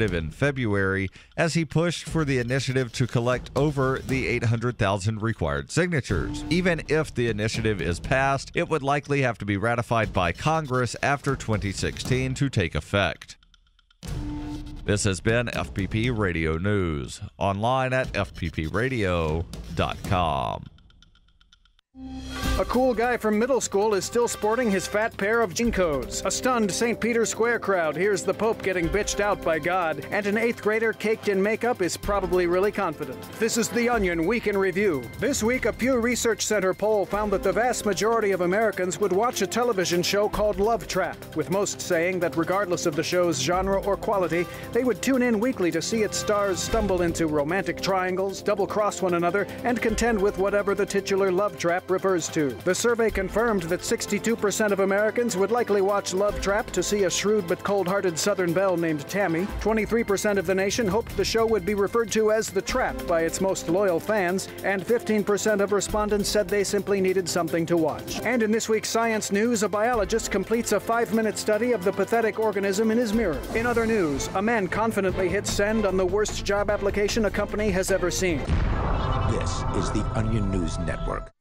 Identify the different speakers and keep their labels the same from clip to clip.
Speaker 1: in February as he pushed for the initiative to collect over the 800,000 required signatures. Even if the initiative is passed, it would likely have to be ratified by Congress after 2016 to take effect. This has been FPP Radio News, online at fppradio.com.
Speaker 2: A cool guy from middle school is still sporting his fat pair of JNCOs. A stunned St. Peter's Square crowd hears the Pope getting bitched out by God, and an eighth grader caked in makeup is probably really confident. This is The Onion Week in Review. This week, a Pew Research Center poll found that the vast majority of Americans would watch a television show called Love Trap, with most saying that regardless of the show's genre or quality, they would tune in weekly to see its stars stumble into romantic triangles, double cross one another, and contend with whatever the titular love trap refers to. The survey confirmed that 62% of Americans would likely watch Love Trap to see a shrewd but cold hearted Southern belle named Tammy. 23% of the nation hoped the show would be referred to as The Trap by its most loyal fans, and 15% of respondents said they simply needed something to watch. And in this week's science news, a biologist completes a five minute study of the pathetic organism in his mirror. In other news, a man confidently hits send on the worst job application a company has ever seen.
Speaker 3: This is the Onion News Network.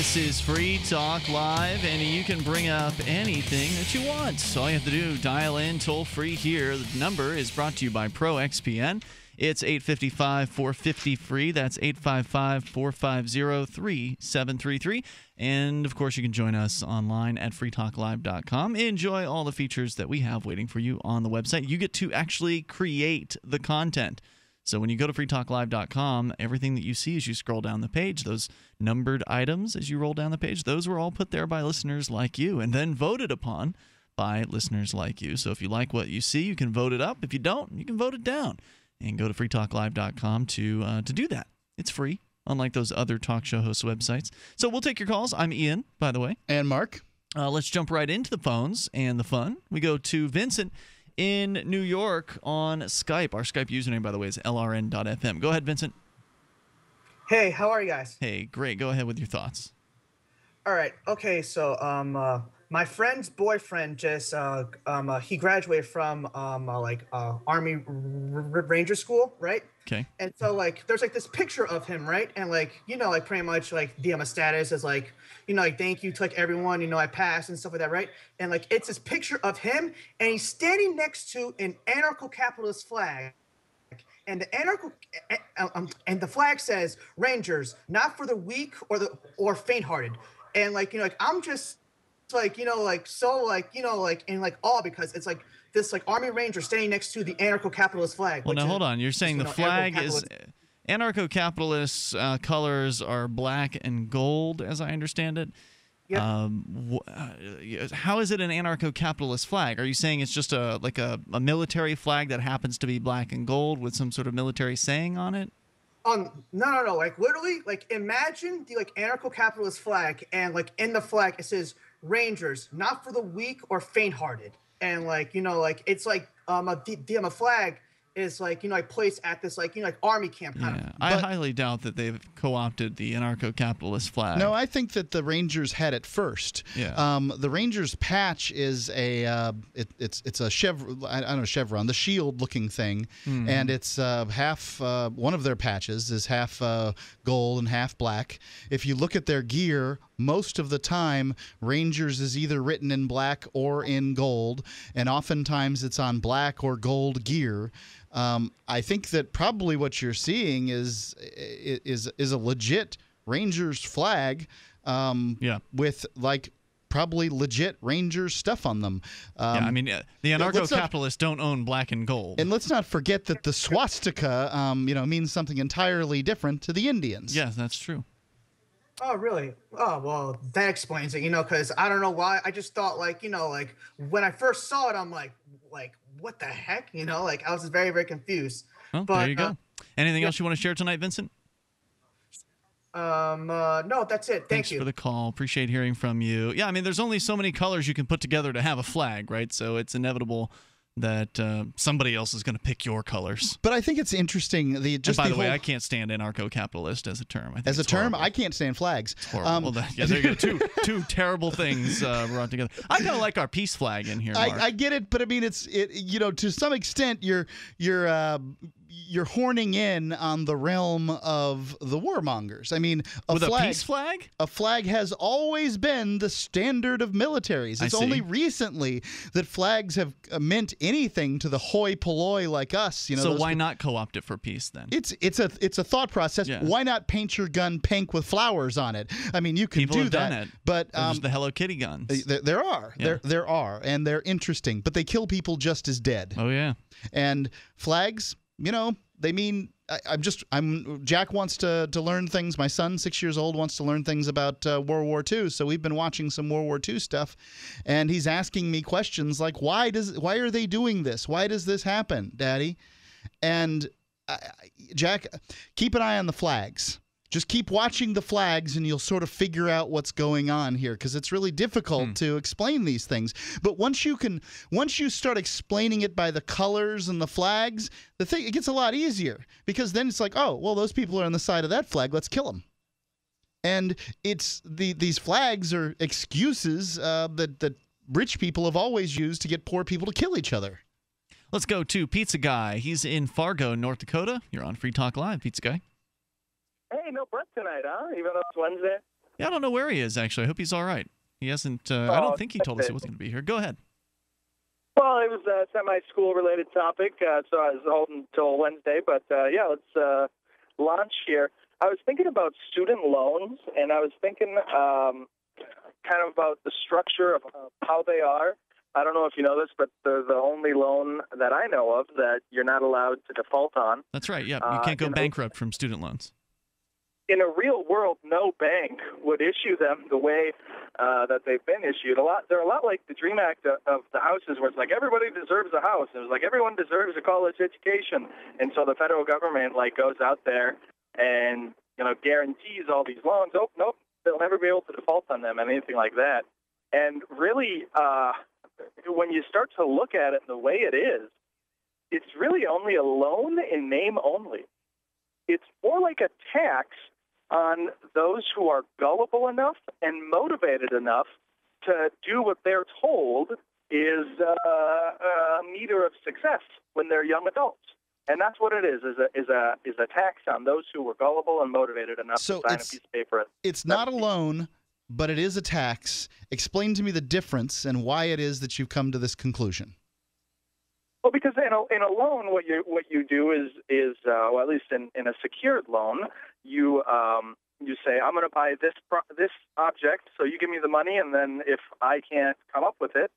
Speaker 4: This is Free Talk Live, and you can bring up anything that you want. So all you have to do, dial in toll free here. The number is brought to you by ProXPN. It's 855 450 free. That's 855 450 3733. And of course, you can join us online at freetalklive.com. Enjoy all the features that we have waiting for you on the website. You get to actually create the content. So when you go to freetalklive.com, everything that you see as you scroll down the page, those numbered items as you roll down the page, those were all put there by listeners like you and then voted upon by listeners like you. So if you like what you see, you can vote it up. If you don't, you can vote it down. And go to freetalklive.com to uh, to do that. It's free, unlike those other talk show host websites. So we'll take your calls. I'm Ian, by the way.
Speaker 5: And Mark.
Speaker 4: Uh, let's jump right into the phones and the fun. We go to Vincent in New York on Skype. Our Skype username, by the way, is lrn.fm. Go ahead, Vincent.
Speaker 6: Hey, how are you guys?
Speaker 4: Hey, great. Go ahead with your thoughts.
Speaker 6: All right. Okay. So, um, uh, my friend's boyfriend just uh, um, uh, he graduated from um, uh, like uh, Army R- R- Ranger School, right?
Speaker 4: Okay.
Speaker 6: And so like there's like this picture of him, right? And like you know like pretty much like the status is like you know like thank you to like everyone you know I passed and stuff like that, right? And like it's this picture of him and he's standing next to an anarcho-capitalist flag. And the anarcho eh, eh, um, and the flag says Rangers, not for the weak or the or faint-hearted. And like you know like I'm just like you know like so like you know like in like awe because it's like this like army ranger standing next to the anarcho-capitalist flag
Speaker 4: Well, now hold on. You're saying the flag is
Speaker 6: anarcho-capitalist-
Speaker 4: anarcho-capitalist uh, colors are black and gold, as I understand it.
Speaker 6: Yep.
Speaker 4: Um, wh- uh, how is it an anarcho-capitalist flag? Are you saying it's just a like a, a military flag that happens to be black and gold with some sort of military saying on it?
Speaker 6: Um, no, no, no. Like literally, like imagine the like anarcho-capitalist flag, and like in the flag it says "Rangers, not for the weak or faint-hearted." And like you know, like it's like um a the, the, um, a flag is like you know like placed at this like you know like army camp kind
Speaker 4: Yeah,
Speaker 6: of.
Speaker 4: I highly doubt that they've co-opted the anarcho-capitalist flag.
Speaker 5: No, I think that the Rangers had it first.
Speaker 4: Yeah.
Speaker 5: Um, the Rangers patch is a uh, it, it's it's a chevron I, I don't know chevron the shield looking thing,
Speaker 4: Mhm.
Speaker 5: and it's uh, half uh, one of their patches is half uh, gold and half black. If you look at their gear, most of the time Rangers is either written in black or in gold, and oftentimes it's on black or gold gear. Um, I think that probably what you're seeing is is is a legit Rangers flag. Um,
Speaker 4: yeah.
Speaker 5: With like probably legit Rangers stuff on them. Um,
Speaker 4: yeah, I mean, uh, the anarcho-capitalists don't own black and gold.
Speaker 5: and let's not forget that the swastika, um, you know, means something entirely different to the Indians.
Speaker 4: Yes, that's true.
Speaker 6: Oh, really? Oh, well, that explains it, you know, because I don't know why. I just thought, like, you know, like when I first saw it, I'm like, like, what the heck? You know, like I was very, very confused.
Speaker 4: Well,
Speaker 6: but,
Speaker 4: there you go.
Speaker 6: uh,
Speaker 4: Anything
Speaker 6: yeah.
Speaker 4: else you want to share tonight, Vincent?
Speaker 6: um, uh, no, that's it. Thank
Speaker 4: Thanks
Speaker 6: you.
Speaker 4: for the call. Appreciate hearing from you. Yeah, I mean, there's only so many colors you can put together to have a flag, right? So it's inevitable that uh, somebody else is going to pick your colors.
Speaker 5: But I think it's interesting. The just
Speaker 4: and by
Speaker 5: the
Speaker 4: the way,
Speaker 5: whole-
Speaker 4: I can't stand anarcho-capitalist as a term. I think
Speaker 5: as a term,
Speaker 4: horrible.
Speaker 5: I can't stand flags.
Speaker 4: Horrible.
Speaker 5: Um,
Speaker 4: well, that, yeah, there you go. Two two terrible things uh, brought together. I kind of like our peace flag in here.
Speaker 5: I, I get it, but I mean, it's it. You know, to some extent, you're you're uh, you're horning in on the realm of the warmongers. I mean, a
Speaker 4: With
Speaker 5: flag,
Speaker 4: a peace flag?
Speaker 5: a flag has always been the standard of militaries. It's only recently that flags have uh, meant anything to the hoi polloi like us. You know,
Speaker 4: so why not co-opt it for peace then?
Speaker 5: It's it's a it's a thought process.
Speaker 4: Yeah.
Speaker 5: Why not paint your gun pink with flowers on it? I mean, you can
Speaker 4: People
Speaker 5: do
Speaker 4: have
Speaker 5: that,
Speaker 4: done it.
Speaker 5: but
Speaker 4: There's
Speaker 5: um,
Speaker 4: the Hello Kitty guns.
Speaker 5: there, there are
Speaker 4: Yeah.
Speaker 5: there there are, and they're interesting, but they kill people just as dead.
Speaker 4: oh yeah.
Speaker 5: And flags, you know, they mean I, I'm just I'm Jack wants to to learn things. My son, six years old, wants to learn things about uh, World War II. So we've been watching some World War II stuff, and he's asking me questions like, "Why does why are they doing this? Why does this happen, Daddy?" And I- Jack, keep an eye on the flags. Just keep watching the flags and you'll sort of figure out what's going on here because it's really difficult to explain these things. But once you can once you start explaining it by the colors and the flags, the thing it gets a lot easier because then it's like, "Oh, well those people are on the side of that flag, let's kill them." And it's the these flags are excuses uh, that that rich people have always used to get poor people to kill each other.
Speaker 4: Let's go to Pizza Guy. He's in Fargo, North Dakota. You're on Free Talk Live, Pizza Guy.
Speaker 7: Hey, no Brett tonight, huh? Even though it's Wednesday.
Speaker 4: Yeah, I don't know where he is actually. I hope he's all right. He hasn't. Uh, I
Speaker 7: Oh,
Speaker 4: don't think he told us he wasn't going to be here. Go ahead.
Speaker 7: Well, it was a semi-school related topic, uh, so I was holding till Wednesday. But uh, yeah, let's uh, launch here. I was thinking about student loans, and I was thinking um, kind of about the structure of uh, how they are. I don't know if you know this, but they're the only loan that I know of that you're not allowed to default on.
Speaker 4: That's right. Yeah, you
Speaker 7: Uh,
Speaker 4: can't go
Speaker 7: you know-
Speaker 4: bankrupt from student loans.
Speaker 7: In a real world, no bank would issue them the way uh, that they've been issued. A lot, they're a lot like the Dream Act of, of the houses, where it's like everybody deserves a house. It was like everyone deserves a college education, and so the federal government like goes out there and you know guarantees all these loans. Oh, nope, they'll never be able to default on them and anything like that. And really, uh, when you start to look at it the way it is, it's really only a loan in name only it's more like a tax on those who are gullible enough and motivated enough to do what they're told is uh, a meter of success when they're young adults. And that's what it is: is a is a is a tax on those who were gullible and motivated enough
Speaker 5: So
Speaker 7: to sign a piece of paper.
Speaker 5: It's not a loan, but it is a tax. Explain to me the difference and why it is that you've come to this conclusion.
Speaker 7: Well, because in a, in a loan, what you what you do is is uh, well, at least in, in a secured loan, you um, you say I'm going to buy this pro- this object, so you give me the money, and then if I can't come up with it,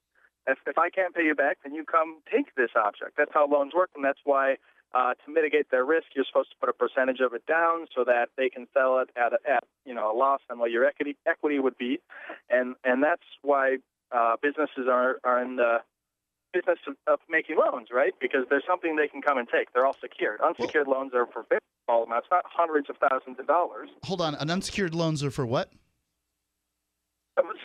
Speaker 7: if if I can't pay you back, then you come take this object. That's how loans work, and that's why uh, to mitigate their risk, you're supposed to put a percentage of it down so that they can sell it at a, at you know a loss on what your equity equity would be, and and that's why uh, businesses are are in the business of, of making loans, right? Because there's something they can come and take. They're all secured. Unsecured loans are for very small amounts, not hundreds of thousands of dollars,
Speaker 5: Hold on, an unsecured loans are for what?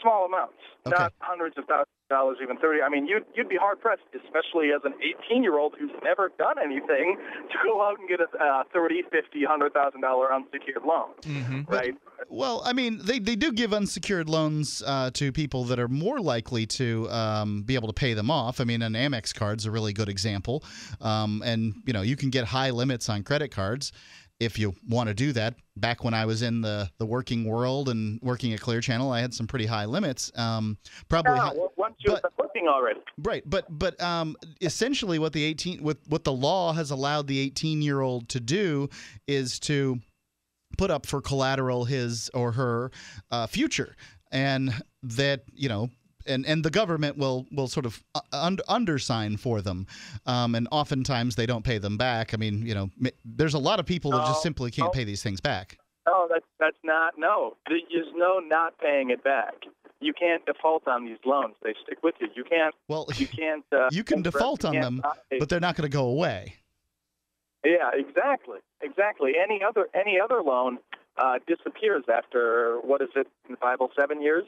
Speaker 7: small amounts,
Speaker 5: Okay.
Speaker 7: not hundreds of thousands of dollars, even thirty. I mean, you'd you'd be hard pressed, especially as an 18 year old who's never done anything, to go out and get a uh, thirty, fifty, hundred thousand dollar unsecured loan,
Speaker 4: Mm-hmm.
Speaker 7: right?
Speaker 5: Well, I mean, they, they do give unsecured loans uh, to people that are more likely to um, be able to pay them off. I mean, an Amex card's a really good example, um, and you know you can get high limits on credit cards if you want to do that. Back when I was in the the working world and working at Clear Channel, I had some pretty high limits. Um, probably
Speaker 7: Yeah, well, you're working already.
Speaker 5: Right, but but um, essentially, what the eighteen what what the law has allowed the eighteen year old to do is to put up for collateral his or her uh, future, and that you know. And, and the government will, will sort of uh, undersign for them, um, and oftentimes they don't pay them back. I mean, you know, m- there's a lot of people that just simply can't
Speaker 7: no.
Speaker 5: pay these things back.
Speaker 7: No, that's that's not. No, there's no not paying it back. You can't default on these loans; they stick with you. You can't.
Speaker 5: Well,
Speaker 7: You can't. Uh,
Speaker 5: you can default
Speaker 7: you
Speaker 5: on them,
Speaker 7: pay-
Speaker 5: but they're not going to go away.
Speaker 7: yeah, exactly, exactly. Any other any other loan uh, disappears after what is it in the Bible? Seven years.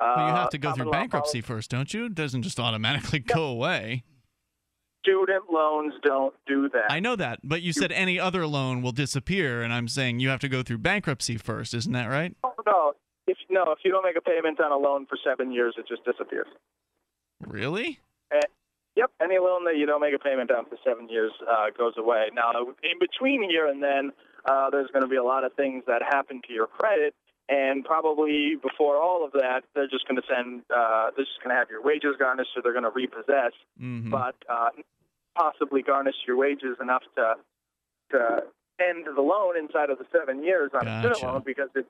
Speaker 7: Uh,
Speaker 4: Well, you have to go through
Speaker 7: common law
Speaker 4: bankruptcy first, don't you? It doesn't just automatically go away.
Speaker 7: Student loans don't do that.
Speaker 4: I know that, but you said any other loan will disappear, and I'm saying you have to go through bankruptcy first. Isn't that right?
Speaker 7: Oh, no, if no, if you don't make a payment on a loan for seven years, it just disappears.
Speaker 4: Really?
Speaker 7: Uh, yep, any loan that you don't make a payment on for seven years uh, goes away. Now, in between here and then, uh, there's going to be a lot of things that happen to your credit, and probably before all of that, they're just going to send, uh, they're just going to have your wages garnished, or they're going to repossess,
Speaker 4: Mhm.
Speaker 7: but uh, possibly garnish your wages enough to to end the loan inside of the seven years on a student loan because it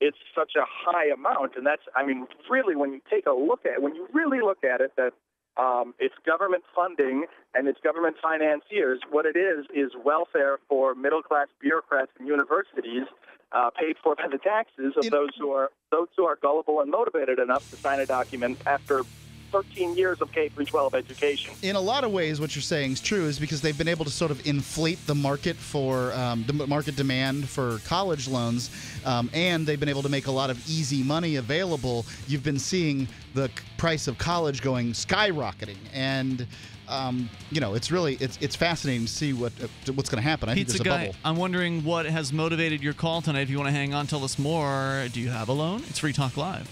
Speaker 7: it's such a high amount, and that's I mean, really, when you take a look at it, when you really look at it, that um, it's government funding and it's government financiers. What it is is welfare for middle class bureaucrats and universities, uh, paid for by the taxes of those who are those who are gullible and motivated enough to sign a document after 13 years of K through 12 education.
Speaker 5: in a lot of ways, what you're saying is true, is because they've been able to sort of inflate the market for um, the market demand for college loans, um, and they've been able to make a lot of easy money available. You've been seeing the price of college going skyrocketing, and um, you know it's really it's it's fascinating to see what uh, what's going to happen. I
Speaker 4: Pizza
Speaker 5: think there's a
Speaker 4: guy,
Speaker 5: bubble.
Speaker 4: I'm wondering what has motivated your call tonight. If you want to hang on, tell us more. Do you have a loan? It's Free Talk Live.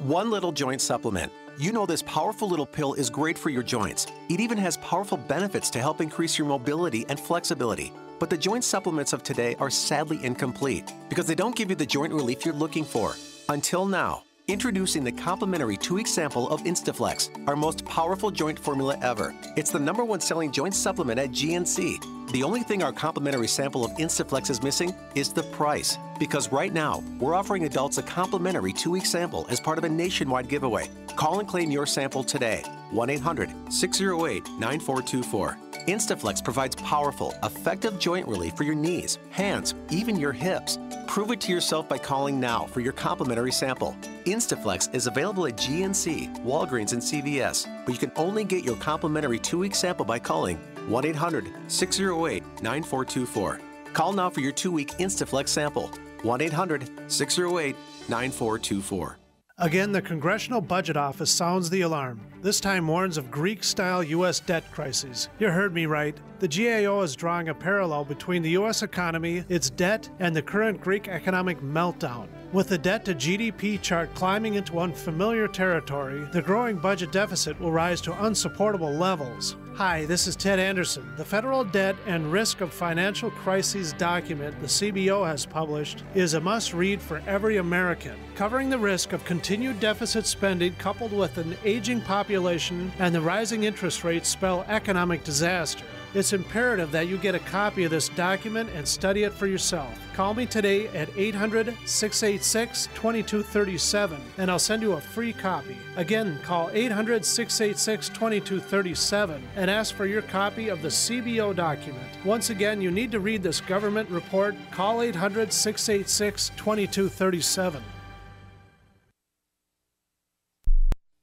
Speaker 3: One little joint supplement. You know this powerful little pill is great for your joints. It even has powerful benefits to help increase your mobility and flexibility. But the joint supplements of today are sadly incomplete because they don't give you the joint relief you're looking for. Until now. Introducing the complimentary two week sample of Instaflex, our most powerful joint formula ever. It's the number one selling joint supplement at GNC. The only thing our complimentary sample of Instaflex is missing is the price. Because right now, we're offering adults a complimentary two week sample as part of a nationwide giveaway. Call and claim your sample today. 1 800 608 9424. Instaflex provides powerful, effective joint relief for your knees, hands, even your hips. Prove it to yourself by calling now for your complimentary sample. Instaflex is available at GNC, Walgreens, and CVS, but you can only get your complimentary two week sample by calling 1 800 608 9424. Call now for your two week Instaflex sample 1 800 608 9424.
Speaker 8: Again, the Congressional Budget Office sounds the alarm. This time warns of Greek style U.S. debt crises. You heard me right. The GAO is drawing a parallel between the U.S. economy, its debt, and the current Greek economic meltdown. With the debt to GDP chart climbing into unfamiliar territory, the growing budget deficit will rise to unsupportable levels. Hi, this is Ted Anderson. The Federal Debt and Risk of Financial Crises document the CBO has published is a must read for every American, covering the risk of continued deficit spending coupled with an aging population and the rising interest rates spell economic disaster. It's imperative that you get a copy of this document and study it for yourself. Call me today at 800 686 2237 and I'll send you a free copy. Again, call 800 686 2237 and ask for your copy of the CBO document. Once again, you need to read this government report. Call 800 686 2237.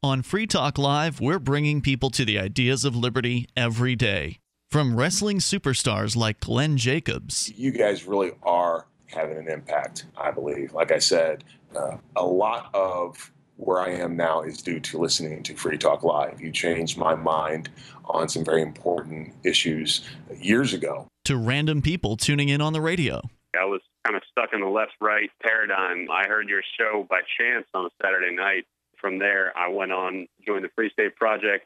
Speaker 4: On Free Talk Live, we're bringing people to the ideas of liberty every day. From wrestling superstars like Glenn Jacobs
Speaker 9: you guys really are having an impact, I believe. Like I said, uh, a lot of where I am now is due to listening to Free Talk Live. You changed my mind on some very important issues years ago.
Speaker 4: to random people tuning in on the radio.
Speaker 10: I was kind of stuck in the left right paradigm. I heard your show by chance on a Saturday night. From there, I went on, joined the Free State Project,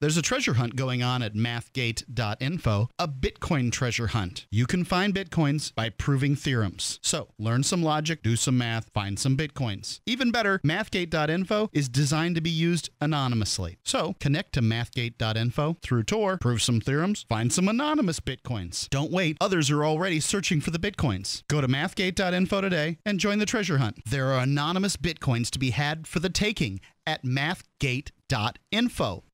Speaker 5: There's a treasure hunt going on at mathgate.info, a Bitcoin treasure hunt. You can find Bitcoins by proving theorems. So learn some logic, do some math, find some Bitcoins. Even better, mathgate.info is designed to be used anonymously. So connect to mathgate.info through Tor, prove some theorems, find some anonymous Bitcoins. Don't wait, others are already searching for the Bitcoins. Go to mathgate.info today and join the treasure hunt. There are anonymous Bitcoins to be had for the taking at mathgate.info.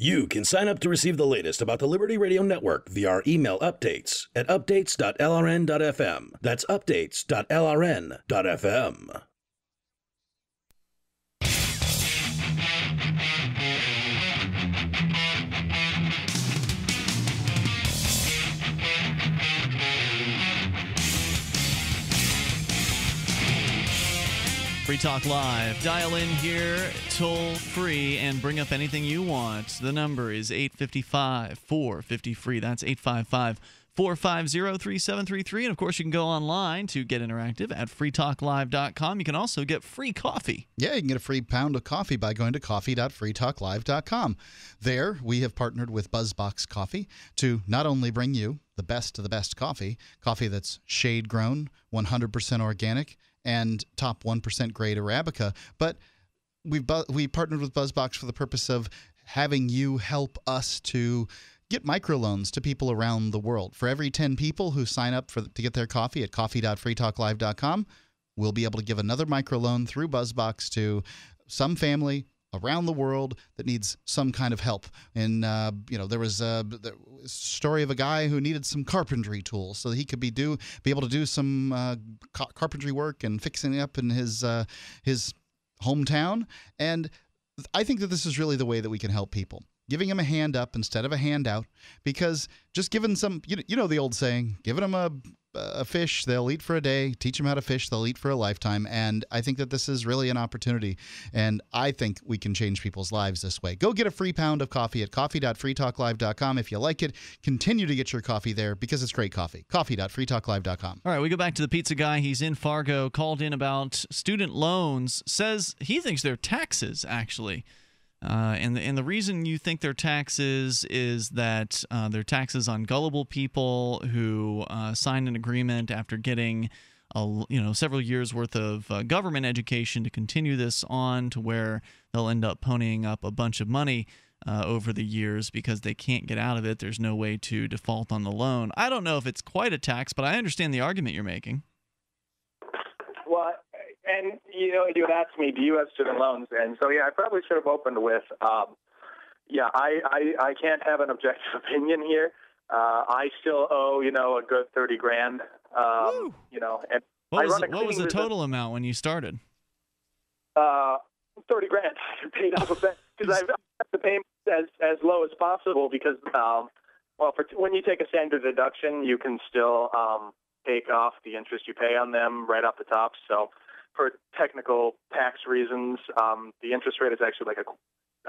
Speaker 11: You can sign up to receive the latest about the Liberty Radio Network via our email updates at updates.lrn.fm. That's updates.lrn.fm.
Speaker 4: Free Talk Live. Dial in here, toll free, and bring up anything you want. The number is 855 450 free. That's 855 450 3733. And of course, you can go online to get interactive at freetalklive.com. You can also get free coffee.
Speaker 5: Yeah, you can get a free pound of coffee by going to coffee.freetalklive.com. There, we have partnered with Buzzbox Coffee to not only bring you the best of the best coffee, coffee that's shade grown, 100% organic, and top 1% grade Arabica, but we bu- we partnered with Buzzbox for the purpose of having you help us to get microloans to people around the world. For every 10 people who sign up for to get their coffee at coffee.freetalklive.com, we'll be able to give another microloan through Buzzbox to some family around the world that needs some kind of help. And uh, you know, there was a, story of a guy who needed some carpentry tools so he could be do be able to do some uh, ca- carpentry work and fixing up in his uh, his hometown. And I think that this is really the way that we can help people. Giving them a hand up instead of a handout, because just giving some, you know, you know the old saying, giving them a, a fish, they'll eat for a day. Teach them how to fish, they'll eat for a lifetime. And I think that this is really an opportunity. And I think we can change people's lives this way. Go get a free pound of coffee at coffee.freetalklive.com. If you like it, continue to get your coffee there because it's great coffee. Coffee.freetalklive.com.
Speaker 4: All right, we go back to the pizza guy. He's in Fargo, called in about student loans, says he thinks they're taxes, actually. Uh, and the, and the reason you think they're taxes is that uh, they're taxes on gullible people who uh, signed an agreement after getting a, you know several years worth of uh, government education to continue this on to where they'll end up ponying up a bunch of money uh, over the years because they can't get out of it. There's no way to default on the loan. I don't know if it's quite a tax, but I understand the argument you're making.
Speaker 7: Well, and you know, you asked me, do you have student loans? And so, yeah, I probably should have opened with, um, yeah, I, I, I can't have an objective opinion here. Uh, I still owe, you know, a good thirty grand. Um, you know, and
Speaker 4: What was,
Speaker 7: run
Speaker 4: what was the total amount when you started?
Speaker 7: Uh, thirty grand. I paid off a bet because I've kept the payment as as low as possible because, um, well, for when you take a standard deduction, you can still um, take off the interest you pay on them right off the top. So, for technical tax reasons, um, the interest rate is actually like a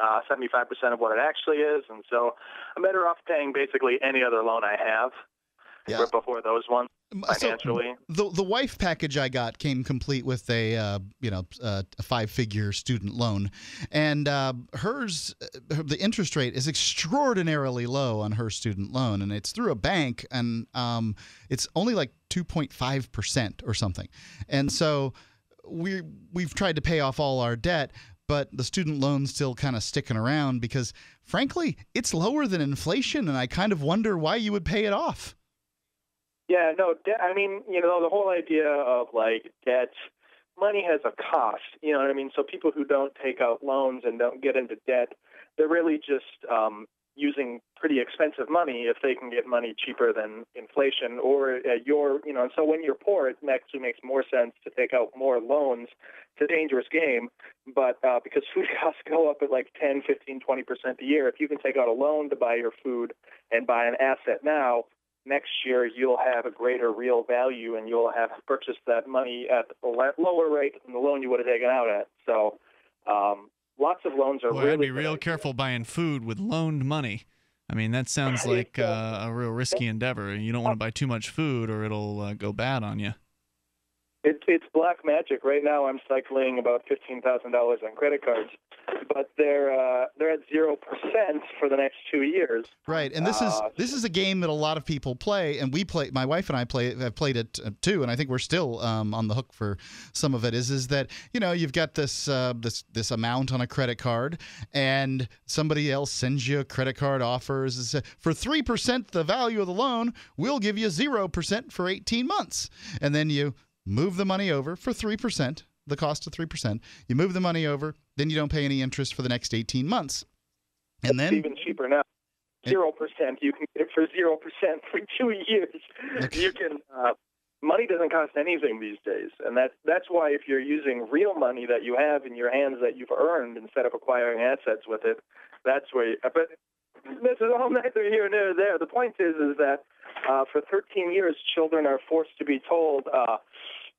Speaker 7: uh, 75% of what it actually is, and so I'm better off paying basically any other loan I have
Speaker 5: Yeah.
Speaker 7: before those ones
Speaker 5: So,
Speaker 7: financially.
Speaker 5: the the wife package I got came complete with a uh, you know uh, a five figure student loan, and uh, hers uh, the interest rate is extraordinarily low on her student loan, and it's through a bank, and um, it's only like two point five percent or something, and so we we've tried to pay off all our debt. But the student loan's still kind of sticking around because, frankly, it's lower than inflation, and I kind of wonder why you would pay it off.
Speaker 7: Yeah, no, de- I mean, you know, the whole idea of like debt, money has a cost. You know what I mean? So people who don't take out loans and don't get into debt, they're really just um, using pretty expensive money if they can get money cheaper than inflation or uh, your, you know. And so when you're poor, it actually makes more sense to take out more loans. It's a dangerous game, but uh, because food costs go up at like 10, 15, 20 percent a year, if you can take out a loan to buy your food and buy an asset now next year you'll have a greater real value and you'll have purchased that money at a lower rate than the loan you would have taken out at. So um, lots of loans are
Speaker 4: Boy,
Speaker 7: really
Speaker 4: I'd be real careful buying food with loaned money. I mean, that sounds like uh, a real risky endeavor. You don't want to buy too much food, or it'll uh, go bad on you.
Speaker 7: It, it's black magic. Right now, I'm cycling about fifteen thousand dollars on credit cards, but they're uh, they're at zero percent for the next two years.
Speaker 5: Right, and this is
Speaker 7: Uh,
Speaker 5: this is a game that a lot of people play, and we play. My wife and I play have played it uh, too, and I think we're still um, on the hook for some of it. Is is that you know you've got this uh, this this amount on a credit card, and somebody else sends you a credit card offers is, uh, for three percent the value of the loan, we'll give you zero percent for eighteen months, and then you move the money over for three percent, the cost of three percent. You move the money over, then you don't pay any interest for the next eighteen months, and
Speaker 7: it's
Speaker 5: then
Speaker 7: even cheaper now. Zero percent. You can get it for zero percent for two years. You can. Uh, money doesn't cost anything these days, and that's that's why if you're using real money that you have in your hands that you've earned instead of acquiring assets with it, that's where. You, but this is all neither here nor there. The point is, is that uh, for 13 years, children are forced to be told. Uh,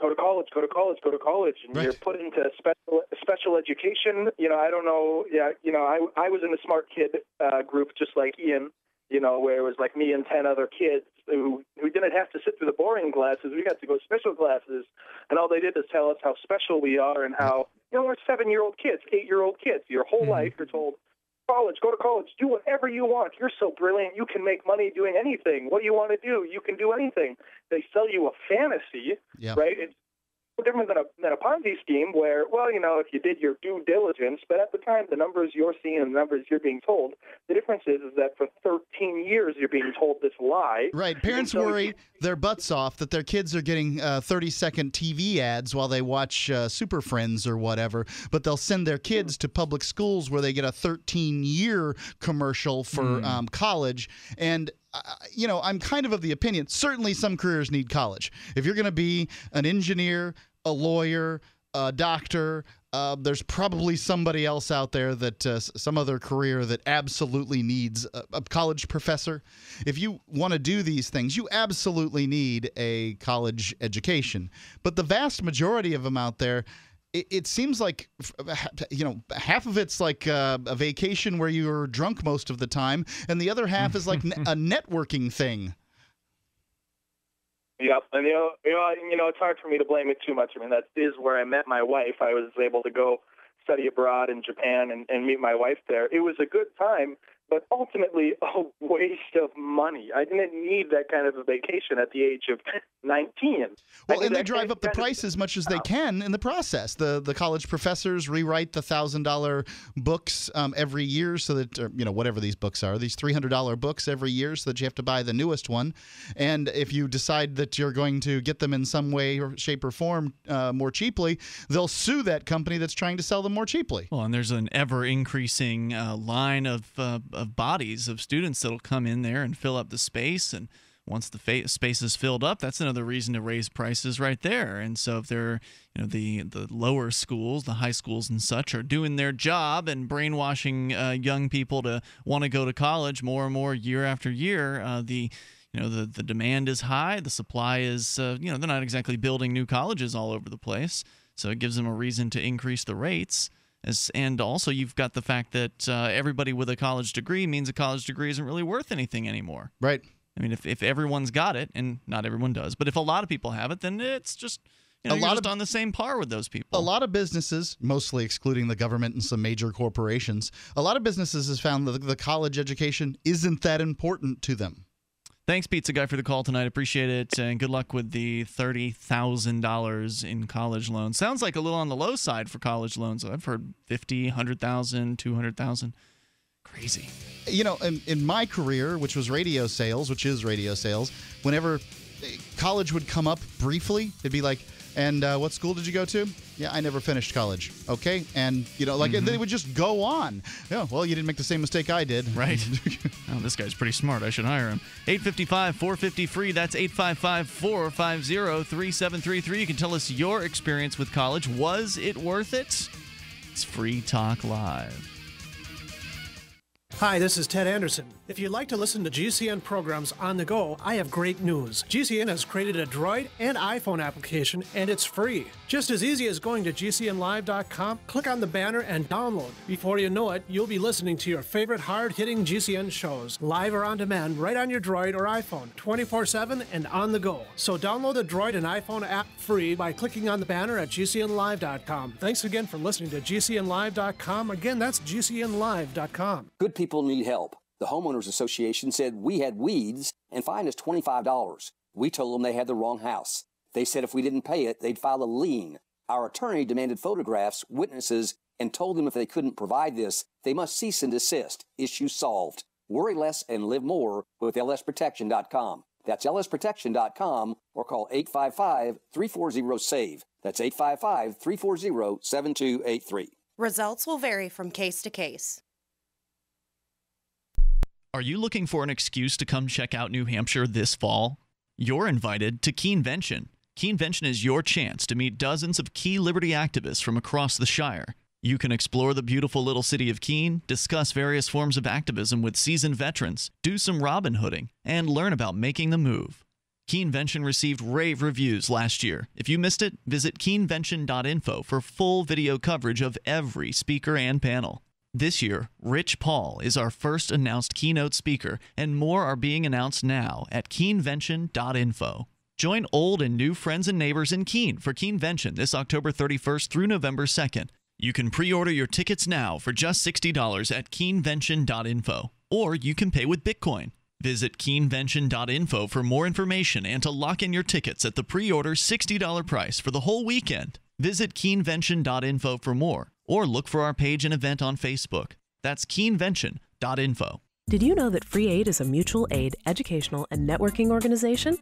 Speaker 7: Go to college, go to college, go to college, and you're put into special special education. You know, I don't know. Yeah, you know, I I was in the smart kid uh, group just like Ian. You know, where it was like me and ten other kids who who didn't have to sit through the boring classes. We got to go to special classes, and all they did is tell us how special we are and how you know we're seven year old kids, eight year old kids. Your whole life you're told college, go to college, do whatever you want. You're so brilliant, you can make money doing anything. What do you want to do? You can do anything. They sell you a fantasy,
Speaker 5: Yeah.
Speaker 7: right? It's no different than a, than a Ponzi scheme where, well, you know, if you did your due diligence, but at the time, the numbers you're seeing and the numbers you're being told, the difference is, is that for 13 years you're being told this lie.
Speaker 5: Right. Parents
Speaker 7: so-
Speaker 5: worry their butts off that their kids are getting uh, 30 second TV ads while they watch uh, Super Friends or whatever, but they'll send their kids to public schools where they get a 13 year commercial for um, college. And uh, you know, I'm kind of of the opinion. Certainly, some careers need college. If you're going to be an engineer, a lawyer, a doctor, uh, there's probably somebody else out there that uh, some other career that absolutely needs a, a college professor. If you want to do these things, you absolutely need a college education. But the vast majority of them out there, it, it seems like you know half of it's like uh, a vacation where you're drunk most of the time, and the other half is like a networking thing.
Speaker 7: Yep, and you know, you know, you know, it's hard for me to blame it too much. I mean, that is where I met my wife. I was able to go study abroad in Japan and, and meet my wife there. It was a good time, but ultimately a waste of money. I didn't need that kind of a vacation at the age of 19.
Speaker 5: Well, and they drive up the
Speaker 7: kind of-
Speaker 5: price as much as they can in the process. The the college professors rewrite the thousand dollar books um, every year, so that or, you know whatever these books are, these three hundred dollar books every year, so that you have to buy the newest one. And if you decide that you're going to get them in some way or shape or form uh, more cheaply, they'll sue that company that's trying to sell them more cheaply.
Speaker 4: Well, and there's an ever increasing uh, line of, uh, of bodies of students that'll come in there and fill up the space. And once the space is filled up, that's another reason to raise prices right there. And so if they're, you know, the the lower schools, the high schools and such are doing their job and brainwashing uh, young people to want to go to college more and more year after year, uh, the you know the the demand is high, the supply is uh, you know they're not exactly building new colleges all over the place, so it gives them a reason to increase the rates. As, and also, you've got the fact that uh, everybody with a college degree means a college degree isn't really worth anything anymore.
Speaker 5: Right.
Speaker 4: I mean, if, if everyone's got it, and not everyone does, but if a lot of people have it, then it's just you know
Speaker 5: A
Speaker 4: you're
Speaker 5: lot of-
Speaker 4: on the same par with those people.
Speaker 5: A lot of businesses, mostly excluding the government and some major corporations, a lot of businesses has found that the college education isn't that important to them.
Speaker 4: Thanks, Pizza Guy, for the call tonight. Appreciate it, and good luck with the thirty thousand dollars in college loans. Sounds like a little on the low side for college loans. I've heard 50, 100,000, 200,000. Crazy.
Speaker 5: you know, in, in my career, which was radio sales, which is radio sales, whenever eh, college would come up briefly, it'd be like, and uh, what school did you go to? Yeah, I never finished college. Okay. And, you know, like, and they would just go on. Yeah, well, you didn't make the same mistake I did.
Speaker 4: Right. oh, this guy's pretty smart. I should hire him. 855 450 free. That's 855 450 3733. You can tell us your experience with college. Was it worth it? It's Free Talk Live.
Speaker 12: Hi, this is Ted Anderson. If you'd like to listen to GCN programs on the go, I have great news. GCN has created a Droid and iPhone application, and it's free. Just as easy as going to GCNlive.com, click on the banner, and download. Before you know it, you'll be listening to your favorite hard hitting GCN shows, live or on demand, right on your Droid or iPhone, 24 7 and on the go. So download the Droid and iPhone app free by clicking on the banner at GCNlive.com. Thanks again for listening to GCNlive.com. Again, that's GCNlive.com.
Speaker 13: Good people need help. The Homeowners Association said we had weeds and fined us $25. We told them they had the wrong house. They said if we didn't pay it, they'd file a lien. Our attorney demanded photographs, witnesses, and told them if they couldn't provide this, they must cease and desist. Issue solved. Worry less and live more with lsprotection.com. That's lsprotection.com or call 855 340 SAVE. That's 855 340 7283.
Speaker 14: Results will vary from case to case.
Speaker 4: Are you looking for an excuse to come check out New Hampshire this fall? You're invited to Keenvention. Keenvention is your chance to meet dozens of key liberty activists from across the Shire. You can explore the beautiful little city of Keene, discuss various forms of activism with seasoned veterans, do some Robin Hooding, and learn about making the move. Keenvention received rave reviews last year. If you missed it, visit keenvention.info for full video coverage of every speaker and panel. This year, Rich Paul is our first announced keynote speaker, and more are being announced now at keenvention.info. Join old and new friends and neighbors in Keene for Keenvention this October 31st through November 2nd. You can pre order your tickets now for just $60 at keenvention.info, or you can pay with Bitcoin. Visit keenvention.info for more information and to lock in your tickets at the pre order $60 price for the whole weekend. Visit keenvention.info for more or look for our page and event on Facebook. That's keenvention.info.
Speaker 15: Did you know that Free Aid is a mutual aid, educational, and networking organization?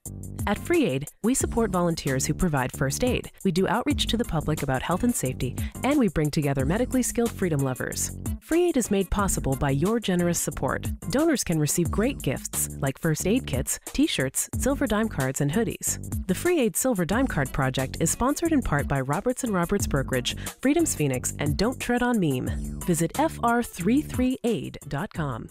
Speaker 15: At Free Aid, we support volunteers who provide first aid. We do outreach to the public about health and safety, and we bring together medically skilled freedom lovers. Free Aid is made possible by your generous support. Donors can receive great gifts like first aid kits, t shirts, silver dime cards, and hoodies. The Free Aid Silver Dime Card Project is sponsored in part by Roberts and Roberts Brokerage, Freedom's Phoenix, and Don't Tread on Meme. Visit fr33aid.com.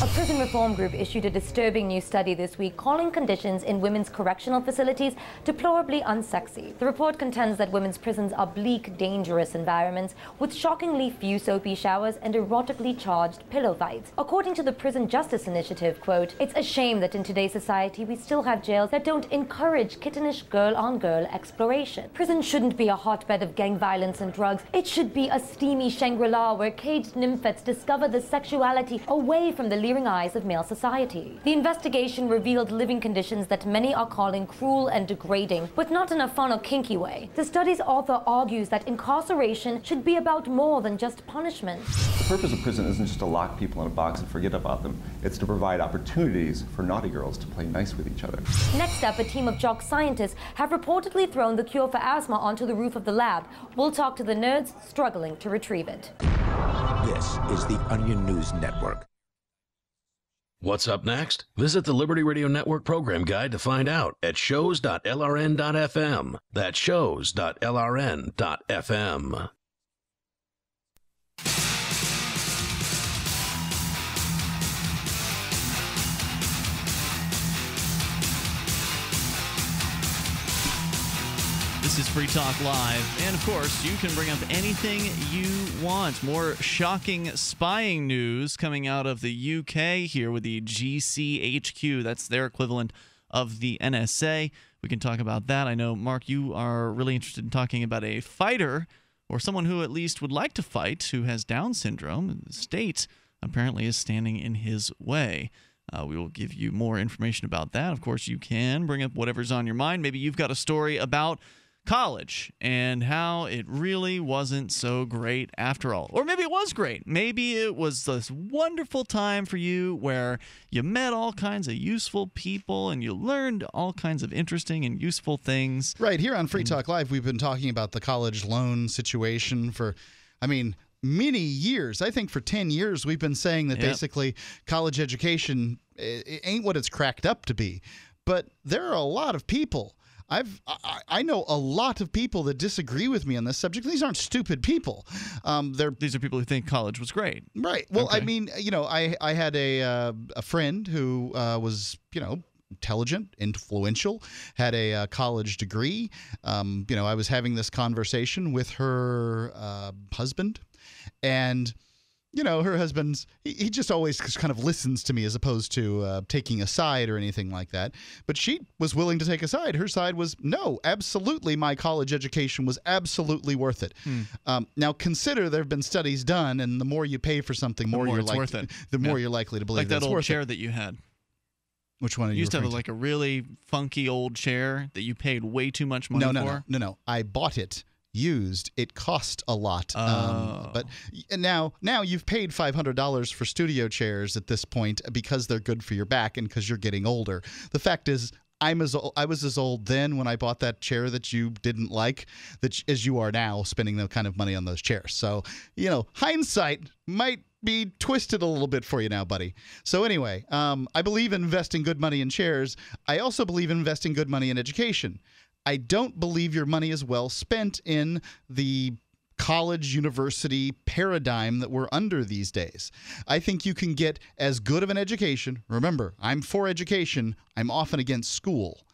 Speaker 16: A prison reform group issued a disturbing new study this week calling conditions in women's correctional facilities deplorably unsexy. The report contends that women's prisons are bleak, dangerous environments with shockingly few soapy showers and erotically charged pillow fights. According to the Prison Justice Initiative, quote, it's a shame that in today's society we still have jails that don't encourage kittenish girl-on-girl exploration. Prison shouldn't be a hotbed of gang violence and drugs. It should be a steamy Shangri-La where caged nymphets discover the sexuality away from the leering eyes of male society. The investigation revealed living conditions that many are calling cruel and degrading, but not in a fun or kinky way. The study's author argues that incarceration should be about more than just punishment.
Speaker 17: The purpose of prison isn't just to lock people in a box and forget about them. It's to provide opportunities for naughty girls to play nice with each other.
Speaker 16: Next up, a team of jock scientists have reportedly thrown the cure for asthma onto the roof of the lab. We'll talk to the nerds struggling to retrieve it.
Speaker 18: This is the Onion News Network.
Speaker 11: What's up next? Visit the Liberty Radio Network program guide to find out at shows.lrn.fm. That's shows.lrn.fm.
Speaker 4: This is Free Talk Live. And of course, you can bring up anything you want. More shocking spying news coming out of the UK here with the GCHQ. That's their equivalent of the NSA. We can talk about that. I know, Mark, you are really interested in talking about a fighter or someone who at least would like to fight who has Down syndrome. The state apparently is standing in his way. Uh, we will give you more information about that. Of course, you can bring up whatever's on your mind. Maybe you've got a story about college and how it really wasn't so great after all. Or maybe it was great. Maybe it was this wonderful time for you where you met all kinds of useful people and you learned all kinds of interesting and useful things.
Speaker 5: Right here on Free Talk Live, we've been talking about the college loan situation for, I mean, many years. I think for 10 years, we've been saying that
Speaker 4: Yep.
Speaker 5: basically college education eh, it ain't what it's cracked up to be. But there are a lot of people. I've I, I know a lot of people that disagree with me on this subject. These aren't stupid people. Um, they're
Speaker 4: these are people who think college was great.
Speaker 5: Right. Well, I mean, you know, I I had a uh, a friend who uh, was you know intelligent, influential, had a uh, college degree. Um, you know, I was having this conversation with her uh, husband, and you know, her husband's he, he just always kind of listens to me as opposed to uh, taking a side or anything like that. But she was willing to take a side. Her side was no, absolutely, my college education was absolutely worth it.
Speaker 4: Hmm.
Speaker 5: Um, now consider there have been studies done, and the more you pay for something,
Speaker 4: The
Speaker 5: more,
Speaker 4: more
Speaker 5: you're
Speaker 4: worth it.
Speaker 5: the more
Speaker 4: Yeah.
Speaker 5: you're likely to believe
Speaker 4: Like
Speaker 5: that
Speaker 4: old chair
Speaker 5: it.
Speaker 4: that you had.
Speaker 5: Which one are
Speaker 4: You
Speaker 5: you
Speaker 4: used to have
Speaker 5: referring
Speaker 4: like a really funky old chair that you paid way too much money
Speaker 5: no, no,
Speaker 4: for.
Speaker 5: no, no, no. I bought it used. It cost a lot.
Speaker 4: Oh.
Speaker 5: Um, but now, now you've paid five hundred dollars for studio chairs at this point because they're good for your back and because you're getting older. The fact is. I'm as ol- I was as old then when I bought that chair that you didn't like that as you are now spending the kind of money on those chairs. So you know hindsight might be twisted a little bit for you now, buddy. So anyway, um, I believe in investing good money in chairs. I also believe in investing good money in education. I don't believe your money is well spent in the college university paradigm that we're under these days. I think you can get as good of an education. Remember, I'm for education, I'm often against school.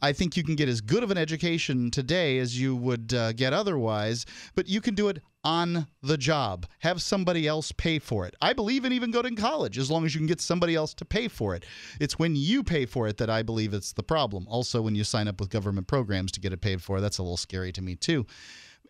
Speaker 5: I think you can get as good of an education today as you would uh, get otherwise, but you can do it on the job. Have somebody else pay for it. I believe in even going to college as long as you can get somebody else to pay for it. It's when you pay for it that I believe it's the problem. Also, when you sign up with government programs to get it paid for, that's a little scary to me too.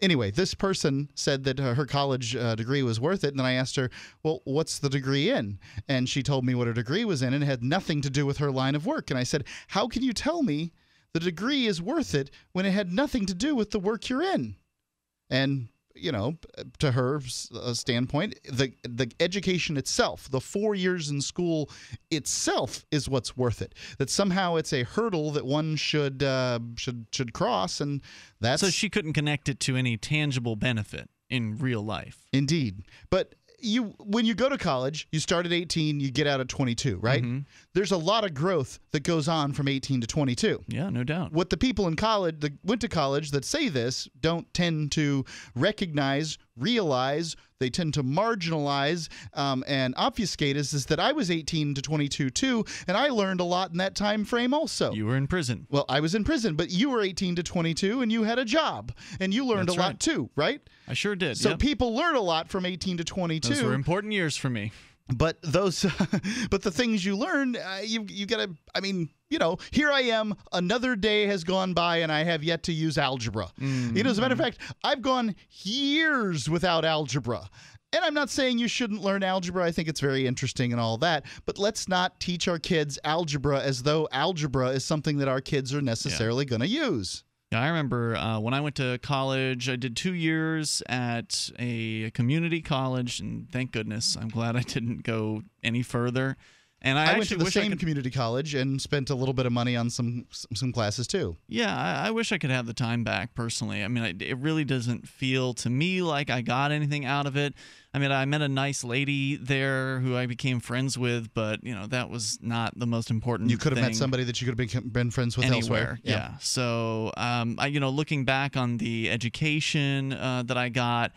Speaker 5: Anyway, this person said that her college uh, degree was worth it. And then I asked her, Well, what's the degree in? And she told me what her degree was in and it had nothing to do with her line of work. And I said, How can you tell me the degree is worth it when it had nothing to do with the work you're in? And you know, to her uh, standpoint, the the education itself, the four years in school itself, is what's worth it. That somehow it's a hurdle that one should uh, should should cross, and that's
Speaker 4: So she couldn't connect it to any tangible benefit in real life.
Speaker 5: Indeed. But you when you go to college, you start at 18, you get out at 22, right?
Speaker 4: Mm-hmm.
Speaker 5: There's a lot of growth that goes on from 18 to 22.
Speaker 4: Yeah, no doubt.
Speaker 5: What the people in college that went to college that say this don't tend to recognize, realize, they tend to marginalize um, and obfuscate is, is that I was 18 to 22 too, and I learned a lot in that time frame also.
Speaker 4: You were in prison.
Speaker 5: Well, I was in prison, but you were 18 to 22 and you had a job and you learned
Speaker 4: That's
Speaker 5: a lot too, right?
Speaker 4: I sure did.
Speaker 5: So
Speaker 4: yep.
Speaker 5: people learn a lot from 18 to 22.
Speaker 4: Those were important years for me.
Speaker 5: But those, but the things you learn, uh, you you gotta. I mean, you know, here I am. Another day has gone by, and I have yet to use algebra. You know, as a matter of fact, I've gone years without algebra. And I'm not saying you shouldn't learn algebra. I think it's very interesting and all that. But let's not teach our kids algebra as though algebra is something that our kids are necessarily going to use.
Speaker 4: Yeah, I remember uh, when I went to college, I did two years at a community college, and thank goodness, I'm glad I didn't go any further. And I,
Speaker 5: I, went to the same
Speaker 4: could,
Speaker 5: community college and spent a little bit of money on some some, classes too.
Speaker 4: Yeah, I, I wish I could have the time back personally. I mean, I, it really doesn't feel to me like I got anything out of it. I mean, I met a nice lady there who I became friends with, but you know that was not the most important.
Speaker 5: You could have met somebody that you could have been friends with
Speaker 4: anywhere.
Speaker 5: elsewhere.
Speaker 4: Yeah. So, um, I, you know, looking back on the education uh, that I got,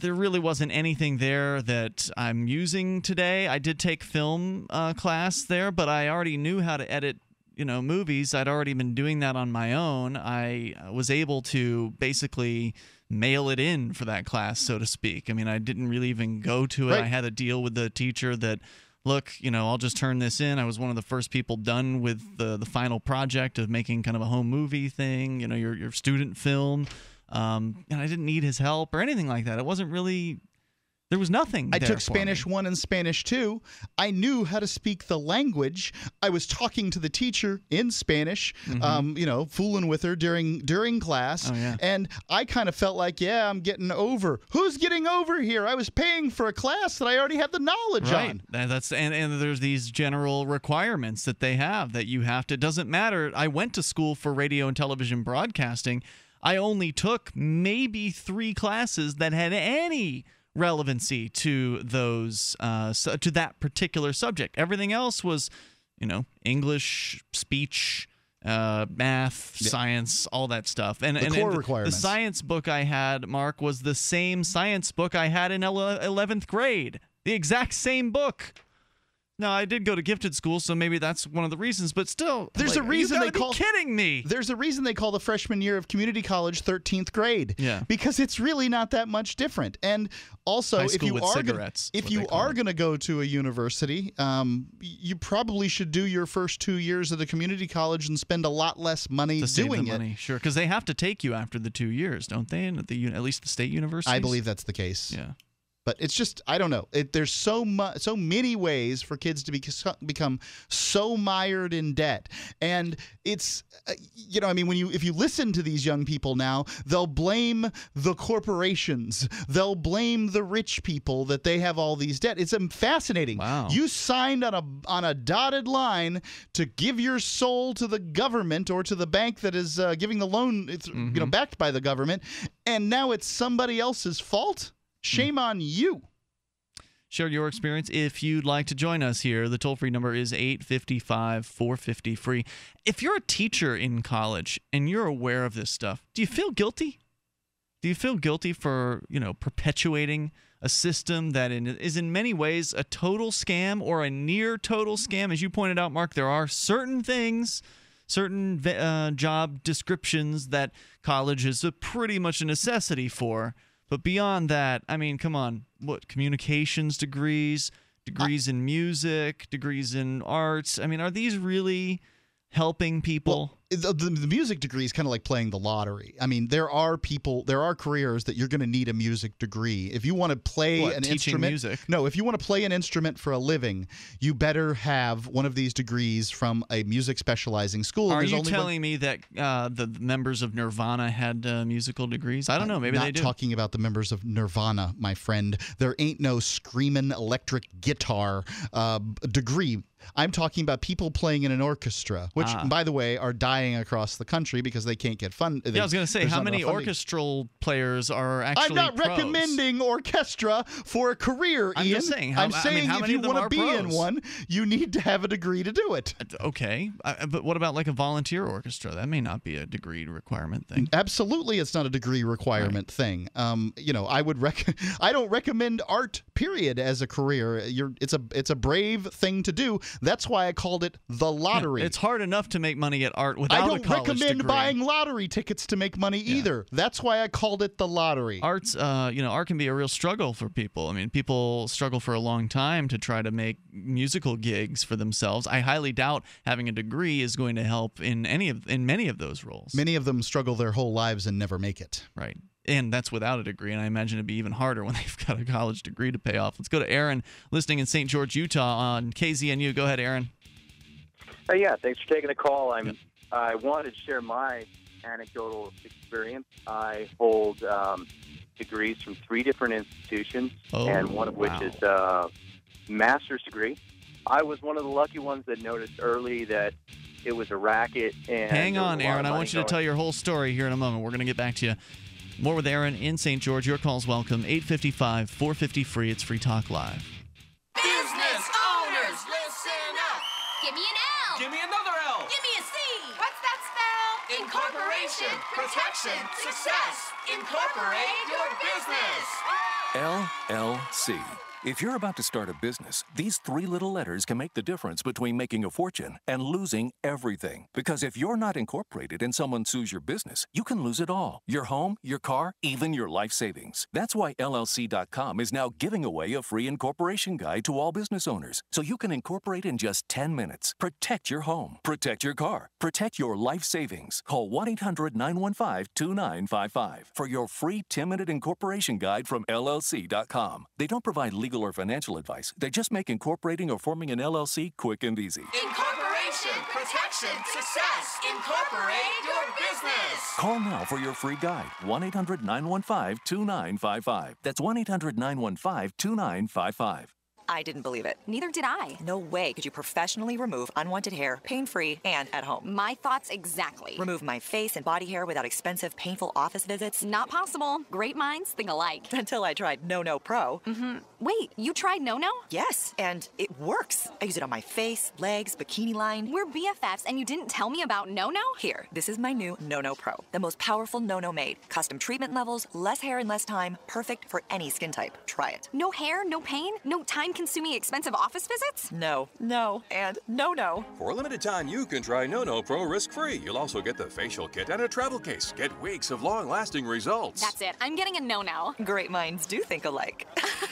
Speaker 4: there really wasn't anything there that I'm using today. I did take film uh, class there, but I already knew how to edit. You know, movies. I'd already been doing that on my own. I uh, was able to basically mail it in for that class, so to speak. I mean, I didn't really even go to it.
Speaker 5: Right.
Speaker 4: I had a deal with the teacher that look, you know, I'll just turn this in. I was one of the first people done with the the final project of making kind of a home movie thing, you know, your your student film. Um, and I didn't need his help or anything like that. It wasn't really There was nothing.
Speaker 5: I took Spanish
Speaker 4: me.
Speaker 5: 1 and Spanish 2. I knew how to speak the language. I was talking to the teacher in Spanish, um, you know, fooling with her during during class.
Speaker 4: Mm-hmm. Oh, yeah.
Speaker 5: And I kind of felt like, yeah, I'm getting over. Who's getting over here? I was paying for a class that I already had the knowledge
Speaker 4: Right.
Speaker 5: on.
Speaker 4: And That's and, and there's these general requirements that they have that you have to. It doesn't matter. I went to school for radio and television broadcasting. I only took maybe three classes that had any relevancy to those uh, to that particular subject. Everything else was, you know, English, speech, uh, math, science, all that stuff. And
Speaker 5: The
Speaker 4: and,
Speaker 5: core
Speaker 4: and
Speaker 5: requirements.
Speaker 4: The science book I had, Mark, was the same science book I had in 11th grade. The exact same book. Now, I did go to gifted school, so maybe that's one of the reasons, but still.
Speaker 5: There's
Speaker 4: like,
Speaker 5: a reason
Speaker 4: you
Speaker 5: they call
Speaker 4: kidding me.
Speaker 5: There's a reason they call the freshman year of community college 13th grade.
Speaker 4: Yeah.
Speaker 5: Because it's really not that much different. And also, if you are gonna, if you are going to go to a university, um, you probably should do your first two years of the community college and spend a lot less money
Speaker 4: To save
Speaker 5: doing it.
Speaker 4: money, sure, because they have to take you after the two years, don't they? And at the at least the state universities.
Speaker 5: I believe that's the case.
Speaker 4: Yeah.
Speaker 5: But it's just I don't know. It, there's so much, so many ways for kids to be, become so mired in debt, and it's uh, you know I mean when you if you listen to these young people now, they'll blame the corporations, they'll blame the rich people that they have all these debt. It's um, fascinating.
Speaker 4: Wow.
Speaker 5: You signed on a on a dotted line to give your soul to the government or to the bank that is uh, giving the loan. It's you know
Speaker 4: Mm-hmm.
Speaker 5: backed by the government, and now it's somebody else's fault. Shame
Speaker 4: Mm.
Speaker 5: on you.
Speaker 4: Share your experience if you'd like to join us here. The toll free number is 855 450 free. If you're a teacher in college and you're aware of this stuff, do you feel guilty? Do you feel guilty for, you know, perpetuating a system that in, is in many ways a total scam or a near total scam? As you pointed out, Mark, there are certain things, certain uh, job descriptions that college is a pretty much a necessity for. But beyond that, I mean, come on, what communications degrees, degrees in music, degrees in arts? I mean, are these really helping people?
Speaker 5: the, the, the music degree is kind of like playing the lottery. I mean, there are people, there are careers that you're going to need a music degree. If you want to play
Speaker 4: What,
Speaker 5: an instrument,
Speaker 4: music?
Speaker 5: no, if you want to play an instrument for a living, you better have one of these degrees from a music specializing school.
Speaker 4: Are you
Speaker 5: only one-
Speaker 4: telling me that uh, the members of Nirvana had uh, musical degrees? I don't know. Maybe
Speaker 5: not
Speaker 4: they do.
Speaker 5: talking about the members of Nirvana, my friend. There ain't no screaming electric guitar uh, degree. I'm talking about people playing in an orchestra, which,
Speaker 4: Ah.
Speaker 5: by the way, are dying across the country because they can't get fun.
Speaker 4: yeah, I was going to say, how many orchestral players are actually
Speaker 5: I'm not
Speaker 4: pros?
Speaker 5: recommending orchestra for a career,
Speaker 4: I'm
Speaker 5: Ian.
Speaker 4: just saying, how-
Speaker 5: I'm
Speaker 4: I mean,
Speaker 5: saying if you want to be in one, you need to have a degree to do it.
Speaker 4: Okay, uh, but what about like a volunteer orchestra? That may not be a degree requirement thing.
Speaker 5: Absolutely, it's not a degree requirement thing. Um, you know, I would rec- I don't recommend art. Period as a career. You're it's a it's a brave thing to do. That's why I called it the lottery.
Speaker 4: It's hard enough to make money at art without
Speaker 5: I
Speaker 4: a
Speaker 5: don't
Speaker 4: college
Speaker 5: recommend
Speaker 4: degree.
Speaker 5: buying lottery tickets to make money either. That's why I called it the lottery.
Speaker 4: Arts, uh, you know, art can be a real struggle for people. I mean, people struggle for a long time to try to make musical gigs for themselves. I highly doubt having a degree is going to help in any of in many of those roles.
Speaker 5: Many of them struggle their whole lives and never make it.
Speaker 4: Right. And that's without a degree, and I imagine it'd be even harder when they've got a college degree to pay off. Let's go to Aaron, listening in St. George, Utah, on KZNU. Go ahead, Aaron.
Speaker 19: Uh, yeah, thanks for taking the call. I'm. I wanted to share my anecdotal experience. I hold um, degrees from three different institutions,
Speaker 4: Oh,
Speaker 19: and one of which
Speaker 4: wow.
Speaker 19: is a master's degree. I was one of the lucky ones that noticed early that it was a racket. And
Speaker 4: Hang on,
Speaker 19: a lot of
Speaker 4: Aaron. I want you to tell your whole story here in a moment. We're going to get back to you. More with Aaron in St. George. Your call's welcome. 855 450 free. It's Free Talk Live.
Speaker 20: L. Give me another L. Give me a C. What's that spell? Incorporation, protection, success. Incorporate your business.
Speaker 21: LLC. If you're about to start a business, these three little letters can make the difference between making a fortune and losing everything. Because if you're not incorporated and someone sues your business, you can lose it all your home, your car, even your life savings. That's why LLC.com is now giving away a free incorporation guide to all business owners so you can incorporate in just 10 minutes. Protect your home, protect your car, protect your life savings. Call 1 800 915 2955 for your free 10 minute incorporation guide from LLC.com. They don't provide legal or financial advice, they just make incorporating or forming an LLC quick and easy.
Speaker 20: Incorporation, protection, success. Incorporate your business.
Speaker 21: Call now for your free guide 1 800 915 2955. That's 1 800 915 2955.
Speaker 22: I didn't believe it. Neither did I. No way could you professionally remove unwanted hair, pain free, and at home.
Speaker 23: My thoughts exactly.
Speaker 22: Remove my face and body hair without expensive, painful office visits?
Speaker 23: Not possible. Great minds think alike.
Speaker 22: Until I tried No No Pro.
Speaker 23: Mm-hmm. Wait, you tried No No?
Speaker 22: Yes, and it works. I use it on my face, legs, bikini line.
Speaker 23: We're BFFs, and you didn't tell me about No No?
Speaker 22: Here, this is my new No No Pro, the most powerful No No made. Custom treatment levels, less hair in less time, perfect for any skin type. Try it.
Speaker 23: No hair, no pain, no time consuming expensive office visits?
Speaker 22: No, no, and no no.
Speaker 24: For a limited time, you can try No No Pro risk free. You'll also get the facial kit and a travel case. Get weeks of long lasting results.
Speaker 23: That's it. I'm getting a no no.
Speaker 22: Great minds do think alike.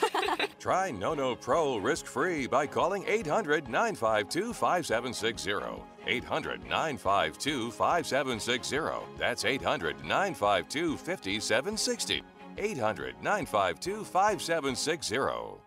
Speaker 24: Try No No Pro risk free by calling 800 952 5760. 800 952 5760. That's 800 952 5760. 800 952 5760.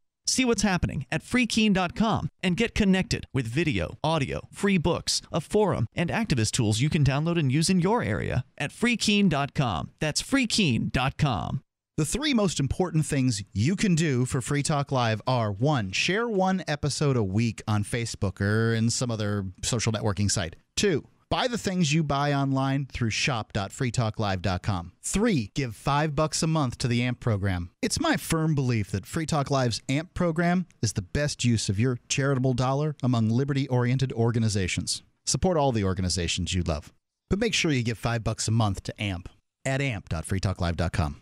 Speaker 4: See what's happening at freekeene.com and get connected with video, audio, free books, a forum, and activist tools you can download and use in your area at freekeene.com. That's freekeene.com.
Speaker 5: The three most important things you can do for Free Talk Live are one, share one episode a week on Facebook or in some other social networking site. Two, buy the things you buy online through shop.freetalklive.com. Three, give five bucks a month to the AMP program. It's my firm belief that Free Talk Live's AMP program is the best use of your charitable dollar among liberty oriented organizations. Support all the organizations you love, but make sure you give five bucks a month to AMP at amp.freetalklive.com.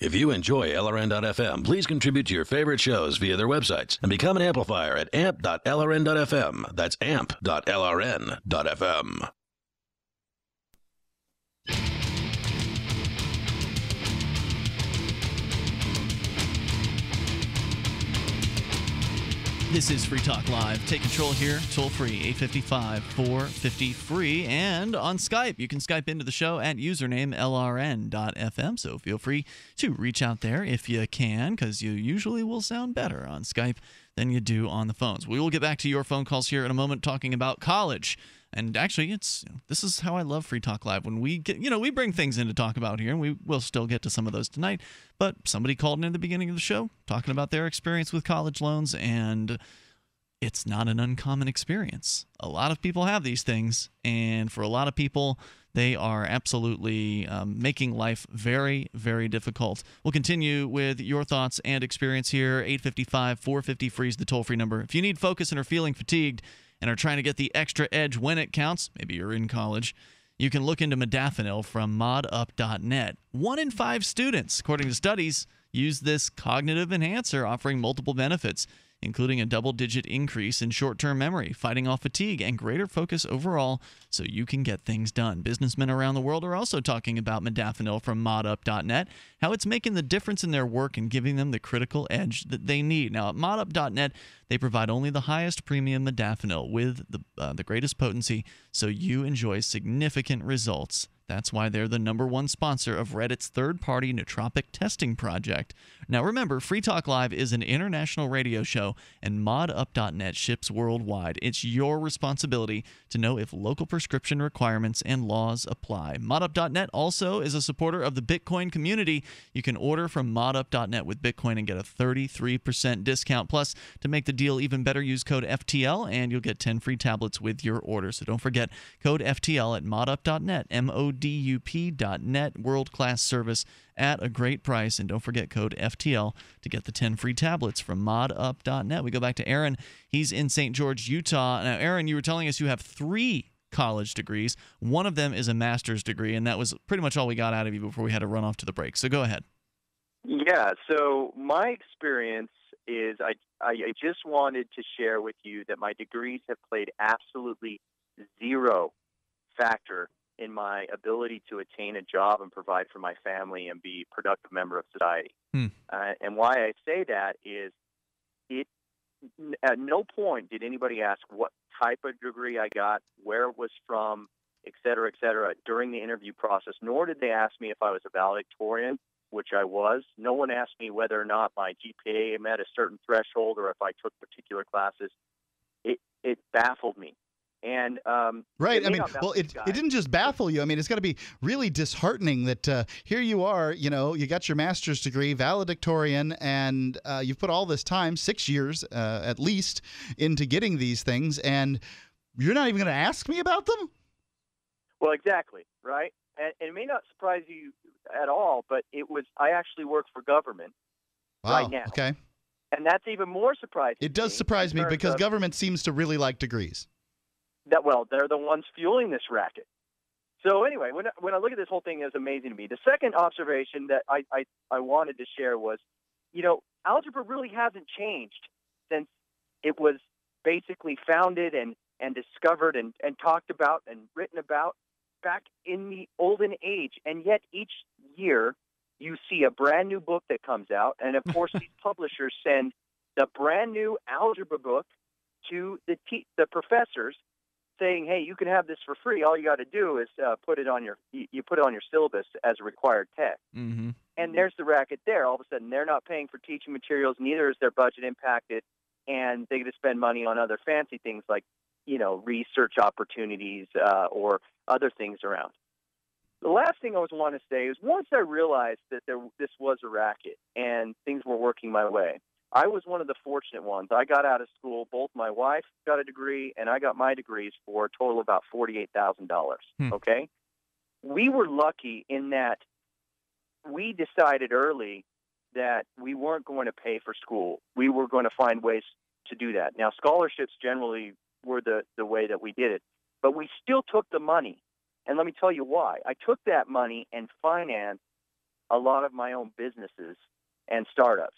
Speaker 11: If you enjoy LRN.FM, please contribute to your favorite shows via their websites and become an amplifier at amp.lrn.fm. That's amp.lrn.fm.
Speaker 4: This is Free Talk Live. Take control here, toll free, 855 450 free. And on Skype, you can Skype into the show at username lrn.fm. So feel free to reach out there if you can, because you usually will sound better on Skype than you do on the phones. We will get back to your phone calls here in a moment talking about college. And actually, it's this is how I love Free Talk Live. When we get, you know, we bring things in to talk about here, and we will still get to some of those tonight. But somebody called in at the beginning of the show talking about their experience with college loans, and it's not an uncommon experience. A lot of people have these things, and for a lot of people, they are absolutely um, making life very, very difficult. We'll continue with your thoughts and experience here. 855 450 free is the toll free number. If you need focus and are feeling fatigued, and are trying to get the extra edge when it counts, maybe you're in college, You can look into modafinil from modup.net. One in five students, according to studies, use this cognitive enhancer, offering multiple benefits including a double digit increase in short term memory, fighting off fatigue, and greater focus overall so you can get things done. Businessmen around the world are also talking about modafinil from modup.net, how it's making the difference in their work and giving them the critical edge that they need. Now, at modup.net, they provide only the highest premium modafinil with the, uh, the greatest potency so you enjoy significant results. That's why they're the number one sponsor of Reddit's third party nootropic testing project. Now, remember, Free Talk Live is an international radio show, and modup.net ships worldwide. It's your responsibility to know if local prescription requirements and laws apply. Modup.net also is a supporter of the Bitcoin community. You can order from modup.net with Bitcoin and get a 33% discount. Plus, to make the deal even better, use code FTL and you'll get 10 free tablets with your order. So don't forget code FTL at modup.net, M O D U P.net, world class service at a great price. And don't forget code FTL to get the 10 free tablets from modup.net. We go back to Aaron. He's in St. George, Utah. Now, Aaron, you were telling us you have three college degrees. One of them is a master's degree, and that was pretty much all we got out of you before we had to run off to the break. So go ahead.
Speaker 19: Yeah. So my experience is I I just wanted to share with you that my degrees have played absolutely zero factor in my ability to attain a job and provide for my family and be a productive member of society.
Speaker 4: Hmm.
Speaker 19: Uh, and why I say that is it at no point did anybody ask what type of degree I got, where it was from, et cetera, et cetera, during the interview process, nor did they ask me if I was a valedictorian, which I was. No one asked me whether or not my GPA met a certain threshold or if I took particular classes. It, it baffled me. And um,
Speaker 5: Right. I mean, well, it, it didn't just baffle you. I mean, it's got to be really disheartening that uh, here you are, you know, you got your master's degree, valedictorian, and uh, you've put all this time, six years uh, at least, into getting these things, and you're not even going to ask me about them?
Speaker 19: Well, exactly, right? And, and it may not surprise you at all, but it was I actually work for government
Speaker 5: Wow.
Speaker 19: right now,
Speaker 5: Okay.
Speaker 19: and that's even more surprising.
Speaker 5: It does surprise me because government seems to really like degrees.
Speaker 19: That well, they're the ones fueling this racket. So anyway, when I, when I look at this whole thing, it's amazing to me. The second observation that I, I I wanted to share was, you know, algebra really hasn't changed since it was basically founded and and discovered and and talked about and written about back in the olden age. And yet each year you see a brand new book that comes out, and of course these publishers send the brand new algebra book to the te- the professors saying, "Hey, you can have this for free. All you got to do is uh, put it on your you, you put it on your syllabus as a required text."
Speaker 4: Mm-hmm.
Speaker 19: And there's the racket there. All of a sudden, they're not paying for teaching materials. Neither is their budget impacted, and they get to spend money on other fancy things like, you know, research opportunities uh, or other things around. The last thing I was want to say is once I realized that there this was a racket and things were working my way, I was one of the fortunate ones. I got out of school. Both my wife got a degree, and I got my degrees for a total of about forty-eight thousand dollars.
Speaker 4: Hmm.
Speaker 19: Okay, we were lucky in that we decided early that we weren't going to pay for school. We were going to find ways to do that. Now, scholarships generally were the the way that we did it, but we still took the money. And let me tell you why. I took that money and financed a lot of my own businesses and startups.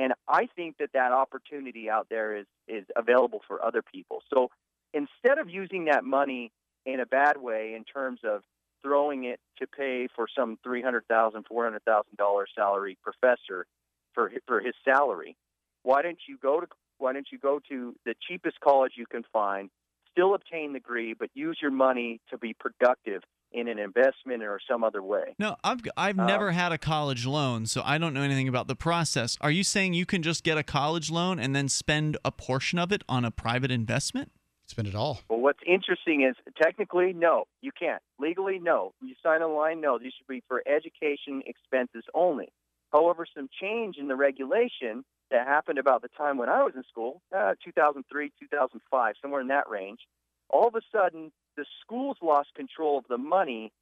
Speaker 19: And I think that that opportunity out there is is available for other people. So instead of using that money in a bad way in terms of throwing it to pay for some three hundred thousand, four hundred thousand dollar salary professor for for his salary, why don't you go to why don't you go to the cheapest college you can find, still obtain the degree, but use your money to be productive in an investment or some other way.
Speaker 4: No, I've I've
Speaker 19: Um,
Speaker 4: never had a college loan, so I don't know anything about the process. Are you saying you can just get a college loan and then spend a portion of it on a private investment?
Speaker 5: Spend it all.
Speaker 19: Well, what's interesting is technically, no, you can't. Legally, no. You sign a line, no. These should be for education expenses only. However, some change in the regulation that happened about the time when I was in school, uh, 2003, 2005, somewhere in that range, all of a sudden the schools lost control of the money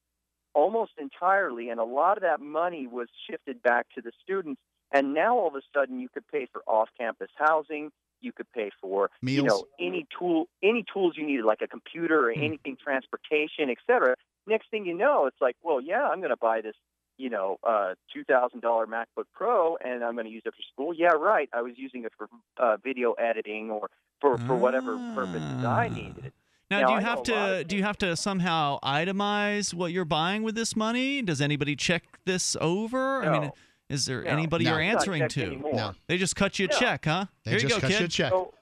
Speaker 19: almost entirely, and a lot of that money was shifted back to the students. And now all of a sudden you could pay for off campus housing, you could pay for.
Speaker 5: Meals.
Speaker 19: You know, any tool, any tools you needed, like a computer or anything, transportation, etc. Next thing you know, it's like, well, yeah, I'm going to buy this, you know, uh, two thousand dollar MacBook Pro, and I'm going to use it for school. Yeah, right. I was using it for uh, video editing or for for whatever purposes I needed it.
Speaker 4: Now,
Speaker 19: Now,
Speaker 4: do you
Speaker 19: know
Speaker 4: have to do you have to somehow itemize what you're buying with this money? Does anybody check this over? I mean, is there
Speaker 19: No.
Speaker 4: anybody
Speaker 19: No.
Speaker 4: you're answering to?
Speaker 19: No.
Speaker 4: They just cut you a
Speaker 19: No.
Speaker 4: check, huh?
Speaker 5: They
Speaker 4: Here you
Speaker 5: just
Speaker 4: go,
Speaker 5: cut
Speaker 4: kid.
Speaker 5: you a check.
Speaker 19: So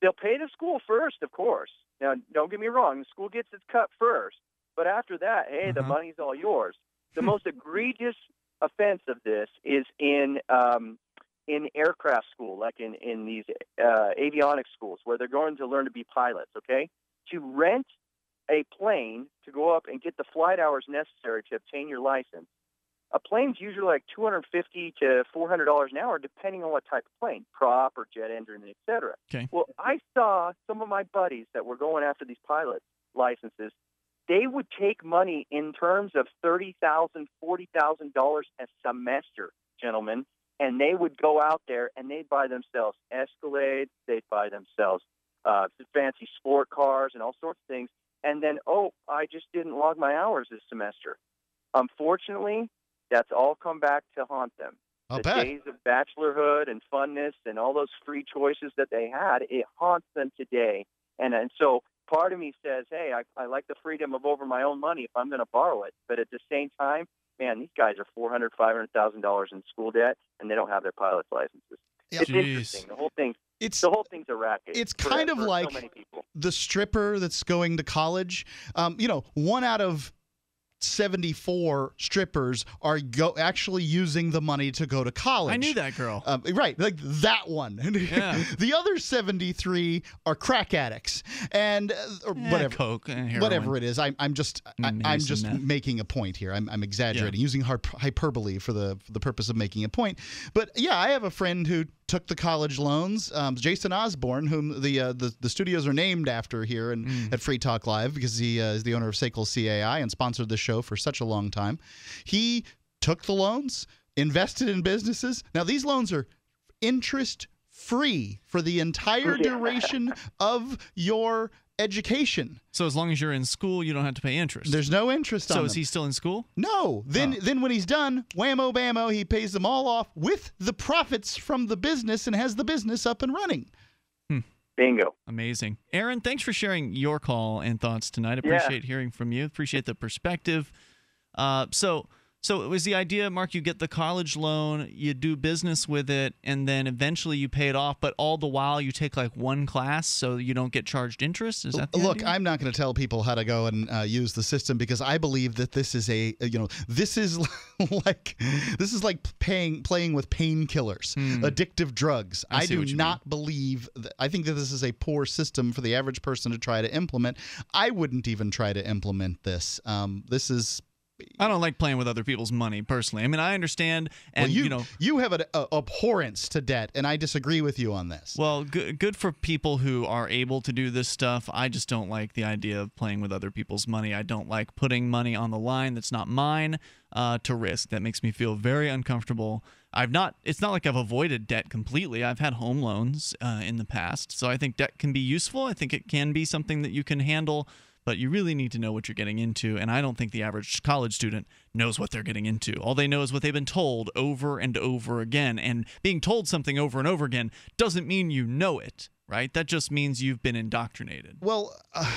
Speaker 19: they'll pay the school first, of course. Now, don't get me wrong, the school gets its cut first, but after that, hey, the
Speaker 4: Uh-huh.
Speaker 19: money's all yours. The most egregious offense of this is in um, in aircraft school, like in in these uh, avionics schools, where they're going to learn to be pilots. Okay, to rent a plane to go up and get the flight hours necessary to obtain your license. A plane's usually like 250 to 400 dollars an hour, depending on what type of plane, prop or jet engine, et cetera.
Speaker 4: Okay.
Speaker 19: Well, I saw some of my buddies that were going after these pilot licenses. They would take money in terms of thirty thousand, forty thousand dollars a semester, gentlemen, and they would go out there and they'd buy themselves Escalades, they'd buy themselves uh, fancy sport cars and all sorts of things. And then, oh, I just didn't log my hours this semester. Unfortunately, that's all come back to haunt them.
Speaker 5: I'll
Speaker 19: the
Speaker 5: bet.
Speaker 19: days of bachelorhood and funness and all those free choices that they had, it haunts them today. And and so part of me says, hey, I, I like the freedom of over my own money if I'm going to borrow it. But at the same time, man, these guys are four hundred, five hundred thousand dollars in school debt, and they don't have their pilot's licenses. It's
Speaker 5: Jeez.
Speaker 19: interesting. The whole thing.
Speaker 5: It's
Speaker 19: the whole thing's a racket.
Speaker 5: it's
Speaker 19: for-
Speaker 5: kind of
Speaker 19: for so
Speaker 5: like
Speaker 19: many
Speaker 5: the stripper that's going to college. Um, you know, one out of 74 strippers are go actually using the money to go to college.
Speaker 4: I knew that girl.
Speaker 5: Um, right, like that one.
Speaker 4: Yeah.
Speaker 5: the other 73 are crack addicts and uh, or
Speaker 4: Eh,
Speaker 5: whatever.
Speaker 4: coke and.
Speaker 5: Whatever it is, I'm, I'm just I, I'm just
Speaker 4: meth.
Speaker 5: making a point here. I'm, I'm exaggerating, using harp- hyperbole for the for the purpose of making a point. But yeah, I have a friend who took the college loans. Um, Jason Osborne, whom the, uh, the the studios are named after here and
Speaker 4: Mm.
Speaker 5: at Free Talk Live because he uh, is the owner of Sequel CAI and sponsored the show for such a long time. He took the loans, invested in businesses. Now these loans are interest free for the entire duration of your education.
Speaker 4: So as long as you're in school, you don't have to pay interest.
Speaker 5: There's no interest
Speaker 4: so
Speaker 5: on
Speaker 4: is
Speaker 5: them.
Speaker 4: he still in school?
Speaker 5: No. Then then when he's done, whammo bammo, he pays them all off with the profits from the business and has the business up and running.
Speaker 19: Bingo.
Speaker 4: Amazing. Aaron, thanks for sharing your call and thoughts tonight.
Speaker 5: Yeah.
Speaker 4: Appreciate hearing from you. Appreciate the perspective. Uh, so, so it was the idea, Mark, you get the college loan, you do business with it, and then eventually you pay it off, but all the while you take like one class so you don't get charged interest? Is that the
Speaker 5: Look,
Speaker 4: idea?
Speaker 5: I'm not going to tell people how to go and uh, use the system because I believe that this is a you know this is like this is like paying playing with painkillers, addictive drugs.
Speaker 4: Hmm. I
Speaker 5: I, do not believe. That, I think that this is a poor system for the average person to try to implement. I wouldn't even try to implement this. Um, this is
Speaker 4: I don't like playing with other people's money personally. I mean, I understand, and
Speaker 5: well, you,
Speaker 4: you know,
Speaker 5: you have an abhorrence to debt, and I disagree with you on this.
Speaker 4: Well, good, good for people who are able to do this stuff. I just don't like the idea of playing with other people's money. I don't like putting money on the line that's not mine uh, to risk. That makes me feel very uncomfortable. I've not. It's not like I've avoided debt completely. I've had home loans uh, in the past, so I think debt can be useful. I think it can be something that you can handle. But you really need to know what you're getting into, and I don't think the average college student knows what they're getting into. All they know is what they've been told over and over again, and being told something over and over again doesn't mean you know it, right? That just means you've been indoctrinated.
Speaker 5: Well, uh,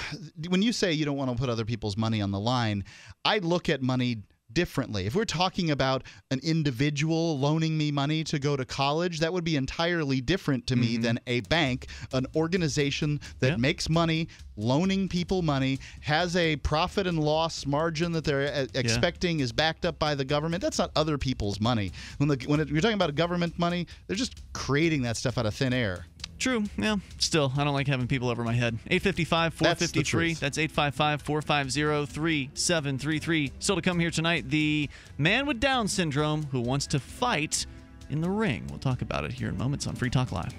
Speaker 5: when you say you don't want to put other people's money on the line, I look at money differently. If we're talking about an individual loaning me money to go to college, that would be entirely different to me than a bank, an organization that makes money, loaning people money, has a profit and loss margin that they're uh, expecting is backed up by the government. That's not other people's money. When the when it, you're talking about government money, they're just creating that stuff out of thin air.
Speaker 4: True. Yeah. Still, I don't like having people over my head. 855
Speaker 5: That's the
Speaker 4: 453. That's 855 450 3733. Still to come here tonight, the man with Down syndrome who wants to fight in the ring. We'll talk about it here in moments on Free Talk Live.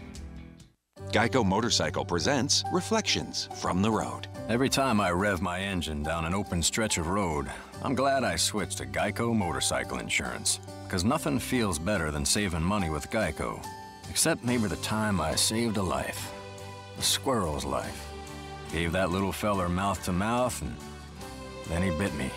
Speaker 25: Geico Motorcycle presents Reflections from the Road.
Speaker 26: Every time I rev my engine down an open stretch of road, I'm glad I switched to Geico Motorcycle Insurance. Because nothing feels better than saving money with Geico. Except maybe the time I saved a life. A squirrel's life. Gave that little feller mouth to mouth, and then he bit me.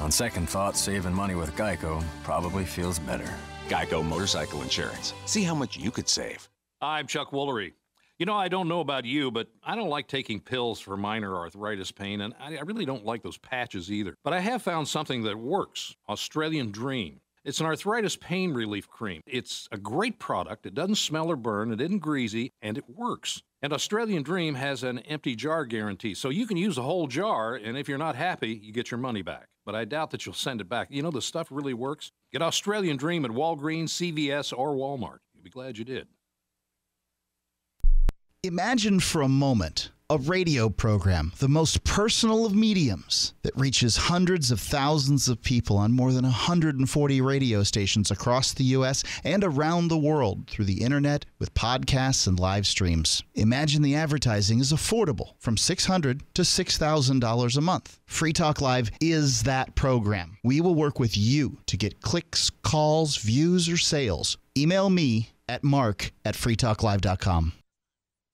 Speaker 26: On second thought, saving money with Geico probably feels better.
Speaker 25: Geico Motorcycle Insurance. See how much you could save.
Speaker 27: I'm Chuck Woolery. You know, I don't know about you, but I don't like taking pills for minor arthritis pain, and I I really don't like those patches either. But I have found something that works Australian Dream. It's an arthritis pain relief cream. It's a great product. It doesn't smell or burn, it isn't greasy, and it works. And Australian Dream has an empty jar guarantee, so you can use a whole jar, and if you're not happy, you get your money back. But I doubt that you'll send it back. You know, the stuff really works. Get Australian Dream at Walgreens, CVS, or Walmart. You'll be glad you did.
Speaker 5: Imagine for a moment a radio program, the most personal of mediums, that reaches hundreds of thousands of people on more than 140 radio stations across the U.S. and around the world through the internet with podcasts and live streams. Imagine the advertising is affordable from 600 to $6,000 a month. Free Talk Live is that program. We will work with you to get clicks, calls, views, or sales. Email me at mark at freetalklive.com.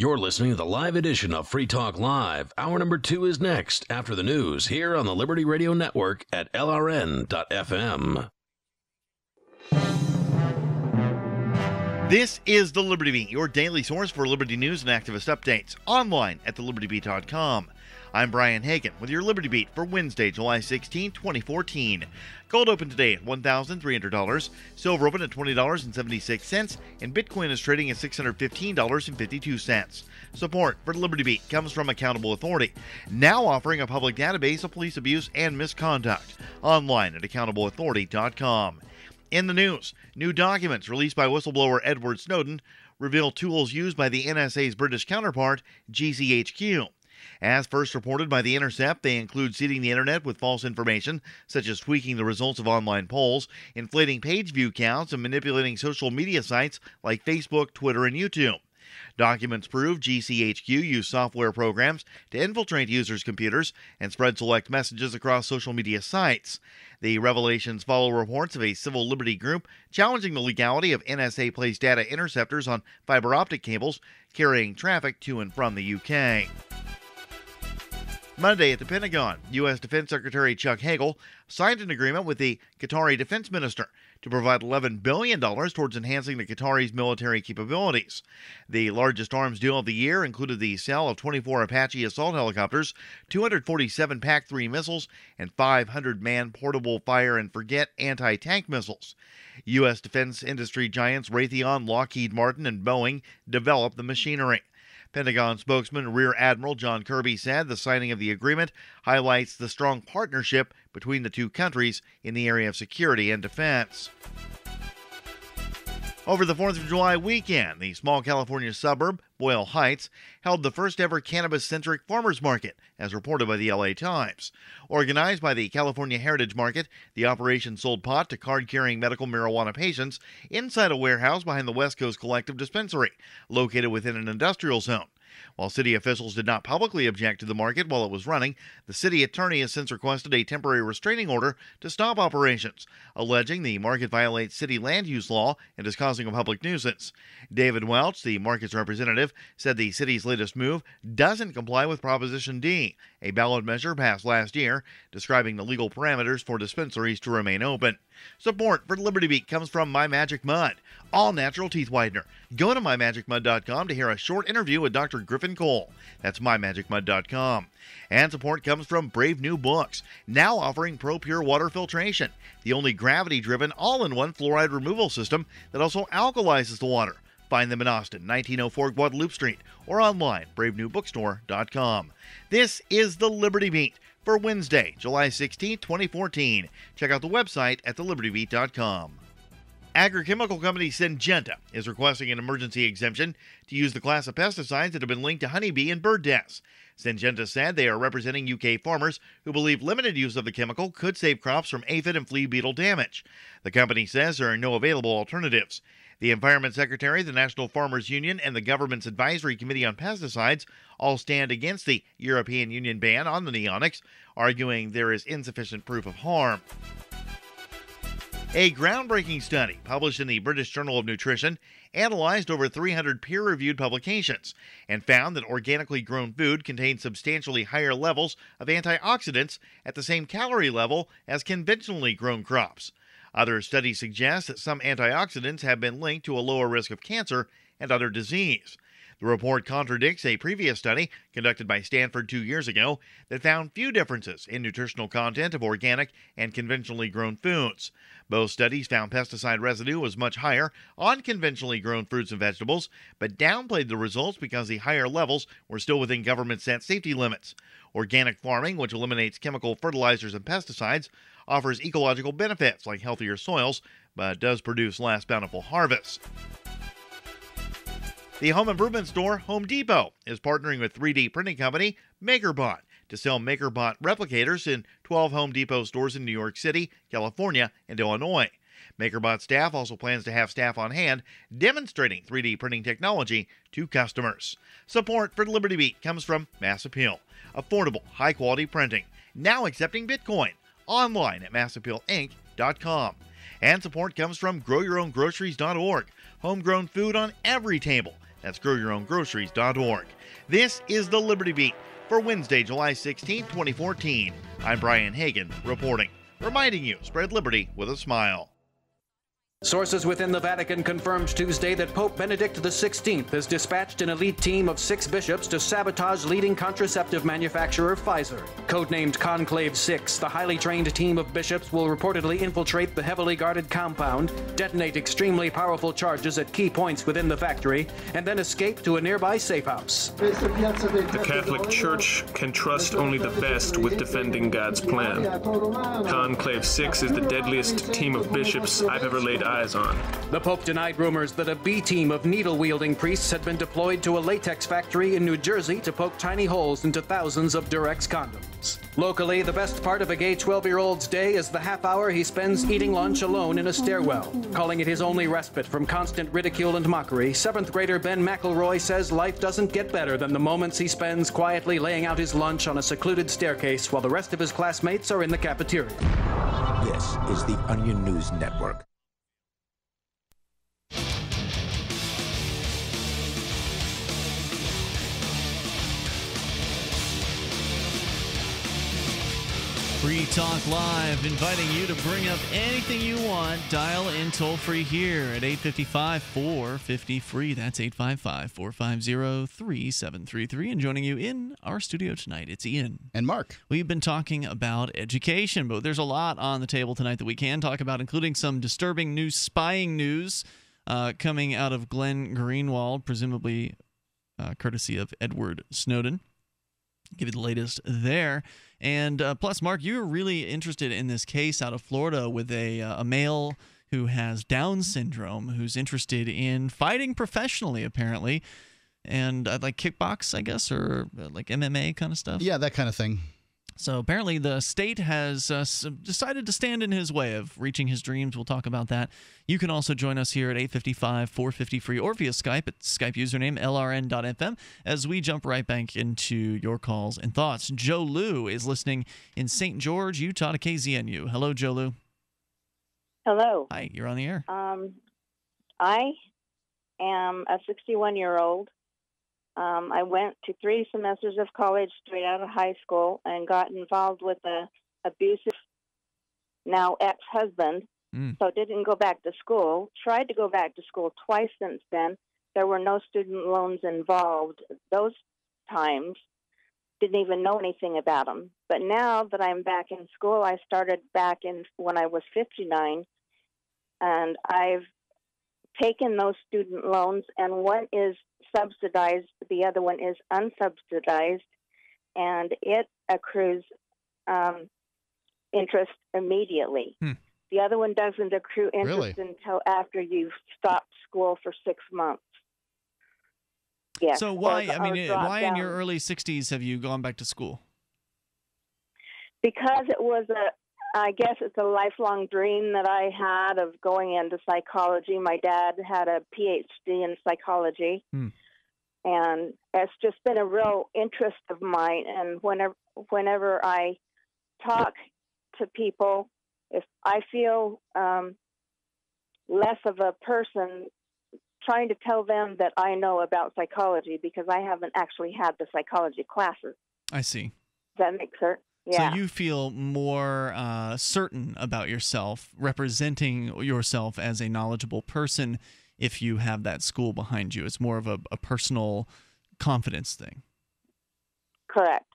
Speaker 11: You're listening to the live edition of Free Talk Live. Hour number two is next after the news here on the Liberty Radio Network at LRN.FM.
Speaker 28: This is the Liberty Beat, your daily source for liberty news and activist updates, online at thelibertybeat.com. I'm Brian Hagan with your Liberty Beat for Wednesday, July 16, 2014. Gold opened today at $1,300, silver opened at $20.76, and Bitcoin is trading at $615.52. Support for Liberty Beat comes from Accountable Authority, now offering a public database of police abuse and misconduct, online at accountableauthority.com. In the news, new documents released by whistleblower Edward Snowden reveal tools used by the NSA's British counterpart, GCHQ. As first reported by The Intercept, they include seeding the internet with false information, such as tweaking the results of online polls, inflating page view counts, and manipulating social media sites like Facebook, Twitter, and YouTube. Documents prove GCHQ used software programs to infiltrate users' computers and spread select messages across social media sites. The revelations follow reports of a civil liberty group challenging the legality of NSA placed data interceptors on fiber optic cables carrying traffic to and from the UK. Monday at the Pentagon, U.S. Defense Secretary Chuck Hagel signed an agreement with the Qatari defense minister to provide $11 billion towards enhancing the Qatari's military capabilities. The largest arms deal of the year included the sale of 24 Apache assault helicopters, 247 PAC 3 missiles, and 500 man portable fire and forget anti tank missiles. U.S. defense industry giants Raytheon, Lockheed Martin, and Boeing developed the machinery. Pentagon spokesman Rear Admiral John Kirby said the signing of the agreement highlights the strong partnership between the two countries in the area of security and defense. Over the 4th of July weekend, the small California suburb, Boyle Heights, held the first ever cannabis centric farmers market, as reported by the LA Times. Organized by the California Heritage Market, the operation sold pot to card carrying medical marijuana patients inside a warehouse behind the West Coast Collective Dispensary, located within an industrial zone. While city officials did not publicly object to the market while it was running, the city attorney has since requested a temporary restraining order to stop operations, alleging the market violates city land use law and is causing a public nuisance. David Welch, the market's representative, said the city's latest move doesn't comply with Proposition D, a ballot measure passed last year describing the legal parameters for dispensaries to remain open. Support for Liberty Beat comes from My Magic Mud, all natural teeth whitener. Go to mymagicmud.com to hear a short interview with Dr. Griffin Cole. That's mymagicmud.com. And support comes from Brave New Books, now offering ProPur water filtration, the only gravity driven all in one fluoride removal system that also alkalizes the water. Find them in Austin, 1904 Guadalupe Street, or online, bravenewbookstore.com. This is the Liberty Beat for Wednesday, July 16, 2014. Check out the website at thelibertybeat.com. Agrochemical company Syngenta is requesting an emergency exemption to use the class of pesticides that have been linked to honeybee and bird deaths. Syngenta said they are representing UK farmers who believe limited use of the chemical could save crops from aphid and flea beetle damage. The company says there are no available alternatives. The Environment Secretary, the National Farmers Union, and the government's Advisory Committee on Pesticides all stand against the European Union ban on the neonics, arguing there is insufficient proof of harm. A groundbreaking study published in the British Journal of Nutrition analyzed over 300 peer reviewed publications and found that organically grown food contains substantially higher levels of antioxidants at the same calorie level as conventionally grown crops. Other studies suggest that some antioxidants have been linked to a lower risk of cancer and other disease. The report contradicts a previous study conducted by Stanford two years ago that found few differences in nutritional content of organic and conventionally grown foods. Both studies found pesticide residue was much higher on conventionally grown fruits and vegetables, but downplayed the results because the higher levels were still within government set safety limits. Organic farming, which eliminates chemical fertilizers and pesticides, offers ecological benefits like healthier soils, but does produce less bountiful harvests. The home improvement store Home Depot is partnering with 3D printing company MakerBot to sell MakerBot replicators in 12 Home Depot stores in New York City, California, and Illinois. MakerBot staff also plans to have staff on hand demonstrating 3D printing technology to customers. Support for the Liberty Beat comes from Mass Appeal, affordable, high quality printing, now accepting Bitcoin, online at massappealinc.com. And support comes from growyourowngroceries.org, homegrown food on every table. That's growyourowngroceries.org. This is the Liberty Beat for Wednesday, July 16, 2014. I'm Brian Hagan reporting, reminding you spread liberty with a smile.
Speaker 2: Sources within the Vatican confirmed Tuesday that Pope Benedict XVI has dispatched an elite team of six bishops to sabotage leading contraceptive manufacturer Pfizer. Codenamed Conclave 6, the highly trained team of bishops will reportedly infiltrate the heavily guarded compound, detonate extremely powerful charges at key points within the factory, and then escape to a nearby safe house.
Speaker 29: The Catholic Church can trust only the best with defending God's plan. Conclave 6 is the deadliest team of bishops I've ever laid eyes on.
Speaker 2: The Pope denied rumors that a B team of needle wielding priests had been deployed to a latex factory in New Jersey to poke tiny holes into thousands of Durex condoms. Locally, the best part of a gay 12 year old's day is the half hour he spends eating lunch alone in a stairwell. Calling it his only respite from constant ridicule and mockery, seventh grader Ben McElroy says life doesn't get better than the moments he spends quietly laying out his lunch on a secluded staircase while the rest of his classmates are in the cafeteria.
Speaker 26: This is the Onion News Network.
Speaker 4: Free Talk Live, inviting you to bring up anything you want. Dial in toll free here at 855 450 free. That's 855 450 3733. And joining you in our studio tonight, it's Ian.
Speaker 5: And Mark.
Speaker 4: We've been talking about education, but there's a lot on the table tonight that we can talk about, including some disturbing news, spying news uh, coming out of Glenn Greenwald, presumably uh, courtesy of Edward Snowden give you the latest there. And uh, plus, Mark, you're really interested in this case out of Florida with a, uh, a male who has Down syndrome who's interested in fighting professionally, apparently. And uh, like kickbox, I guess, or uh, like MMA kind of stuff.
Speaker 5: Yeah, that kind of thing.
Speaker 4: So apparently, the state has uh, decided to stand in his way of reaching his dreams. We'll talk about that. You can also join us here at 855 450 free or via Skype at Skype username lrn.fm as we jump right back into your calls and thoughts. Joe Lou is listening in St. George, Utah to KZNU. Hello, Joe Lou.
Speaker 30: Hello.
Speaker 4: Hi, you're on the air.
Speaker 30: Um, I am a 61 year old. Um, I went to three semesters of college straight out of high school and got involved with a abusive, now ex husband. So didn't go back to school. Tried to go back to school twice since then. There were no student loans involved those times. Didn't even know anything about them. But now that I'm back in school, I started back in when I was 59, and I've taken those student loans, and one is subsidized, the other one is unsubsidized, and it accrues um, interest immediately. The other one doesn't accrue interest
Speaker 4: Really?
Speaker 30: until after you've stopped school for six months. Yes.
Speaker 4: So
Speaker 30: or-
Speaker 4: why? I mean,
Speaker 30: drop
Speaker 4: why in your early 60s have you gone back to school?
Speaker 30: because it was a I guess it's a lifelong dream that I had of going into psychology. My dad had a PhD in psychology,
Speaker 4: Hmm.
Speaker 30: and it's just been a real interest of mine. And whenever whenever I talk to people, if I feel um, less of a person trying to tell them that I know about psychology because I haven't actually had the psychology classes.
Speaker 4: I see.
Speaker 30: Does that make sense? Yeah.
Speaker 4: So you feel more uh, certain about yourself, representing yourself as a knowledgeable person if you have that school behind you. It's more of a, a personal confidence thing.
Speaker 30: Correct.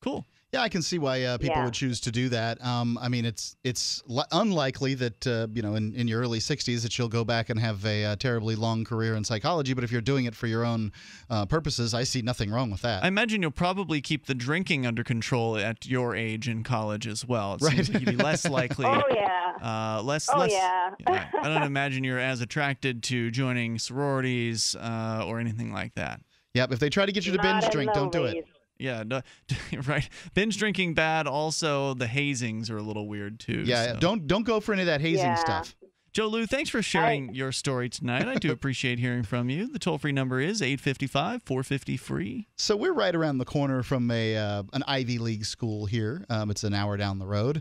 Speaker 4: Cool.
Speaker 5: Yeah, I can see why uh, people
Speaker 30: Yeah.
Speaker 5: would choose to do that. Um, I mean, it's it's li- unlikely that uh, you know in, in your early 60s that you'll go back and have a, uh terribly long career in psychology. But if you're doing it for your own uh, purposes, I see nothing wrong with that.
Speaker 4: I imagine you'll probably keep the drinking under control at your age in college as well. It seems
Speaker 5: Right.
Speaker 4: like you'd be less likely.
Speaker 30: Oh yeah.
Speaker 4: Uh, less,
Speaker 30: Oh
Speaker 4: less,
Speaker 30: yeah.
Speaker 4: yeah, I don't imagine you're as attracted to joining sororities uh, or anything like that.
Speaker 5: Yep. If they try to get you to binge drink, don't do it.
Speaker 4: Yeah, no, right. Binge drinking bad. Also, the hazings are a little weird too.
Speaker 5: Yeah,
Speaker 4: so.
Speaker 5: don't don't go for any of that hazing
Speaker 30: Yeah.
Speaker 5: stuff.
Speaker 4: Joe Lou, thanks for sharing your story tonight. I do appreciate hearing from you. The toll free number is 855 450 free.
Speaker 5: So we're right around the corner from a uh, an Ivy League school here. Um, it's an hour down the road.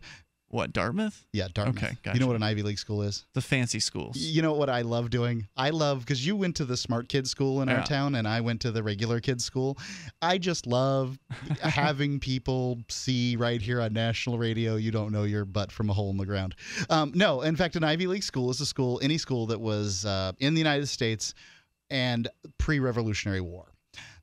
Speaker 4: What, Dartmouth?
Speaker 5: Yeah, Dartmouth.
Speaker 4: Okay,
Speaker 5: You know what an Ivy League school is?
Speaker 4: The fancy schools.
Speaker 5: You know what I love doing? I love because you went to the smart kids school in our town, and I went to the regular kids school. I just love having people see right here on national radio. You don't know your butt from a hole in the ground. Um, no, in fact, an Ivy League school is a school, any school that was uh, in the United States and pre-Revolutionary War.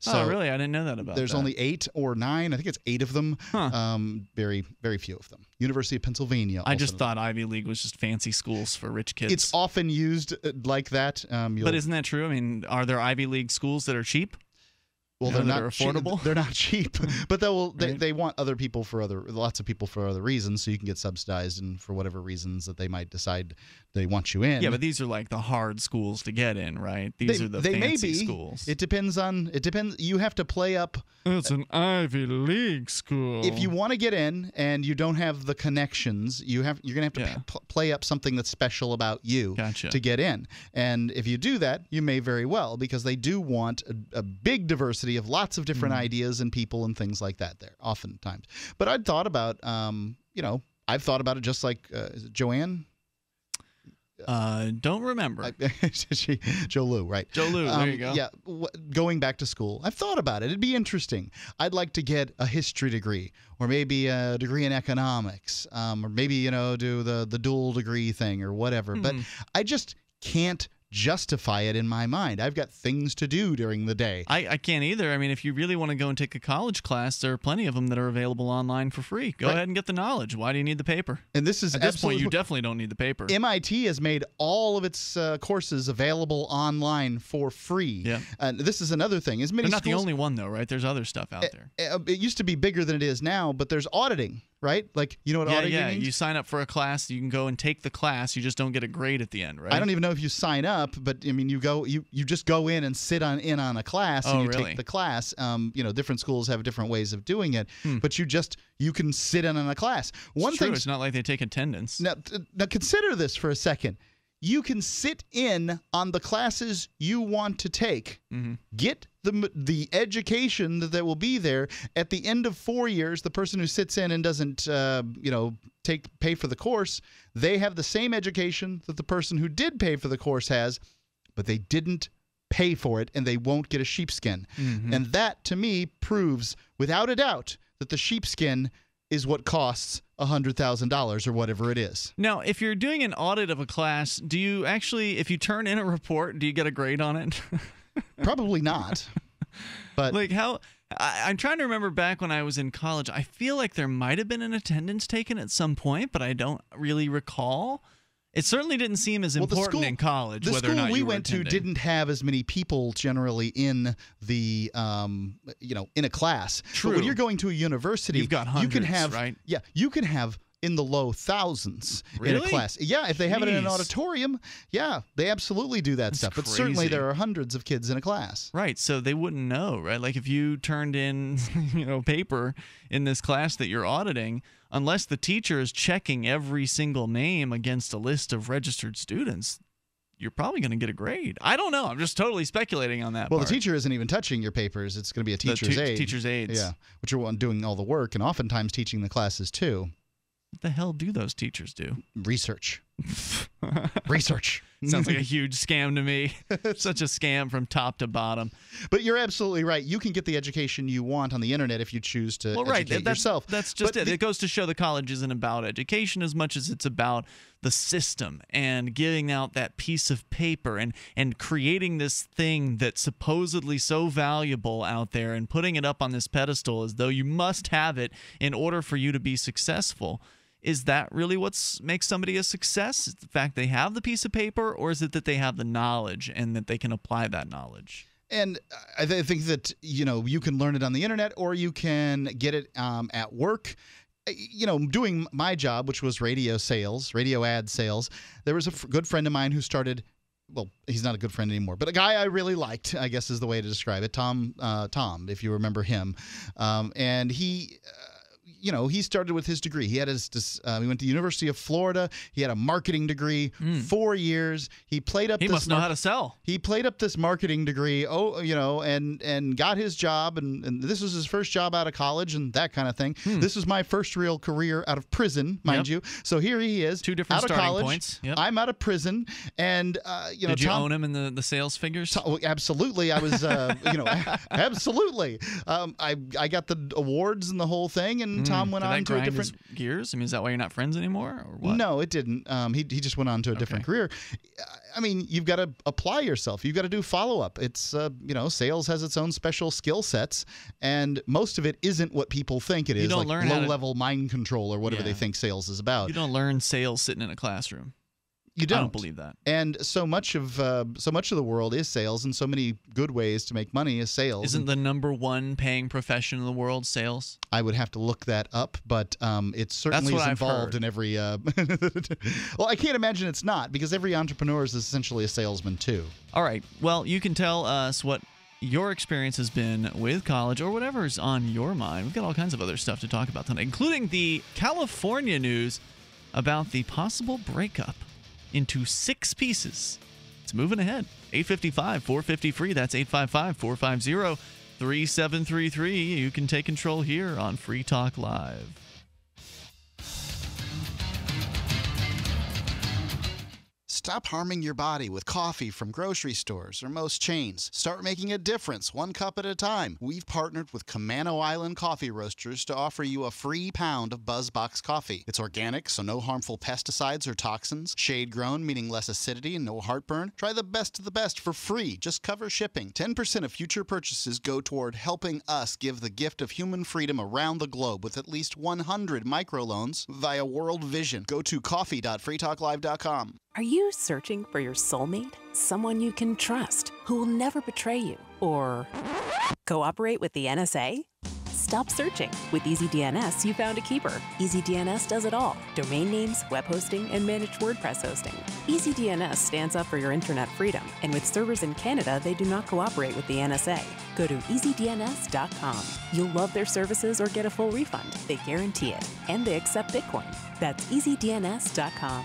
Speaker 4: Oh, really? I didn't know that about
Speaker 5: There's
Speaker 4: that.
Speaker 5: only eight or nine. I think it's eight of them. Um, very, very few of them. University of Pennsylvania.
Speaker 4: I just thought Ivy League was just fancy schools for rich kids.
Speaker 5: it's often used uh, like that. Um,
Speaker 4: but isn't that true? I mean, are there Ivy League schools that are cheap?
Speaker 5: Well, they're not cheap-
Speaker 4: affordable.
Speaker 5: they're not cheap, but they will. They,
Speaker 4: Right.
Speaker 5: they want other people for other lots of people for other reasons, so you can get subsidized and for whatever reasons that they might decide they want you in.
Speaker 4: Yeah, but these are like the hard schools to get in, right? These
Speaker 5: they,
Speaker 4: are the
Speaker 5: they may
Speaker 4: fancy
Speaker 5: be.
Speaker 4: schools.
Speaker 5: It depends on. It depends. You have to play up.
Speaker 4: It's an Ivy League school.
Speaker 5: If you want to get in and you don't have the connections, you have you're gonna have to
Speaker 4: Yeah.
Speaker 5: p- play up something that's special about you
Speaker 4: Gotcha.
Speaker 5: to get in. And if you do that, you may very well because they do want a, a big diversity of lots of different
Speaker 4: Mm.
Speaker 5: ideas and people and things like that. There, oftentimes. But I'd thought about, um, you know, I've thought about it just like uh, Joanne.
Speaker 4: uh, don't remember.
Speaker 5: she, Joe Lou, right?
Speaker 4: Joe Lou, there
Speaker 5: Um,
Speaker 4: you go.
Speaker 5: Yeah, w- going back to school. I've thought about it. It'd be interesting. I'd like to get a history degree, or maybe a degree in economics, um, or maybe you know do the the dual degree thing or whatever. But
Speaker 4: Hmm.
Speaker 5: I just can't justify it in my mind. I've got things to do during the day.
Speaker 4: I, I can't either. I mean, if you really want to go and take a college class, there are plenty of them that are available online for free. Go
Speaker 5: Right.
Speaker 4: ahead and get the knowledge. Why do you need the paper?
Speaker 5: And this is
Speaker 4: At this point, you definitely don't need the paper.
Speaker 5: MIT has made all of its uh, courses available online for free.
Speaker 4: Yeah.
Speaker 5: And this is another thing. Is many
Speaker 4: They're not the only one, though, right? There's other stuff out there.
Speaker 5: uh, it used to be bigger than it is now, but there's auditing, right? Like you know what
Speaker 4: yeah,
Speaker 5: auditing
Speaker 4: yeah.
Speaker 5: means?
Speaker 4: You sign up for a class, you can go and take the class. You just don't get a grade at the end, right?
Speaker 5: I don't even know if you sign up, but I mean, you go, you you just go in and sit on in on a class, and
Speaker 4: Oh,
Speaker 5: you
Speaker 4: really?
Speaker 5: take the class. Um, you know, different schools have different ways of doing it,
Speaker 4: Hmm.
Speaker 5: but you just you can sit in on a class. One thing,
Speaker 4: It's not like they take attendance.
Speaker 5: now, now consider this for a second. You can sit in on the classes you want to take.
Speaker 4: Mhm.
Speaker 5: Get the the education that, will be there at the end of four years. The person who sits in and doesn't, uh, you know, take pay for the course, they have the same education that the person who did pay for the course has, but they didn't pay for it and they won't get a sheepskin.
Speaker 4: Mhm.
Speaker 5: And that to me proves without a doubt that the sheepskin is what costs $100,000 or whatever it is.
Speaker 4: Now, if you're doing an audit of a class, do you actually, if you turn in a report, do you get a grade on it?
Speaker 5: Probably not. But
Speaker 4: like how I, I'm trying to remember back when I was in college. I feel like there might have been an attendance taken at some point, but I don't really recall. It certainly didn't seem as important Well,
Speaker 5: school-
Speaker 4: in college.
Speaker 5: the
Speaker 4: whether
Speaker 5: school
Speaker 4: or not
Speaker 5: we went to didn't have as many people generally in the um, you know in a class. But
Speaker 4: True.
Speaker 5: when you're going to a university,
Speaker 4: You've got
Speaker 5: you can
Speaker 4: hundreds,
Speaker 5: have
Speaker 4: right?
Speaker 5: Yeah, you can have in the low thousands in a
Speaker 4: Really?
Speaker 5: class. Yeah, if they have it in an auditorium, yeah, they absolutely do that stuff. But certainly there are hundreds of kids in a class.
Speaker 4: Right, so they wouldn't know, right? Like if you turned in, you know, paper in this class that you're auditing, unless the teacher is checking every single name against a list of registered students, you're probably going to get a grade. I don't know. I'm just totally speculating on that.
Speaker 5: Well,
Speaker 4: part.
Speaker 5: the teacher isn't even touching your papers. It's going to be a teacher's aide.
Speaker 4: teacher's aides.
Speaker 5: Yeah, which are doing all the work and oftentimes teaching the classes too.
Speaker 4: What the hell do those teachers do?
Speaker 5: Research. Research.
Speaker 4: Sounds like a huge scam to me. Such a scam from top to bottom.
Speaker 5: But you're absolutely right. You can get the education you want on the internet if you choose to
Speaker 4: Well, right.
Speaker 5: educate
Speaker 4: That's,
Speaker 5: yourself.
Speaker 4: That's just
Speaker 5: But
Speaker 4: it.
Speaker 5: the-
Speaker 4: it goes to show the college isn't about education as much as it's about the system and giving out that piece of paper and and creating this thing that's supposedly so valuable out there and putting it up on this pedestal as though you must have it in order for you to be successful. Is that really what makes somebody a success? Is the fact they have the piece of paper, or is it that they have the knowledge and that they can apply that knowledge?
Speaker 5: And I th- think that you know you can learn it on the internet, or you can get it um, at work. Uh, You know, doing my job, which was radio sales, radio ad sales. There was a f- good friend of mine who started. Well, he's not a good friend anymore, but a guy I really liked, I guess is the way to describe it. Tom, uh, Tom, if you remember him, um, and he. Uh, you know, he started with his degree. He had his, uh, he went to the University of Florida. He had a marketing degree, four years. He played up.
Speaker 4: He
Speaker 5: this
Speaker 4: must know how to sell.
Speaker 5: He played up this marketing degree. Oh, you know, and and got his job, and, and this was his first job out of college, and that kind of thing. This was my first real career out of prison, mind.
Speaker 4: Yep.
Speaker 5: you. So here he is, two
Speaker 4: different
Speaker 5: out of
Speaker 4: starting
Speaker 5: college.
Speaker 4: points. Yep.
Speaker 5: I'm out of prison, and uh, you know,
Speaker 4: Did you
Speaker 5: Tom,
Speaker 4: own him in the, the sales figures?
Speaker 5: Oh, absolutely. I was, uh, you know, absolutely. Um, I I got the awards and the whole thing, and Tom went
Speaker 4: Hmm. Did
Speaker 5: on to a different.
Speaker 4: gears? I mean, is that why you're not friends anymore, or what?
Speaker 5: No, it didn't. Um, he he just went on to a different career. I mean, you've got to apply yourself. You've got to do follow up. It's uh, you know, sales has its own special skill sets, and most of it isn't what people think it
Speaker 4: You
Speaker 5: is,
Speaker 4: don't
Speaker 5: like
Speaker 4: learn
Speaker 5: low
Speaker 4: to-
Speaker 5: level mind control or whatever they think sales is about.
Speaker 4: You don't learn sales sitting in a classroom.
Speaker 5: You don't.
Speaker 4: don't believe that.
Speaker 5: And so much of uh, so much of the world is sales, and so many good ways to make money is sales.
Speaker 4: Isn't the number one paying profession in the world sales?
Speaker 5: I would have to look that up, but um, it certainly is
Speaker 4: I've
Speaker 5: involved
Speaker 4: heard.
Speaker 5: in every. Uh, well, I can't imagine it's not because every entrepreneur is essentially a salesman too.
Speaker 4: All right. Well, you can tell us what your experience has been with college or whatever's on your mind. We've got all kinds of other stuff to talk about tonight, including the California news about the possible breakup into six pieces. It's moving ahead. 855 450 free. That's 855 450 3733. You can take control here on Free Talk Live.
Speaker 5: Stop harming your body with coffee from grocery stores or most chains. Start making a difference one cup at a time. We've partnered with Camano Island Coffee Roasters to offer you a free pound of BuzzBox coffee. It's organic, so no harmful pesticides or toxins. Shade grown, meaning less acidity and no heartburn. Try the best of the best for free. Just cover shipping. 10% of future purchases go toward helping us give the gift of human freedom around the globe with at least 100 microloans via World Vision. Go to coffee.freetalklive.com.
Speaker 15: Are you searching for your soulmate? Someone you can trust, who will never betray you? Or cooperate with the NSA? Stop searching. With EasyDNS, you found a keeper. EasyDNS does it all domain names, web hosting, and managed WordPress hosting. EasyDNS stands up for your internet freedom, and with servers in Canada, they do not cooperate with the NSA. Go to easydns.com. You'll love their services or get a full refund. They guarantee it. And they accept Bitcoin. That's easydns.com.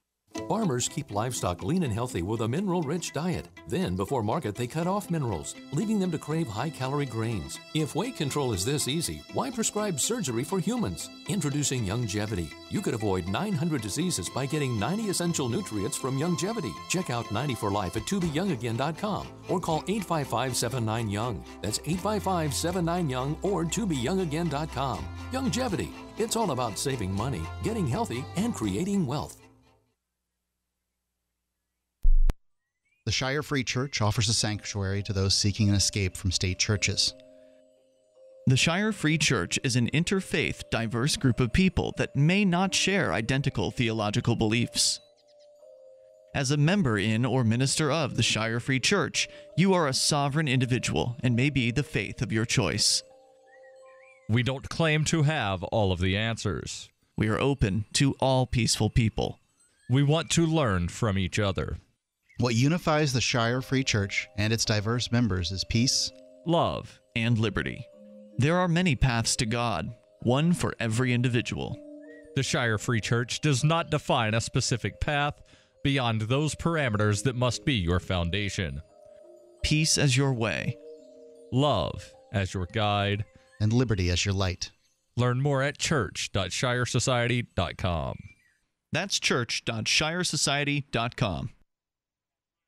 Speaker 31: Farmers keep livestock lean and healthy with a mineral rich diet. Then, before market, they cut off minerals, leaving them to crave high calorie grains. If weight control is this easy, why prescribe surgery for humans? Introducing Youngevity. You could avoid 900 diseases by getting 90 essential nutrients from Youngevity. Check out 90 for Life at tobeyoungagain.com or call 855 79 Young. That's 855 79 Young or tobeyoungagain.com. Youngevity. It's all about saving money, getting healthy, and creating wealth.
Speaker 5: The Shire Free Church offers a sanctuary to those seeking an escape from state churches.
Speaker 4: The Shire Free Church is an interfaith, diverse group of people that may not share identical theological beliefs. As a member in or minister of the Shire Free Church, you are a sovereign individual and may be the faith of your choice.
Speaker 1: We don't claim to have all of the answers.
Speaker 4: We are open to all peaceful people.
Speaker 1: We want to learn from each other.
Speaker 5: What unifies the Shire Free Church and its diverse members is peace,
Speaker 1: love,
Speaker 4: and liberty. There are many paths to God, one for every individual.
Speaker 1: The Shire Free Church does not define a specific path beyond those parameters that must be your foundation.
Speaker 4: Peace as your way,
Speaker 1: love as your guide,
Speaker 5: and liberty as your light.
Speaker 1: Learn more at church.shiresociety.com.
Speaker 4: That's church.shiresociety.com.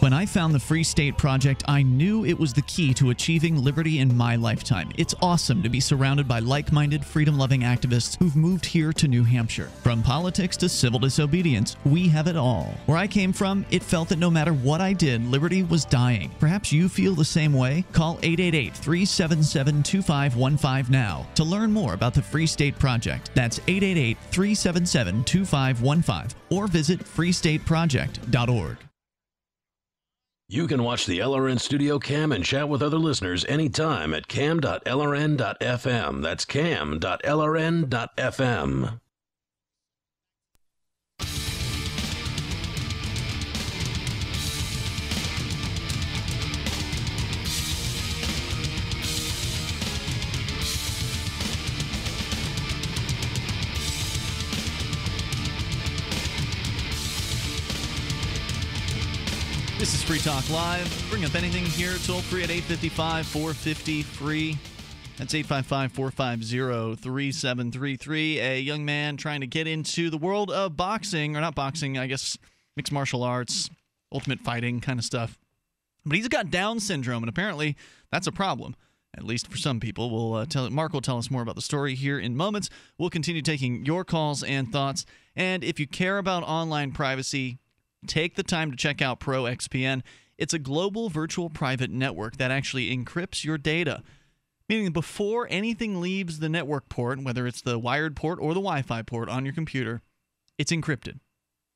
Speaker 4: When I found the Free State Project, I knew it was the key to achieving liberty in my lifetime. It's awesome to be surrounded by like minded, freedom loving activists who've moved here to New Hampshire. From politics to civil disobedience, we have it all. Where I came from, it felt that no matter what I did, liberty was dying. Perhaps you feel the same way? Call 888 377 2515 now to learn more about the Free State Project. That's 888 377 2515 or visit freestateproject.org.
Speaker 11: You can watch the LRN Studio Cam and chat with other listeners anytime at cam.lrn.fm. That's cam.lrn.fm.
Speaker 4: This is Free Talk Live. Bring up anything here toll free at 855 450 free. That's 855 450 3733. A young man trying to get into the world of boxing, or not boxing, I guess mixed martial arts, ultimate fighting kind of stuff. But he's got Down syndrome, and apparently that's a problem. At least for some people. We'll uh, tell Mark will tell us more about the story here in moments. We'll continue taking your calls and thoughts. And if you care about online privacy, take the time to check out ProXPN. It's a global virtual private network that actually encrypts your data. Meaning, before anything leaves the network port, whether it's the wired port or the Wi Fi port on your computer, it's encrypted.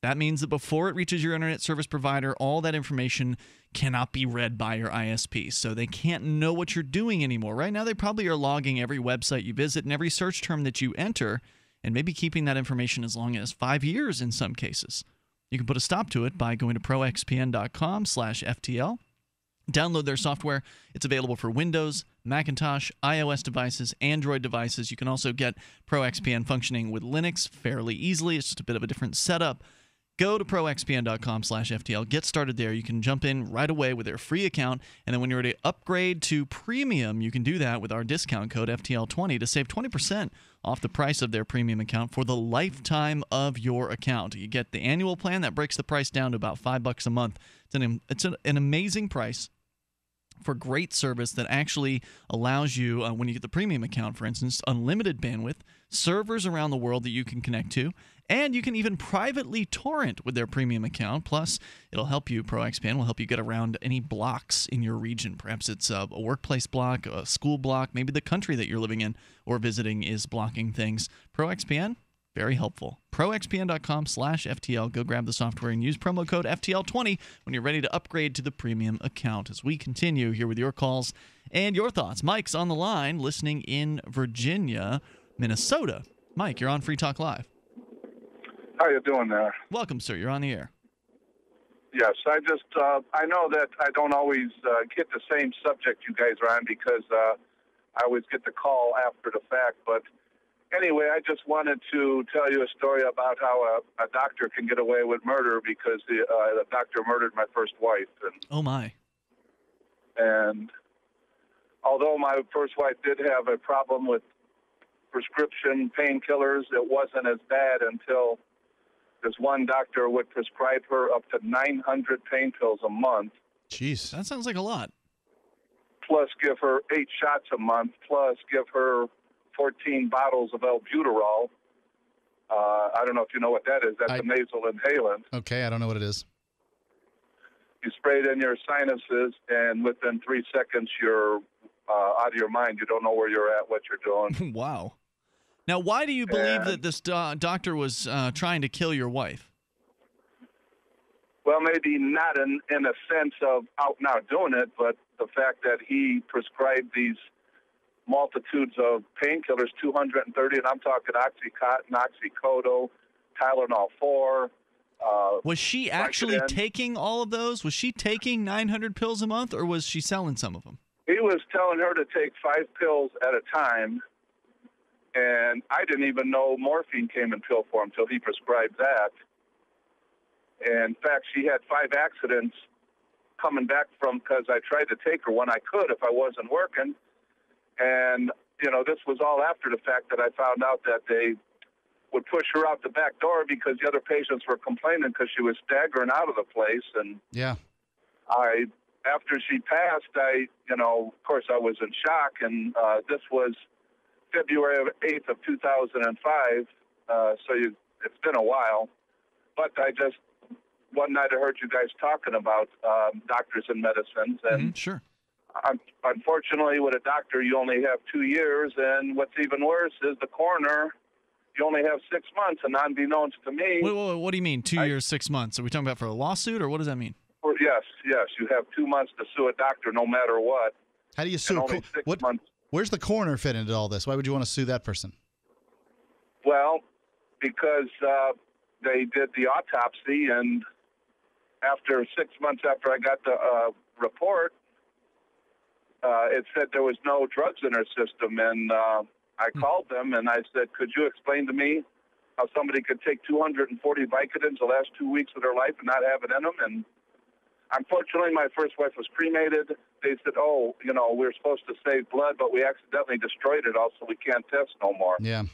Speaker 4: That means that before it reaches your internet service provider, all that information cannot be read by your ISP. So they can't know what you're doing anymore. Right now, they probably are logging every website you visit and every search term that you enter, and maybe keeping that information as long as five years in some cases. You can put a stop to it by going to proxpn.com/ftl. Download their software. It's available for Windows, Macintosh, iOS devices, Android devices. You can also get ProXPN functioning with Linux fairly easily. It's just a bit of a different setup. Go to proxpn.com slash ftl Get started there. You can jump in right away with their free account, and then when you're ready to upgrade to premium, you can do that with our discount code FTL20 to save 20% off the price of their premium account for the lifetime of your account. You get the annual plan that breaks the price down to about five bucks a month. It's an it's an, an amazing price for great service that actually allows you, uh, when you get the premium account, for instance, unlimited bandwidth, servers around the world that you can connect to, and you can even privately torrent with their premium account. Plus, it'll help you, ProXPN will help you get around any blocks in your region. Perhaps it's a, workplace block, a school block, maybe the country that you're living in or visiting is blocking things. ProXPN, Very helpful. ProXPN.com slash FTL. Go grab the software and use promo code FTL20 when you're ready to upgrade to the premium account. As we continue here with your calls and your thoughts. Mike's on the line listening in Virginia, Minnesota. Mike, you're on Free Talk Live.
Speaker 32: How you doing there?
Speaker 4: Welcome, sir. You're on the air.
Speaker 32: Yes, I just uh, I know that I don't always uh, get the same subject you guys are on because uh, I always get the call after the fact. But anyway, I just wanted to tell you a story about how a, a doctor can get away with murder because the, uh, the doctor murdered my first wife, and
Speaker 4: Oh, my.
Speaker 32: and although my first wife did have a problem with prescription painkillers, it wasn't as bad until this one doctor would prescribe her up to 900 pain pills a month,
Speaker 5: Jeez.
Speaker 4: That sounds like a lot.
Speaker 32: plus give her eight shots a month, plus give her 14 bottles of albuterol. Uh, I don't know if you know what that is. That's
Speaker 5: I-
Speaker 32: a nasal inhalant.
Speaker 5: Okay, I don't know what it is.
Speaker 32: You spray it in your sinuses, and within three seconds, you're uh, out of your mind. You don't know where you're at, what you're doing.
Speaker 4: wow. Now, why do you believe
Speaker 32: And-
Speaker 4: that this do- doctor was uh, trying to kill your wife?
Speaker 32: Well, maybe not in in a sense of out and out doing it, but the fact that he prescribed these multitudes of painkillers, 230, and I'm talking OxyContin, Oxycodone, Tylenol 4. Uh,
Speaker 4: Was she actually
Speaker 32: Vicodin.
Speaker 4: taking all of those? Was she taking 900 pills a month, or was she selling some of them?
Speaker 32: He was telling her to take five pills at a time, and I didn't even know morphine came in pill form until he prescribed that. And in fact, she had five accidents coming back from because I tried to take her when I could if I wasn't working. And, you know, this was all after the fact that I found out that they would push her out the back door because the other patients were complaining because she was staggering out of the place. And
Speaker 5: Yeah.
Speaker 32: I, after she passed, I, you know, of course, I was in shock, and uh, this was February of eighth of two thousand and five. Uh, so you, it's been a while, but I just one night I heard you guys talking about um, doctors and medicines, and
Speaker 4: sure.
Speaker 32: un- unfortunately, with a doctor, you only have two years, and what's even worse is the coroner. You only have six months, and unbeknownst to me,
Speaker 4: Wait, wait, wait, what do you mean? Two years, six months? Are we talking about for a lawsuit, or what does that mean?
Speaker 32: Yes, yes, you have two months to sue a doctor, no matter what.
Speaker 5: How do you sue? A
Speaker 32: only
Speaker 5: co-
Speaker 32: six
Speaker 5: what?
Speaker 32: months.
Speaker 5: Where's the coroner fit into all this? Why would you want to sue that person?
Speaker 32: Well, because uh, they did the autopsy, and after six months after I got the uh, report, uh, it said there was no drugs in her system, and uh, I called them and I said, "Could you explain to me how somebody could take 240 Vicodins the last two weeks of their life and not have it in them?" And unfortunately, my first wife was cremated. They said, "Oh, you know, we are supposed to save blood, but we accidentally destroyed it, all, so we can't test no more."
Speaker 5: Yeah.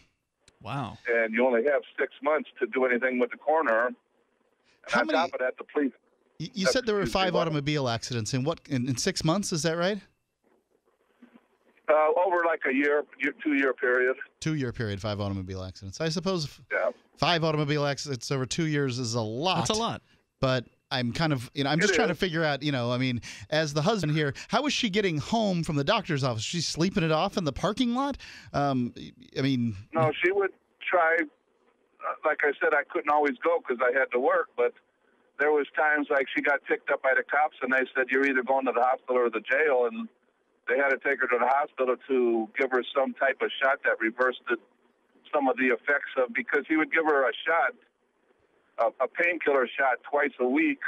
Speaker 4: Wow.
Speaker 32: and you only have six months to do anything with the coroner. And
Speaker 5: How
Speaker 32: on
Speaker 5: many-
Speaker 32: top of that, the police.
Speaker 5: You, you said there were five automobile accidents in what in, in six months? Is that right?
Speaker 32: Uh, over like a year, year two year period.
Speaker 5: Two year period, five automobile accidents. I suppose
Speaker 32: Yeah.
Speaker 5: five automobile accidents over two years is a lot.
Speaker 4: That's a lot.
Speaker 5: But I'm kind of, you know, I'm
Speaker 32: It
Speaker 5: just trying to figure out, you know, I mean, as the husband here, how is she getting home from the doctor's office? She's sleeping it off in the parking lot. Um, I mean,
Speaker 32: No, she would try. Uh, like I said, I couldn't always go because I had to work, but there was times like she got picked up by the cops and they said you're either going to the hospital or the jail, and they had to take her to the hospital to give her some type of shot that reversed the, some of the effects of because he would give her a shot, a, a painkiller shot twice a week,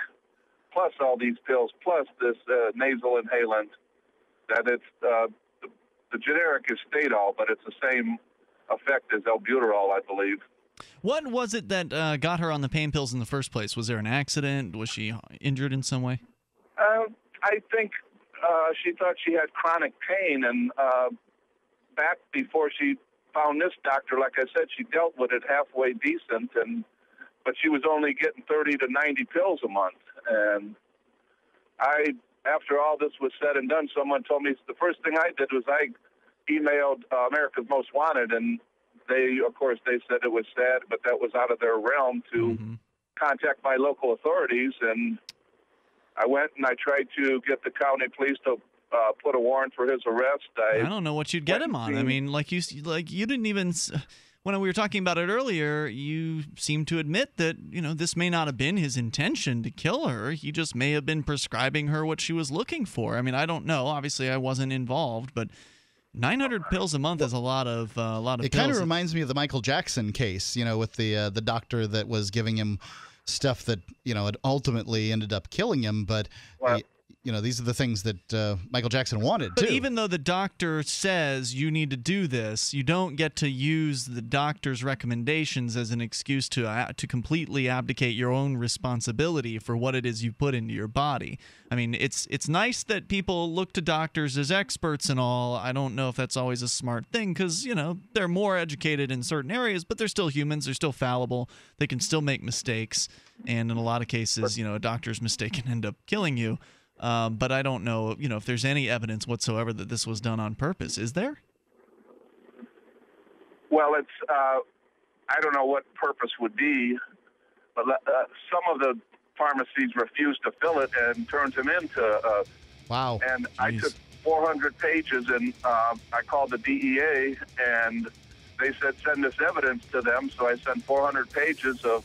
Speaker 32: plus all these pills, plus this uh, nasal inhalant. That it's uh, the, the generic is Stadol, but it's the same effect as albuterol, I believe.
Speaker 4: What was it that uh, got her on the pain pills in the first place? Was there an accident? Was she injured in some way?
Speaker 32: Uh, I think uh, she thought she had chronic pain, and uh, back before she found this doctor, like I said, she dealt with it halfway decent, and but she was only getting 30 to 90 pills a month. And I, after all this was said and done, someone told me the first thing I did was I emailed uh, America's Most Wanted, and they, of course, they said it was sad, but that was out of their realm to contact my local authorities, and I went and I tried to get the county police to uh, put a warrant for his arrest. I,
Speaker 4: I don't know what you'd get him on. I mean, like you, like you didn't even. S- when we were talking about it earlier, you seemed to admit that, you know, this may not have been his intention to kill her. He just may have been prescribing her what she was looking for. I mean, I don't know. Obviously, I wasn't involved, but 900 pills a month is a lot of uh, a lot of
Speaker 5: It kind of reminds me of the Michael Jackson case, you know, with the uh, the doctor that was giving him stuff that you know had ultimately ended up killing him. But y- you know, these are the things that uh, Michael Jackson wanted
Speaker 4: But
Speaker 5: too.
Speaker 4: even though the doctor says you need to do this, you don't get to use the doctor's recommendations as an excuse to uh, to completely abdicate your own responsibility for what it is you put into your body. I mean, it's it's nice that people look to doctors as experts and all. I don't know if that's always a smart thing cuz, you know, they're more educated in certain areas, but they're still humans, they're still fallible. They can still make mistakes, and in a lot of cases, you know, a doctor's mistake can end up killing you. Um, but I don't know, you know, if there's any evidence whatsoever that this was done on purpose. Is there?
Speaker 32: Well, it's uh, I don't know what purpose would be, but uh, some of the pharmacies refused to fill it and turned him into. Uh,
Speaker 5: wow.
Speaker 32: And I took 400 pages and uh, I called the DEA and they said send this evidence to them. So I sent 400 pages of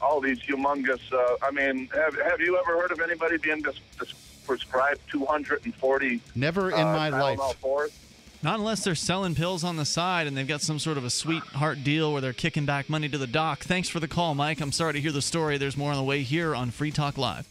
Speaker 32: all these humongous. Uh, I mean, have, have you ever heard of anybody being dis- dis- prescribed 240?
Speaker 5: Never in
Speaker 32: uh,
Speaker 5: my life.
Speaker 32: Fours?
Speaker 4: Not unless they're selling pills on the side and they've got some sort of a sweetheart deal where they're kicking back money to the doc. Thanks for the call, Mike. I'm sorry to hear the story. There's more on the way here on Free Talk Live.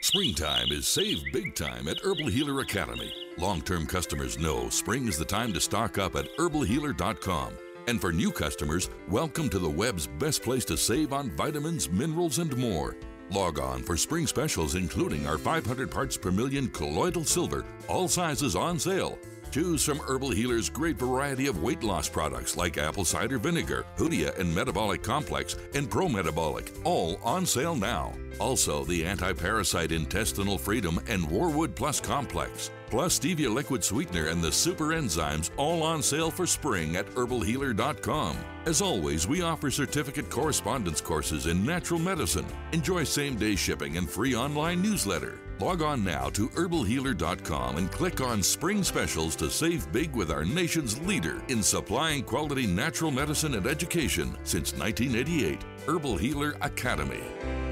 Speaker 33: Springtime is save big time at Herbal Healer Academy. Long term customers know spring is the time to stock up at herbalhealer.com. And for new customers, welcome to the web's best place to save on vitamins, minerals, and more. Log on for spring specials, including our 500 parts per million colloidal silver, all sizes on sale. Choose from Herbal Healer's great variety of weight loss products like apple cider vinegar, Hoodia and Metabolic Complex, and Pro Metabolic, all on sale now. Also, the anti parasite intestinal freedom and Wormwood Plus Complex, plus Stevia liquid sweetener and the super enzymes, all on sale for spring at herbalhealer.com. As always, we offer certificate correspondence courses in natural medicine. Enjoy same day shipping and free online newsletter. Log on now to herbalhealer.com and click on Spring Specials to save big with our nation's leader in supplying quality natural medicine and education since 1988. Herbal Healer Academy.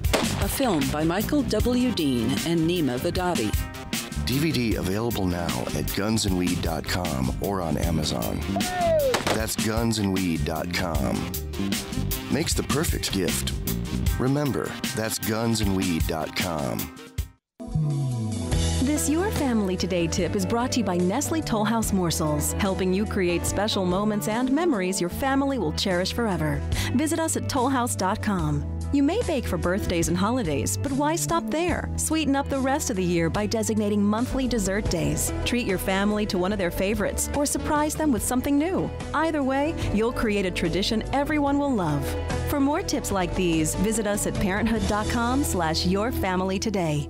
Speaker 34: A film by Michael W. Dean and Nima Vadati.
Speaker 35: DVD available now at gunsandweed.com or on Amazon. That's gunsandweed.com. Makes the perfect gift. Remember, that's gunsandweed.com.
Speaker 36: This Your Family Today tip is brought to you by Nestle Tollhouse Morsels, helping you create special moments and memories your family will cherish forever. Visit us at tollhouse.com. You may bake for birthdays and holidays, but why stop there? Sweeten up the rest of the year by designating monthly dessert days. Treat your family to one of their favorites or surprise them with something new. Either way, you'll create a tradition everyone will love. For more tips like these, visit us at parenthood.com slash your family today.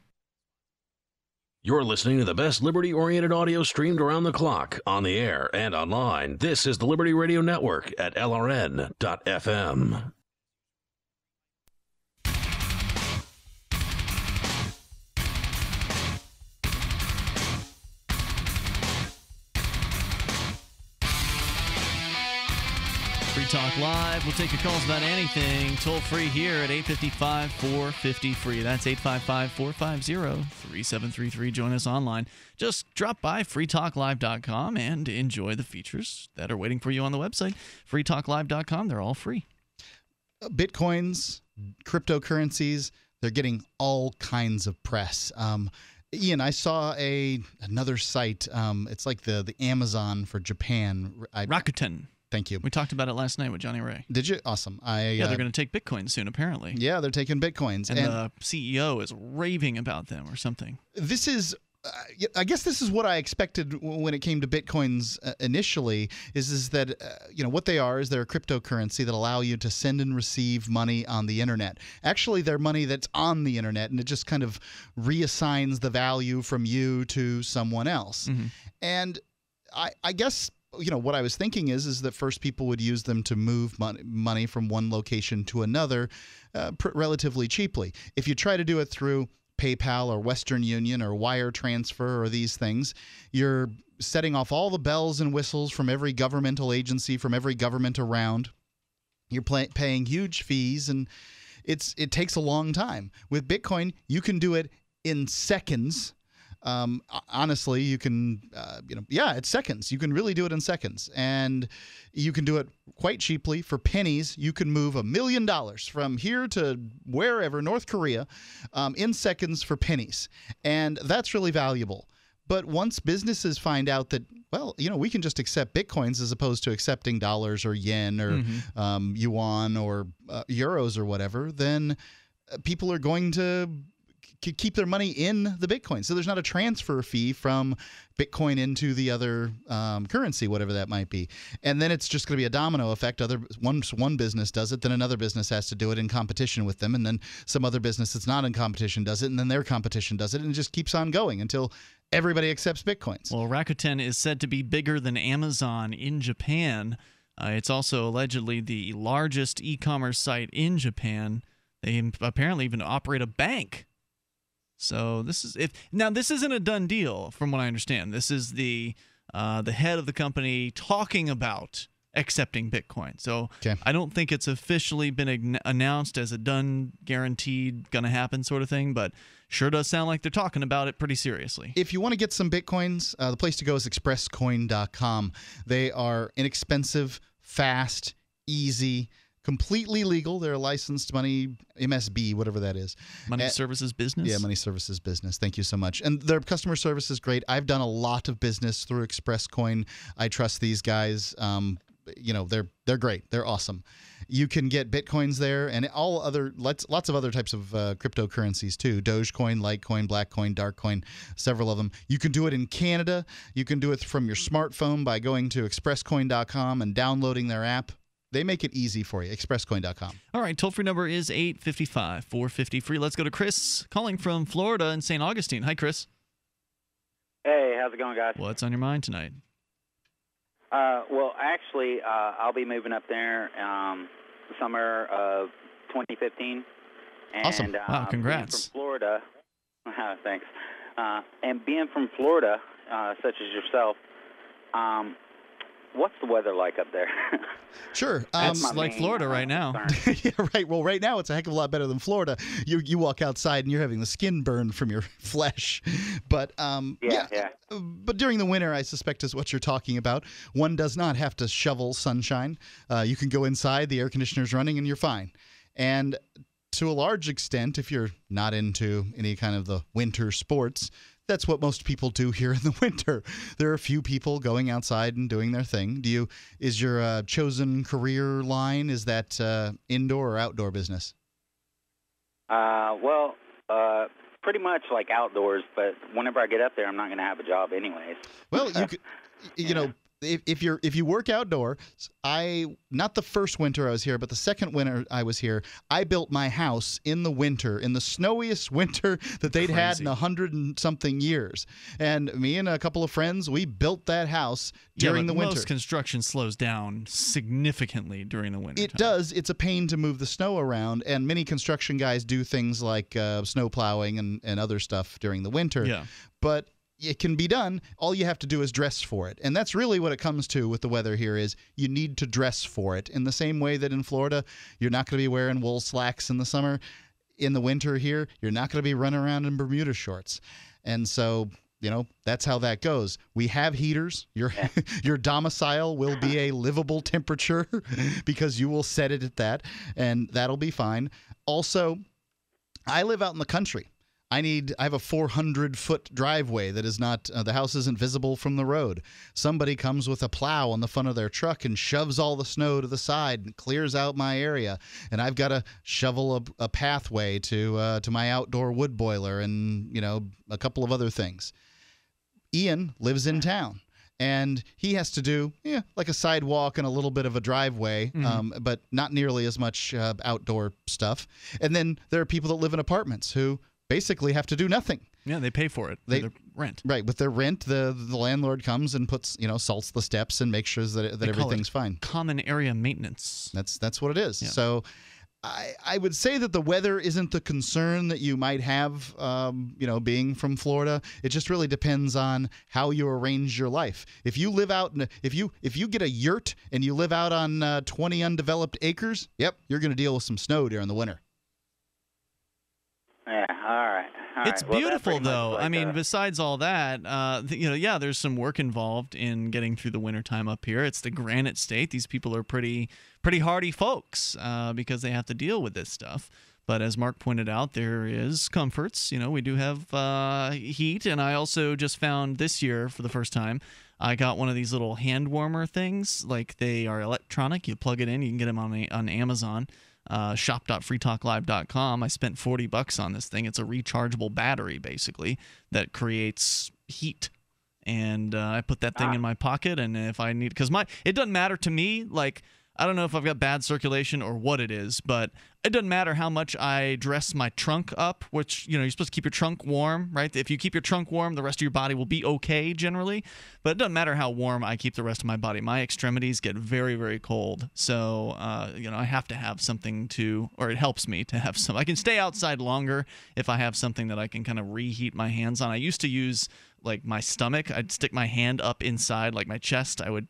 Speaker 11: You're listening to the best liberty oriented audio streamed around the clock, on the air, and online. This is the Liberty Radio Network at LRN.FM.
Speaker 4: Talk Live. We'll take your calls about anything. Toll free here at 855 450 free. That's 855 450 3733. Join us online. Just drop by freetalklive.com and enjoy the features that are waiting for you on the website. Freetalklive.com. They're all free.
Speaker 5: Bitcoins, cryptocurrencies, they're getting all kinds of press. Um, Ian, I saw a another site. Um, it's like the the Amazon for Japan. I,
Speaker 4: Rakuten.
Speaker 5: Thank you.
Speaker 4: We talked about it last night with Johnny Ray.
Speaker 5: Did you? Awesome. I
Speaker 4: Yeah,
Speaker 5: uh,
Speaker 4: they're going to take Bitcoin soon, apparently.
Speaker 5: Yeah, they're taking bitcoins,
Speaker 4: And,
Speaker 5: and,
Speaker 4: the CEO is raving about them or something.
Speaker 5: this is. Uh, I guess this is what I expected when it came to bitcoins uh, initially. Is is that uh, you know what they are is they're a cryptocurrency that allow you to send and receive money on the internet. Actually, they're money that's on the internet, and it just kind of reassigns the value from you to someone else. And I, I guess you know what I was thinking is is that first people would use them to move money, from one location to another, uh, pr- relatively cheaply. If you try to do it through PayPal or Western Union or wire transfer or these things, you're setting off all the bells and whistles from every governmental agency, from every government around. You're pay- paying huge fees, and it's it takes a long time. With Bitcoin, you can do it in seconds. Um, honestly, you can, uh, you know, yeah, it's seconds. You can really do it in seconds, and you can do it quite cheaply for pennies. You can move a million dollars from here to wherever, North Korea, um, in seconds for pennies, and that's really valuable. But once businesses find out that, well, you know, we can just accept bitcoins as opposed to accepting dollars or yen or
Speaker 4: Mhm.
Speaker 5: um, yuan or uh, euros or whatever, then uh, people are going to k- keep their money in the Bitcoin. So there's not a transfer fee from Bitcoin into the other um, currency, whatever that might be. And then it's just going to be a domino effect. Other once one business does it, then another business has to do it in competition with them, and then some other business that's not in competition does it, and then their competition does it, and it just keeps on going until everybody accepts Bitcoins.
Speaker 4: Well, Rakuten is said to be bigger than Amazon in Japan. Uh, it's also allegedly the largest e commerce site in Japan. They apparently even operate a bank. So this is if now this isn't a done deal from what I understand. This is the uh, the head of the company talking about accepting Bitcoin. So I don't think it's officially been announced as a done, guaranteed, gonna happen sort of thing. But sure does sound like they're talking about it pretty seriously.
Speaker 5: If you want to get some bitcoins, uh, the place to go is expresscoin.com. They are inexpensive, fast, easy, completely legal. They're a licensed money MSB, whatever that is.
Speaker 4: Money
Speaker 5: Uh,
Speaker 4: services business.
Speaker 5: Yeah, money services business. Thank you so much. And their customer service is great. I've done a lot of business through ExpressCoin. I trust these guys. Um, you know, they're they're great. They're awesome. You can get bitcoins there and all other lots lots of other types of uh, cryptocurrencies too. Dogecoin, Litecoin, Blackcoin, Darkcoin, several of them. You can do it in Canada. You can do it from your smartphone by going to expresscoin.com and downloading their app. They make it easy for you. expresscoin.com.
Speaker 4: All right, toll free number is 855 450 free. Let's go to Chris calling from Florida in St. Augustine. Hi, Chris.
Speaker 37: Hey, how's it going, guys?
Speaker 4: What's on your mind tonight?
Speaker 37: Uh, well, actually, uh, I'll be moving up there um, summer of 2015. And,
Speaker 4: Awesome. Wow,
Speaker 37: uh, being
Speaker 4: congrats.
Speaker 37: From Florida. Thanks. Uh, and being from Florida, uh, such as yourself, um, what's the weather like up there?
Speaker 5: Sure.
Speaker 37: That's
Speaker 5: Um,
Speaker 37: my
Speaker 4: like Florida right now.
Speaker 5: yeah, right. Well, right now it's a heck of a lot better than Florida. You you walk outside and you're having the skin burn from your flesh. But um,
Speaker 37: Yeah, yeah.
Speaker 5: But during the winter, I suspect is what you're talking about. One does not have to shovel sunshine. Uh, you can go inside, the air conditioner's running, and you're fine. And to a large extent, if you're not into any kind of the winter sports, that's what most people do here in the winter. There are a few people going outside and doing their thing. Do you? Is your uh, chosen career line is that uh, indoor or outdoor business?
Speaker 37: Uh, well, uh, pretty much like outdoors, but whenever I get up there, I'm not going to have a job anyways.
Speaker 5: Well, you could, you know, if, if you're if you work outdoors, I not the first winter I was here, but the second winter I was here, I built my house in the winter, in the snowiest winter that they'd had in a hundred and something years. And me and a couple of friends, we built that house during
Speaker 4: yeah,
Speaker 5: the winter.
Speaker 4: Most construction slows down significantly during the winter.
Speaker 5: It does. It's a pain to move the snow around, and many construction guys do things like uh, snow plowing and, and other stuff during the winter.
Speaker 4: Yeah.
Speaker 5: But it can be done. All you have to do is dress for it, and that's really what it comes to with the weather here. Is you need to dress for it in the same way that in Florida you're not going to be wearing wool slacks in the summer. In the winter here, you're not going to be running around in Bermuda shorts, and so you know that's how that goes. We have heaters. Your your domicile will be a livable temperature because you will set it at that, and that'll be fine. Also, I live out in the country. I need I have a 400 foot driveway that is not uh, the house isn't visible from the road. Somebody comes with a plow on the front of their truck and shoves all the snow to the side and clears out my area, and I've got to shovel a, a pathway to uh, to my outdoor wood boiler and you know a couple of other things. Ian lives in town. And he has to do, yeah, like a sidewalk and a little bit of a driveway,
Speaker 4: Mhm.
Speaker 5: um, but not nearly as much uh, outdoor stuff. And then there are people that live in apartments who basically have to do nothing.
Speaker 4: Yeah, they pay for it.
Speaker 5: They-
Speaker 4: rent.
Speaker 5: Right, with their rent, the the landlord comes and puts, you know, salts the steps and makes sure that that
Speaker 4: They
Speaker 5: everything's fine.
Speaker 4: Common area maintenance.
Speaker 5: That's that's what it is.
Speaker 4: Yeah.
Speaker 5: So I, I would say that the weather isn't the concern that you might have, um, you know, being from Florida. It just really depends on how you arrange your life. If you live out, in a, if you if you get a yurt and you live out on uh, 20 undeveloped acres, yep, you're going to deal with some snow during the winter.
Speaker 37: Yeah, all right. all
Speaker 4: it's
Speaker 37: right.
Speaker 4: Beautiful
Speaker 37: much
Speaker 4: though. I mean,
Speaker 37: uh,
Speaker 4: besides all that, uh, you know, yeah, there's some work involved in getting through the wintertime up here. It's the Granite State. These people are pretty pretty hardy folks uh, because they have to deal with this stuff. But as Mark pointed out, there is comforts. You know, we do have uh, heat, and I also just found this year for the first time. I got one of these little hand warmer things. Like they are electronic. You plug it in. You can get them on on Amazon uh, shop.freetalklive.com. I spent 40 bucks on this thing. It's a rechargeable battery, basically, that creates heat. And uh, I put that thing in my pocket, and if I need, because my, it doesn't matter to me. Like, I don't know if I've got bad circulation or what it is, but it doesn't matter how much I dress my trunk up, which, you know, you're supposed to keep your trunk warm, right? If you keep your trunk warm, the rest of your body will be okay generally. But it doesn't matter how warm I keep the rest of my body. My extremities get very, very cold. So, uh, you know, I have to have something to, or it helps me to have some. I can stay outside longer if I have something that I can kind of reheat my hands on. I used to use like my stomach, I'd stick my hand up inside, like my chest. I would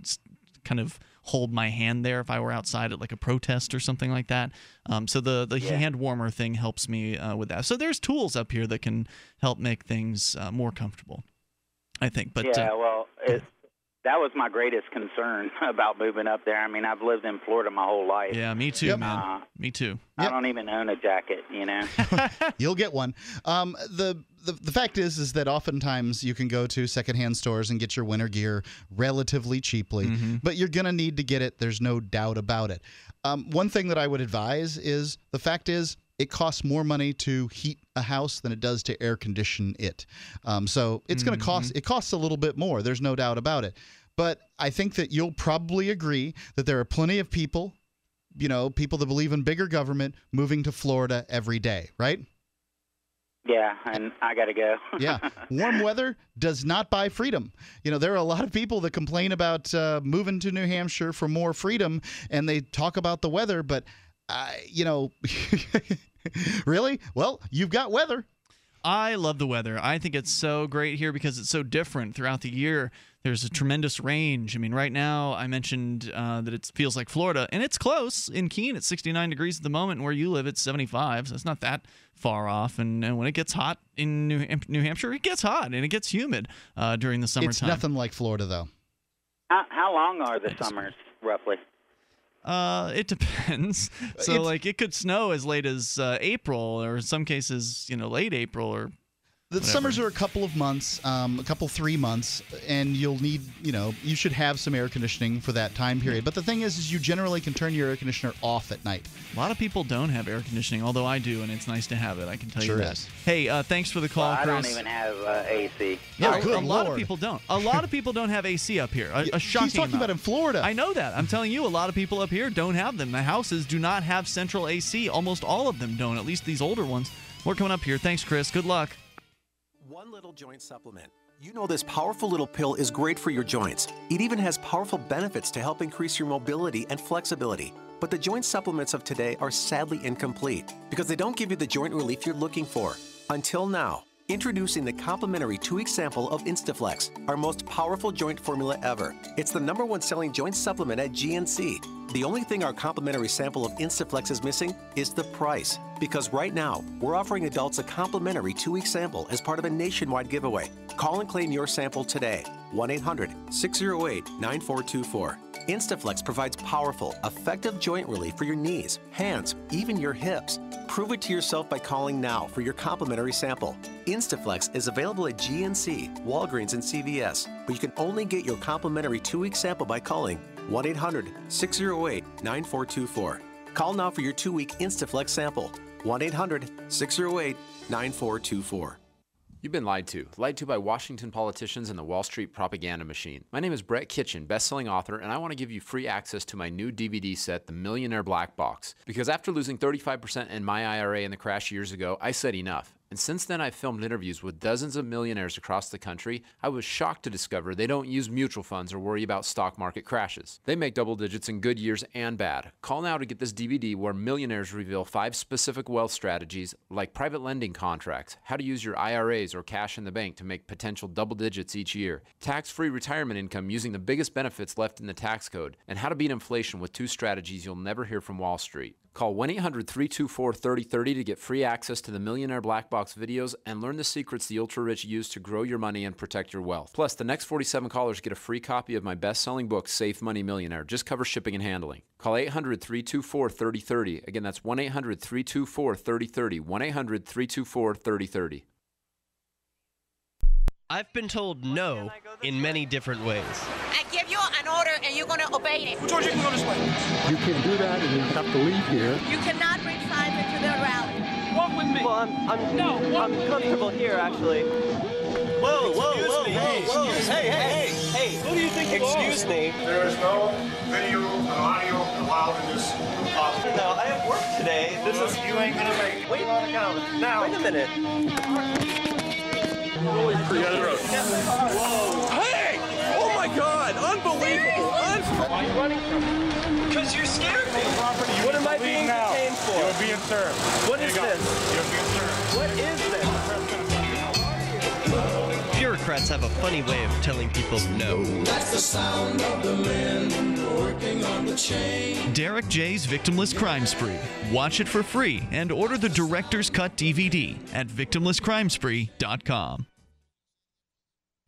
Speaker 4: kind of hold my hand there if I were outside at like a protest or something like that. Um, so the the hand warmer thing helps me uh, with that. So there's tools up here that can help make things uh, more comfortable. I think, but
Speaker 37: yeah,
Speaker 4: uh,
Speaker 37: well, it, that was my greatest concern about moving up there. I mean, I've lived in Florida my whole life.
Speaker 4: yeah, me too, man.
Speaker 37: Uh,
Speaker 4: me too.
Speaker 37: I don't even own a jacket, you know.
Speaker 5: You'll get one. Um, the, the the fact is is that oftentimes you can go to secondhand stores and get your winter gear relatively cheaply, but you're gonna need to get it. There's no doubt about it. Um, one thing that I would advise is the fact is it costs more money to heat a house than it does to air condition it. Um, so it's going to cost it costs a little bit more. There's no doubt about it. But I think that you'll probably agree that there are plenty of people, you know, people that believe in bigger government moving to Florida every day, right?
Speaker 37: yeah, and I got to go.
Speaker 5: yeah, warm weather does not buy freedom. You know, there are a lot of people that complain about uh, moving to New Hampshire for more freedom, and they talk about the weather, but uh, you know, really, well, you've got weather.
Speaker 4: I love the weather. I think it's so great here because it's so different throughout the year. There's a tremendous range. I mean, right now I mentioned uh, that it feels like Florida, and it's close. In Keene, it's 69 degrees at the moment, and where you live, it's 75. So it's not that far off. And, and when it gets hot in New, New Hampshire, it gets hot and it gets humid uh, during the summertime.
Speaker 5: It's nothing like Florida, though.
Speaker 37: How, how long are the summers roughly?
Speaker 4: Uh, it depends. So,
Speaker 5: It's-
Speaker 4: like, it could snow as late as uh, April, or in some cases, you know, late April, or
Speaker 5: The
Speaker 4: whatever.
Speaker 5: summers are a couple of months, um, a couple three months, and you'll need, you know, you should have some air conditioning for that time period. But the thing is, is you generally can turn your air conditioner off at night.
Speaker 4: A lot of people don't have air conditioning, although I do, and it's nice to have it. I can tell
Speaker 5: Sure
Speaker 4: you that.
Speaker 5: is.
Speaker 4: Hey, uh, thanks for the call,
Speaker 37: Well, I
Speaker 4: Chris.
Speaker 37: don't even have uh, AC.
Speaker 4: Yeah,
Speaker 5: Oh, good
Speaker 4: a lot of people don't. A lot of people don't have AC up here. A, a shocking
Speaker 5: He's talking
Speaker 4: amount.
Speaker 5: about in Florida.
Speaker 4: I know that. I'm telling you, a lot of people up here don't have them. The houses do not have central AC. Almost all of them don't. At least these older ones. We're coming up here. Thanks, Chris. Good luck.
Speaker 3: One little joint supplement. You know this powerful little pill is great for your joints. It even has powerful benefits to help increase your mobility and flexibility. But the joint supplements of today are sadly incomplete because they don't give you the joint relief you're looking for. Until now. Introducing the complimentary two week sample of Instaflex, our most powerful joint formula ever. It's the number one selling joint supplement at GNC. The only thing our complimentary sample of Instaflex is missing is the price. Because right now, we're offering adults a complimentary two week sample as part of a nationwide giveaway. Call and claim your sample today. 1 800 608 9424. Instaflex provides powerful, effective joint relief for your knees, hands, even your hips. Prove it to yourself by calling now for your complimentary sample. Instaflex is available at GNC, Walgreens, and CVS, but you can only get your complimentary two week sample by calling 1 800 608 9424. Call now for your two week Instaflex sample 1 800 608 9424.
Speaker 38: You've been lied to. Lied to by Washington politicians and the Wall Street propaganda machine. My name is Brett Kitchen, best-selling author, and I want to give you free access to my new DVD set, The Millionaire Black Box. Because after losing 35% in my IRA in the crash years ago, I said enough. And since then, I've filmed interviews with dozens of millionaires across the country. I was shocked to discover they don't use mutual funds or worry about stock market crashes. They make double digits in good years and bad. Call now to get this DVD where millionaires reveal five specific wealth strategies like private lending contracts, how to use your IRAs or cash in the bank to make potential double digits each year, tax free retirement income using the biggest benefits left in the tax code, and how to beat inflation with two strategies you'll never hear from Wall Street. Call 1 800 324 3030 to get free access to the Millionaire Black Box videos and learn the secrets the ultra rich use to grow your money and protect your wealth. Plus, the next 47 callers get a free copy of my best selling book, Safe Money Millionaire. Just cover shipping and handling. Call 800 324 3030. Again, that's 1 800 324 3030. 1 800 324 3030.
Speaker 39: I've been told no in many different ways.
Speaker 40: I give you an order and you're gonna obey it. Who told you you can go this way?
Speaker 41: You can do that and you have to leave here.
Speaker 40: You cannot bring signs into the rally. Walk with me.
Speaker 39: Well, I'm, I'm,
Speaker 40: no,
Speaker 39: I'm comfortable here, actually. Whoa, whoa, whoa,
Speaker 40: me.
Speaker 39: whoa, whoa. Hey, hey, hey, hey.
Speaker 40: Who do you think you
Speaker 39: Excuse
Speaker 40: are?
Speaker 39: me.
Speaker 42: There is no video and audio allowed in this hospital.
Speaker 39: No, I have work today. This is.
Speaker 42: You ain't gonna make it.
Speaker 39: Wait, now. Wait a minute.
Speaker 40: Hey! Oh my God! Unbelievable! Why are you running from? Because you're scared me.
Speaker 39: What am I being detained for?
Speaker 42: You're being served.
Speaker 39: What is
Speaker 42: you
Speaker 39: this?
Speaker 42: You're being served.
Speaker 39: What is this? Bureaucrats have a funny way of telling people no.
Speaker 43: That's the sound of the men working on the chain.
Speaker 4: Derrick J's Victimless Crime Spree. Watch it for free and order the Director's Cut DVD at victimlesscrimespree.com.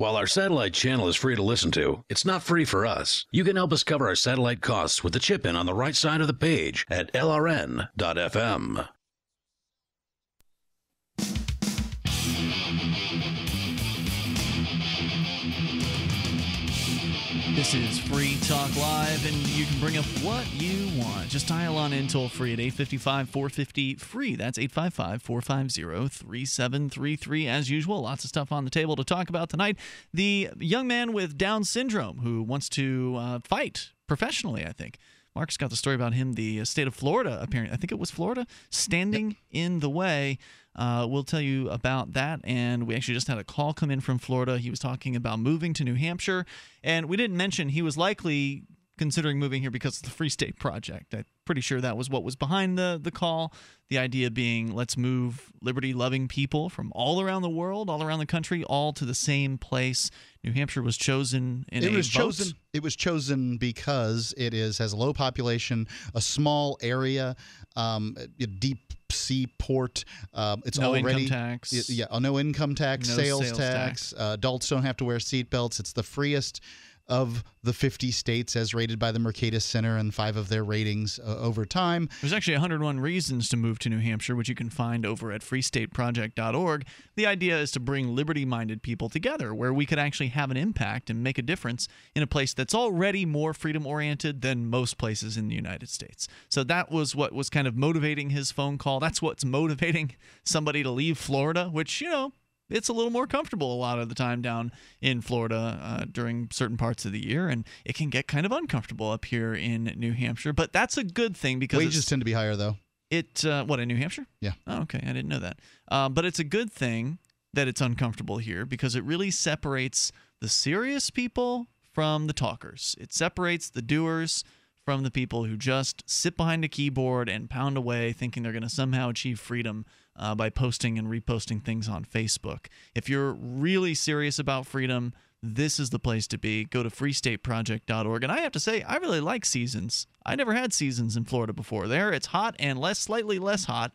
Speaker 11: While our satellite channel is free to listen to, it's not free for us. You can help us cover our satellite costs with the chip in on the right side of the page at lrn.fm.
Speaker 4: This is Free Talk Live, and you can bring up what you want. Just dial on in toll free at 855 450 free. That's 855 450 3733. As usual, lots of stuff on the table to talk about tonight. The young man with Down syndrome who wants to uh, fight professionally, I think. Mark's got the story about him, the uh, state of Florida, apparently. I think it was Florida, standing in the way. Uh, we'll tell you about that. And we actually just had a call come in from Florida. He was talking about moving to New Hampshire. And we didn't mention he was likely considering moving here because of the Free State Project. I'm pretty sure that was what was behind the, the call. The idea being let's move liberty loving people from all around the world, all around the country, all to the same place. New Hampshire was chosen in
Speaker 5: it was
Speaker 4: vote.
Speaker 5: chosen. It was chosen because it is has a low population, a small area, um, a deep sea port. Um, it's
Speaker 4: No
Speaker 5: already
Speaker 4: income tax.
Speaker 5: Yeah, no income tax,
Speaker 4: No
Speaker 5: sales,
Speaker 4: sales
Speaker 5: tax. Uh, adults don't have to wear seatbelts. It's the freest of the 50 states as rated by the Mercatus Center and five of their ratings uh, over time.
Speaker 4: There's actually 101 reasons to move to New Hampshire, which you can find over at freestateproject.org. The idea is to bring liberty minded people together where we could actually have an impact and make a difference in a place that's already more freedom oriented than most places in the United States. So that was what was kind of motivating his phone call. That's what's motivating somebody to leave Florida, which, you know, it's a little more comfortable a lot of the time down in Florida uh, during certain parts of the year, and it can get kind of uncomfortable up here in New Hampshire. But that's a good thing because
Speaker 5: Wages tend to be higher, though.
Speaker 4: it uh, what in New Hampshire?
Speaker 5: Yeah.
Speaker 4: Oh, okay, I didn't know that. Uh, but it's a good thing that it's uncomfortable here because it really separates the serious people from the talkers. It separates the doers from the people who just sit behind a keyboard and pound away, thinking they're going to somehow achieve freedom uh, by posting and reposting things on Facebook. If you're really serious about freedom, this is the place to be. Go to freestateproject.org. And I have to say, I really like seasons. I never had seasons in Florida before. There, it's hot and less, slightly less hot.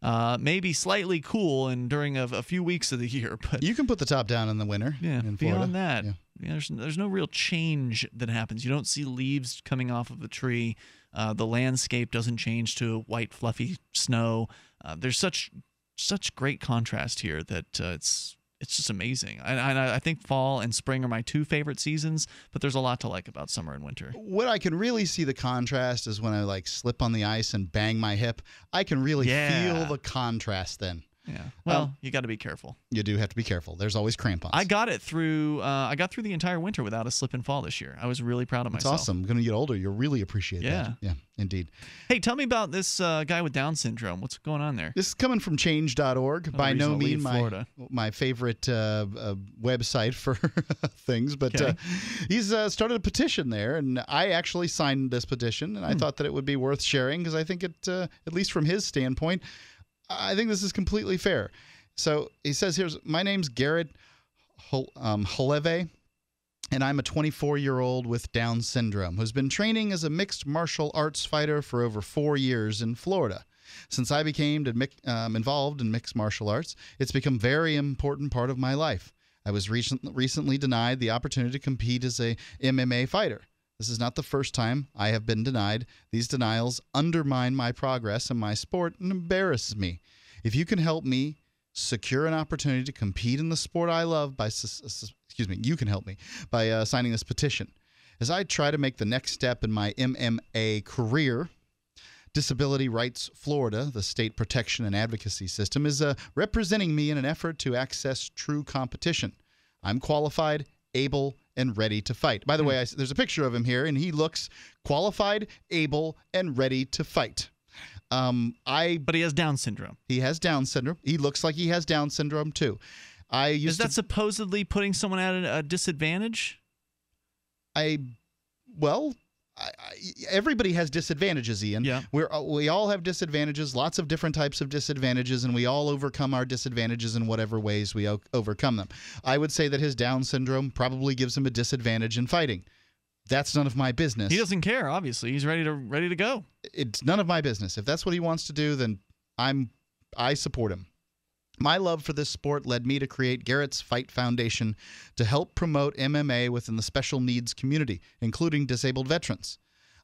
Speaker 4: Uh, maybe slightly cool and during a, a few weeks of the year, but
Speaker 5: You can put the top down in the winter.
Speaker 4: yeah,
Speaker 5: in
Speaker 4: beyond
Speaker 5: Florida.
Speaker 4: that,
Speaker 5: Yeah.
Speaker 4: Yeah, there's there's no real change that happens. You don't see leaves coming off of a tree. Uh, the landscape doesn't change to white fluffy snow. Uh, there's such such great contrast here that uh, it's it's just amazing. And I, I think fall and spring are my two favorite seasons, but there's a lot to like about summer and winter.
Speaker 5: What I can really see the contrast is when I like slip on the ice and bang my hip. I can really
Speaker 4: Yeah.
Speaker 5: feel the contrast then.
Speaker 4: Yeah. Well,
Speaker 5: Um,
Speaker 4: you got to be careful.
Speaker 5: You do have to be careful. There's always crampons.
Speaker 4: I got it through. Uh, I got through the entire winter without a slip and fall this year. I was really proud of
Speaker 5: It's
Speaker 4: myself.
Speaker 5: awesome. Going to get older, you'll really appreciate
Speaker 4: Yeah.
Speaker 5: that. Yeah, indeed.
Speaker 4: Hey, tell me about this uh, guy with Down syndrome. What's going on there?
Speaker 5: This is coming from change.org.
Speaker 4: Another
Speaker 5: By no means my,
Speaker 4: Florida.
Speaker 5: my favorite uh, uh, website for things, but
Speaker 4: Okay.
Speaker 5: uh, he's uh, started a petition there, and I actually signed this petition, and I
Speaker 4: Hmm.
Speaker 5: thought that it would be worth sharing because I think it, uh, at least from his standpoint, I think this is completely fair. So he says here's my name's Garrett um, Holeve, and I'm a 24 year old with Down syndrome who's been training as a mixed martial arts fighter for over four years in Florida. Since I became um, involved in mixed martial arts, it's become very important part of my life. I was recent, recently denied the opportunity to compete as a MMA fighter. This is not the first time I have been denied. These denials undermine my progress in my sport and embarrasses me. If you can help me secure an opportunity to compete in the sport I love by sus- excuse me, you can help me by uh, signing this petition. As I try to make the next step in my MMA career, Disability Rights Florida, the state protection and advocacy system, is uh, representing me in an effort to access true competition. I'm qualified, able, and ready to fight. By the way, I there's a picture of him here, and he looks qualified, able, and ready to fight. Um, I
Speaker 4: but he has Down syndrome.
Speaker 5: He has Down syndrome. He looks like he has Down syndrome too. I used
Speaker 4: Is that
Speaker 5: to,
Speaker 4: supposedly putting someone at a disadvantage?
Speaker 5: I well, I, I, everybody has disadvantages, Ian. Yeah. We're uh, we all have disadvantages, lots of different types of disadvantages, and we all overcome our disadvantages in whatever ways we o- overcome them. I would say that his Down syndrome probably gives him a disadvantage in fighting. That's none of my business.
Speaker 4: He doesn't care. Obviously, he's ready to ready to go.
Speaker 5: It's none of my business. If that's what he wants to do, then I'm I support him. My love for this sport led me to create Garrett's Fight Foundation to help promote MMA within the special needs community, including disabled veterans.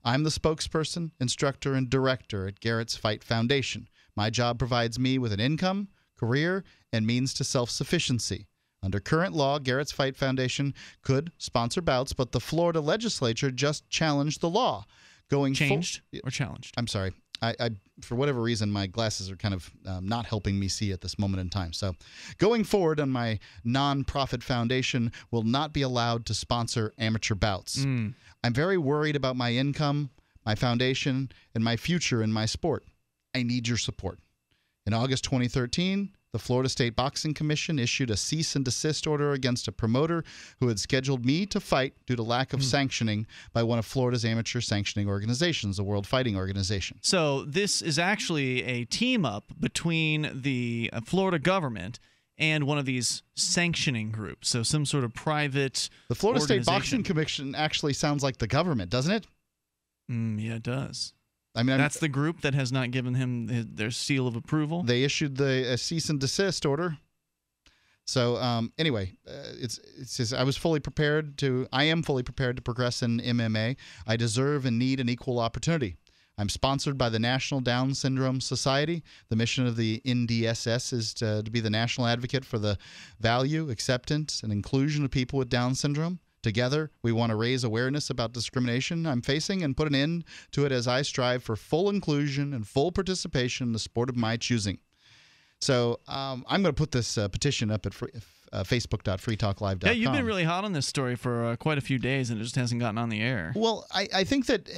Speaker 5: I'm the spokesperson, instructor, and director at Garrett's Fight Foundation. My job provides me with an income, career, and means to self sufficiency. Under current law, Garrett's Fight Foundation could sponsor bouts, but the Florida legislature just challenged the law. Going
Speaker 4: Changed or challenged?
Speaker 5: I'm sorry. I, I, for whatever reason, my glasses are kind of um, not helping me see at this moment in time. So, going forward, on my nonprofit foundation will not be allowed to sponsor amateur bouts.
Speaker 4: Mm.
Speaker 5: I'm very worried about my income, my foundation, and my future in my sport. I need your support. In August 2013, the Florida State Boxing Commission issued a cease and desist order against a promoter who had scheduled me to fight due to lack of
Speaker 4: Hmm.
Speaker 5: sanctioning by one of Florida's amateur sanctioning organizations, the World Fighting Organization.
Speaker 4: So this is actually a team up between the uh, Florida government and one of these sanctioning groups. So some sort of private.
Speaker 5: The Florida State Boxing. Commission actually sounds like the government, doesn't it?
Speaker 4: Mm, yeah, it does.
Speaker 5: I mean, I'm-
Speaker 4: that's the group that has not given him his, their seal of approval.
Speaker 5: They issued the cease and desist order. So um, anyway, uh, it's it's just, I was fully prepared to. I am fully prepared to progress in MMA. I deserve and need an equal opportunity. I'm sponsored by the National Down Syndrome Society. The mission of the NDSS is to, to be the national advocate for the value, acceptance, and inclusion of people with Down syndrome. Together, we want to raise awareness about discrimination I'm facing and put an end to it as I strive for full inclusion and full participation in the sport of my choosing. So um, I'm going to put this uh, petition up at free, uh, facebook.freetalklive.com.
Speaker 4: Yeah, you've been really hot on this story for uh, quite a few days, and it just hasn't gotten on the air.
Speaker 5: Well, I, I think that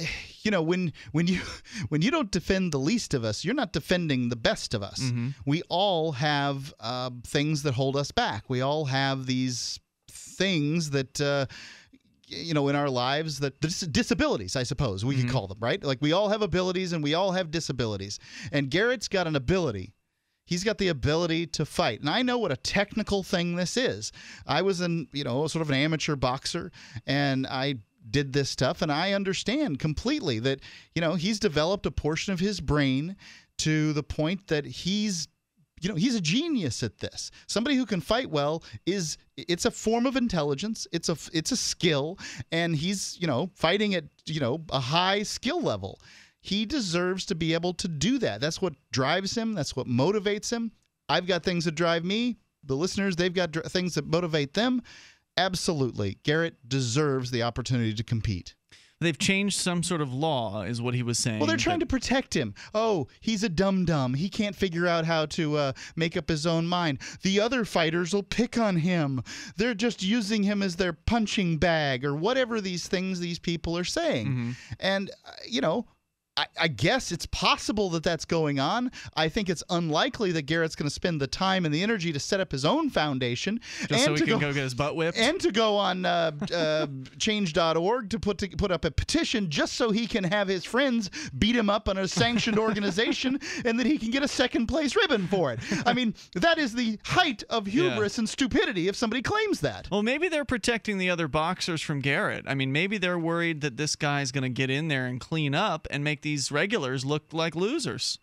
Speaker 5: you know when when you when you don't defend the least of us, you're not defending the best of us.
Speaker 4: Mm-hmm.
Speaker 5: We all have uh, things that hold us back. We all have these things that. Uh, you know, in our lives, that dis- disabilities, I suppose we
Speaker 4: Mm-hmm.
Speaker 5: could call them, right? Like we all have abilities and we all have disabilities. And Garrett's got an ability He's got the ability to fight. And I know what a technical thing this is. I was an, you know, sort of an amateur boxer and I did this stuff and I understand completely that, you know, he's developed a portion of his brain to the point that he's you know he's a genius at this. Somebody who can fight well is it's a form of intelligence. It's a it's a skill. And he's you know fighting at you know a high skill level. He deserves to be able to do that. That's what drives him. That's what motivates him. I've got things that drive me. The listeners they've got dr- things that motivate them. Absolutely. Garrett deserves the opportunity to compete
Speaker 4: They've changed some sort of law, is what he was saying.
Speaker 5: well, they're trying to protect him. Oh, he's a dum dum. He can't figure out how to uh, make up his own mind. The other fighters will pick on him. They're just using him as their punching bag or whatever these things these people are saying. And, uh, you know, I, I guess it's possible that that's going on. I think it's unlikely that Garrett's going to spend the time and the energy to set up his own foundation
Speaker 4: Just
Speaker 5: and
Speaker 4: so he
Speaker 5: to
Speaker 4: can go get his butt whipped.
Speaker 5: and to go on uh, uh, change.org to put to put up a petition just so he can have his friends beat him up on a sanctioned organization and that he can get a second place ribbon for it. I mean, that is the height of hubris and stupidity if somebody claims that.
Speaker 4: Well, maybe they're protecting the other boxers from Garrett. I mean, maybe they're worried that this guy's going to get in there and clean up and make these regulars look like losers.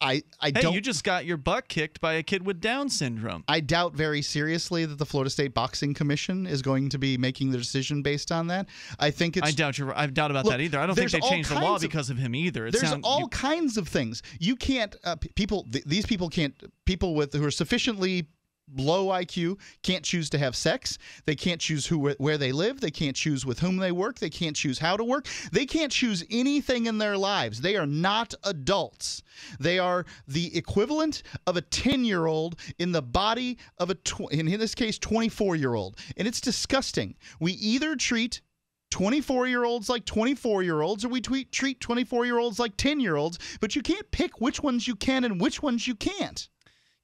Speaker 5: I, I
Speaker 4: hey,
Speaker 5: don't
Speaker 4: you just got your butt kicked by a kid with Down syndrome.
Speaker 5: I doubt very seriously that the Florida State Boxing Commission is going to be making the decision based on that. I think it's
Speaker 4: I doubt you. I doubt about
Speaker 5: Look,
Speaker 4: that either. I don't think they changed the law
Speaker 5: of-
Speaker 4: because of him either. It
Speaker 5: There's
Speaker 4: sound-
Speaker 5: all
Speaker 4: you-
Speaker 5: kinds of things you can't. Uh, people, th- these people can't. People with who are sufficiently low IQ can't choose to have sex. They can't choose who where they live. They can't choose with whom they work. They can't choose how to work. They can't choose anything in their lives. They are not adults. They are the equivalent of a 10-year-old in the body of a tw- in this case 24-year-old. And it's disgusting. We either treat 24 year olds like 24 year olds, or we tweet, treat 24 year olds like 10 year olds, but you can't pick which ones you can and which ones you can't.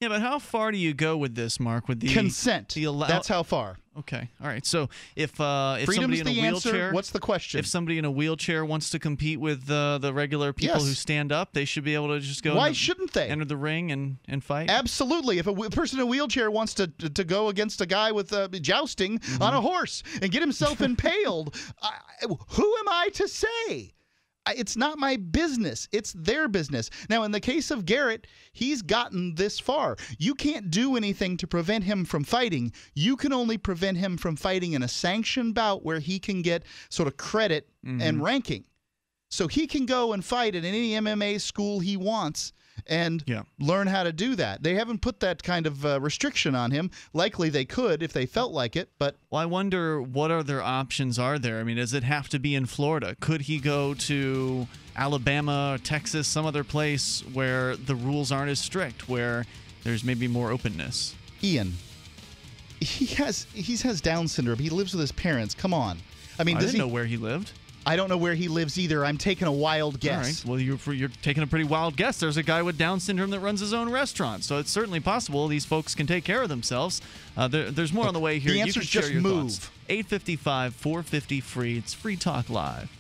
Speaker 4: Yeah, but how far do you go with this, Mark? With the
Speaker 5: Consent.
Speaker 4: The allow-
Speaker 5: That's how far.
Speaker 4: Okay. All right. So if uh, if
Speaker 5: Freedom's
Speaker 4: somebody in a
Speaker 5: the answer.
Speaker 4: wheelchair,
Speaker 5: What's the question?
Speaker 4: If somebody in a wheelchair wants to compete with uh, the regular people
Speaker 5: Yes.
Speaker 4: who stand up, they should be able to just go.
Speaker 5: Why
Speaker 4: the-
Speaker 5: shouldn't they?
Speaker 4: enter the ring and and fight?
Speaker 5: Absolutely. If a w- person in a wheelchair wants to to go against a guy with uh, jousting on a horse and get himself impaled, I, who am I to say? It's not my business. It's their business. Now, in the case of Garrett, he's gotten this far. You can't do anything to prevent him from fighting. You can only prevent him from fighting in a sanctioned bout where he can get sort of credit and mm-hmm. ranking. So he can go and fight at any MMA school he wants and learn how to do that. They haven't put that kind of uh, restriction on him. Likely they could if they felt like it, but
Speaker 4: Well, I wonder what other options are there. I mean, does it have to be in Florida? Could he go to Alabama, Texas, some other place where the rules aren't as strict, where there's maybe more openness?
Speaker 5: Ian, he has he has Down syndrome. He lives with his parents. Come on. I mean,
Speaker 4: I
Speaker 5: does
Speaker 4: didn't
Speaker 5: he
Speaker 4: know where he lived.
Speaker 5: I don't know where he lives either. I'm taking a wild guess.
Speaker 4: All right. Well, you're, you're taking a pretty wild guess. There's a guy with Down syndrome that runs his own restaurant, so it's certainly possible these folks can take care of themselves. Uh, there, there's more on the way here.
Speaker 5: The
Speaker 4: You
Speaker 5: answer's just move.
Speaker 4: thoughts. 855 450 free. It's Free Talk Live.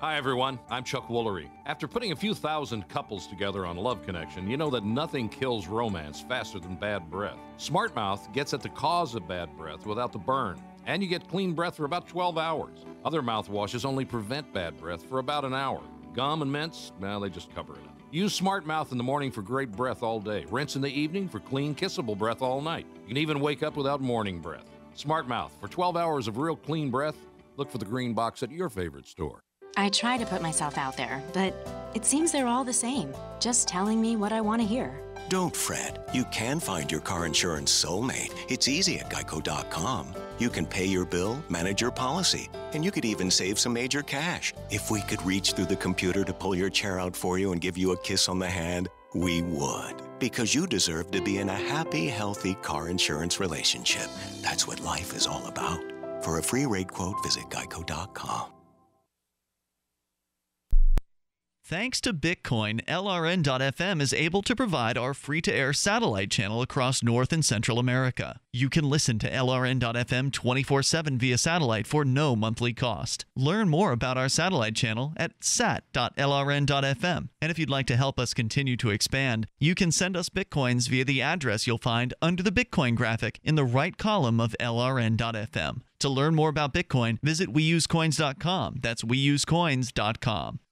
Speaker 44: Hi, everyone. I'm Chuck Woolery. After putting a few thousand couples together on Love Connection, you know that nothing kills romance faster than bad breath. Smart Mouth gets at the cause of bad breath without the burn, and you get clean breath for about 12 hours. Other mouthwashes only prevent bad breath for about an hour. Gum and mints, well, they just cover it up. Use Smart Mouth in the morning for great breath all day. Rinse in the evening for clean, kissable breath all night. You can even wake up without morning breath. Smart Mouth for 12 hours of real clean breath. Look for the green box at your favorite store.
Speaker 45: I try to put myself out there, but it seems they're all the same, just telling me what I want to hear.
Speaker 46: Don't fret. You can find your car insurance soulmate. It's easy at geico.com. You can pay your bill, manage your policy, and you could even save some major cash. If we could reach through the computer to pull your chair out for you and give you a kiss on the hand, we would. Because you deserve to be in a happy, healthy car insurance relationship. That's what life is all about. For a free rate quote, visit geico.com.
Speaker 4: Thanks to Bitcoin, LRN.FM is able to provide our free to air satellite channel across North and Central America. You can listen to LRN.FM 24 7 via satellite for no monthly cost. Learn more about our satellite channel at sat.lrn.fm. And if you'd like to help us continue to expand, you can send us Bitcoins via the address you'll find under the Bitcoin graphic in the right column of LRN.FM. To learn more about Bitcoin, visit weusecoins.com. That's weusecoins.com.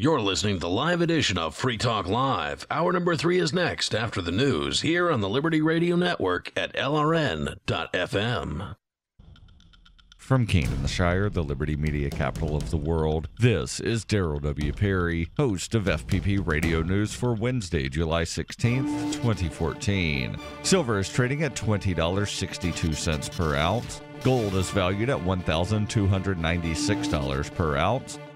Speaker 11: You're listening to the live edition of Free Talk Live. Hour number three is next after the news here on the Liberty Radio Network at LRN.FM.
Speaker 1: From Kingdom the Shire, the Liberty Media capital of the world, this is Daryl W. Perry, host of FPP Radio News for Wednesday, July 16th, 2014. Silver is trading at $20.62 per ounce. Gold is valued at $1,296 per ounce.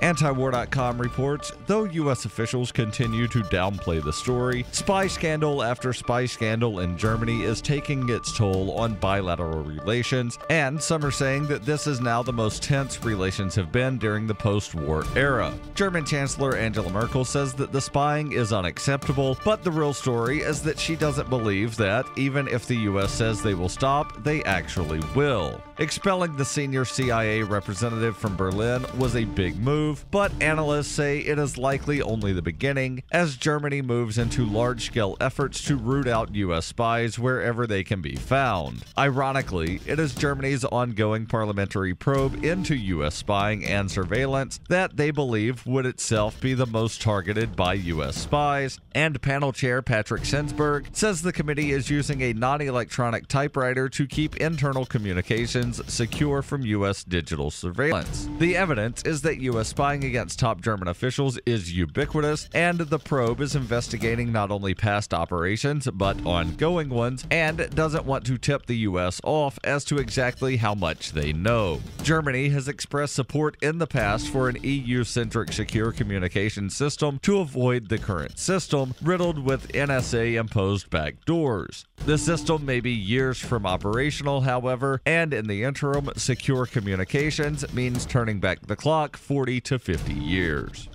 Speaker 1: Antiwar.com reports though U.S. officials continue to downplay the story, spy scandal after spy scandal in Germany is taking its toll on bilateral relations, and some are saying that this is now the most tense relations have been during the post war era. German Chancellor Angela Merkel says that the spying is unacceptable, but the real story is that she doesn't believe that, even if the U.S. says they will stop, they actually will. Expelling the senior CIA representative from Berlin was a big move, but analysts say it is likely only the beginning as Germany moves into large scale efforts to root out U.S. spies wherever they can be found. Ironically, it is Germany's ongoing parliamentary probe into U.S. spying and surveillance that they believe would itself be the most targeted by U.S. spies, and panel chair Patrick Sensburg says the committee is using a non electronic typewriter to keep internal communications secure from U.S. digital surveillance. The evidence is that U.S. spying against top German officials is ubiquitous, and the probe is investigating not only past operations but ongoing ones and doesn't want to tip the U.S. off as to exactly how much they know. Germany has expressed support in the past for an EU centric secure communication system to avoid the current system, riddled with NSA imposed backdoors. The system may be years from operational, however, and in the interim, secure communications means turning back the clock 40 to 50 years.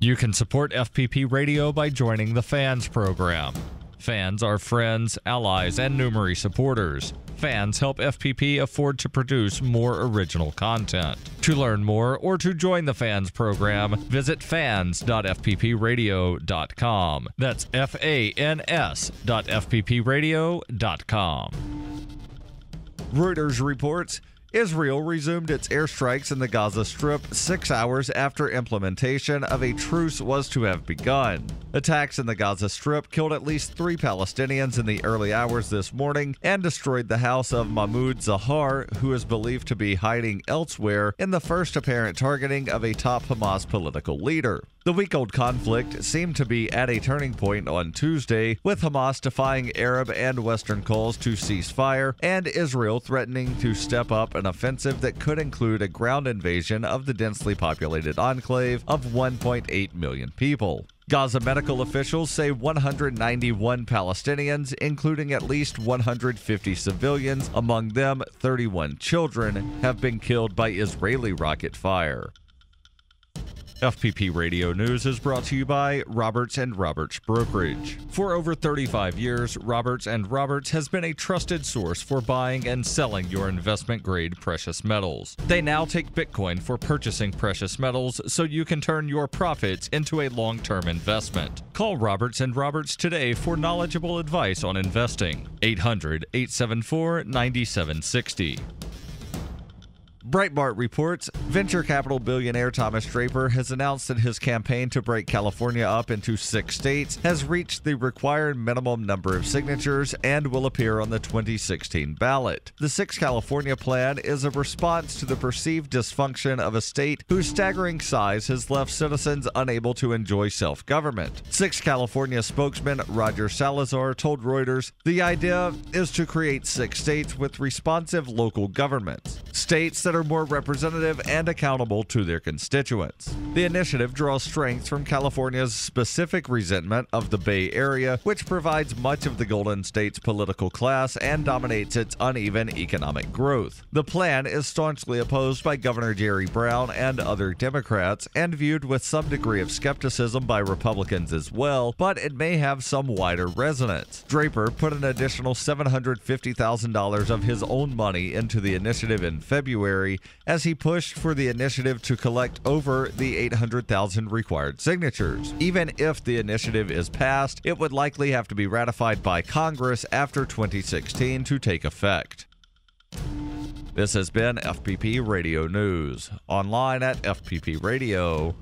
Speaker 1: You can support FPP Radio by joining the Fans program. Fans are friends, allies, and Numery supporters. Fans help FPP afford to produce more original content. To learn more or to join the Fans program, visit fans.fppradio.com. That's F A N S.fppradio.com. Reuters reports Israel resumed its airstrikes in the Gaza Strip six hours after implementation of a truce was to have begun. Attacks in the Gaza Strip killed at least three Palestinians in the early hours this morning and destroyed the house of Mahmoud Zahar, who is believed to be hiding elsewhere in the first apparent targeting of a top Hamas political leader. The week old conflict seemed to be at a turning point on Tuesday, with Hamas defying Arab and Western calls to cease fire and Israel threatening to step up an offensive that could include a ground invasion of the densely populated enclave of 1.8 million people. Gaza medical officials say 191 Palestinians, including at least 150 civilians, among them 31 children, have been killed by Israeli rocket fire. FPP Radio News is brought to you by Roberts and Roberts Brokerage. For over 35 years, Roberts and Roberts has been a trusted source for buying and selling your investment grade precious metals. They now take Bitcoin for purchasing precious metals so you can turn your profits into a long-term investment. Call Roberts and Roberts today for knowledgeable advice on investing. 800-874-9760. Breitbart reports venture capital billionaire Thomas Draper has announced that his campaign to break California up into six states has reached the required minimum number of signatures and will appear on the 2016 ballot. The Six California plan is a response to the perceived dysfunction of a state whose staggering size has left citizens unable to enjoy self government. Six California spokesman Roger Salazar told Reuters the idea is to create six states with responsive local governments, states that are more representative and accountable to their constituents. The initiative draws strength from California's specific resentment of the Bay Area, which provides much of the Golden State's political class and dominates its uneven economic growth. The plan is staunchly opposed by Governor Jerry Brown and other Democrats and viewed with some degree of skepticism by Republicans as well, but it may have some wider resonance. Draper put an additional $750,000 of his own money into the initiative in February as he pushed for the initiative to collect over the 800,000 required signatures. Even if the initiative is passed, it would likely have to be ratified by Congress after 2016 to take effect. This has been FPP Radio News, online at fppradio.com.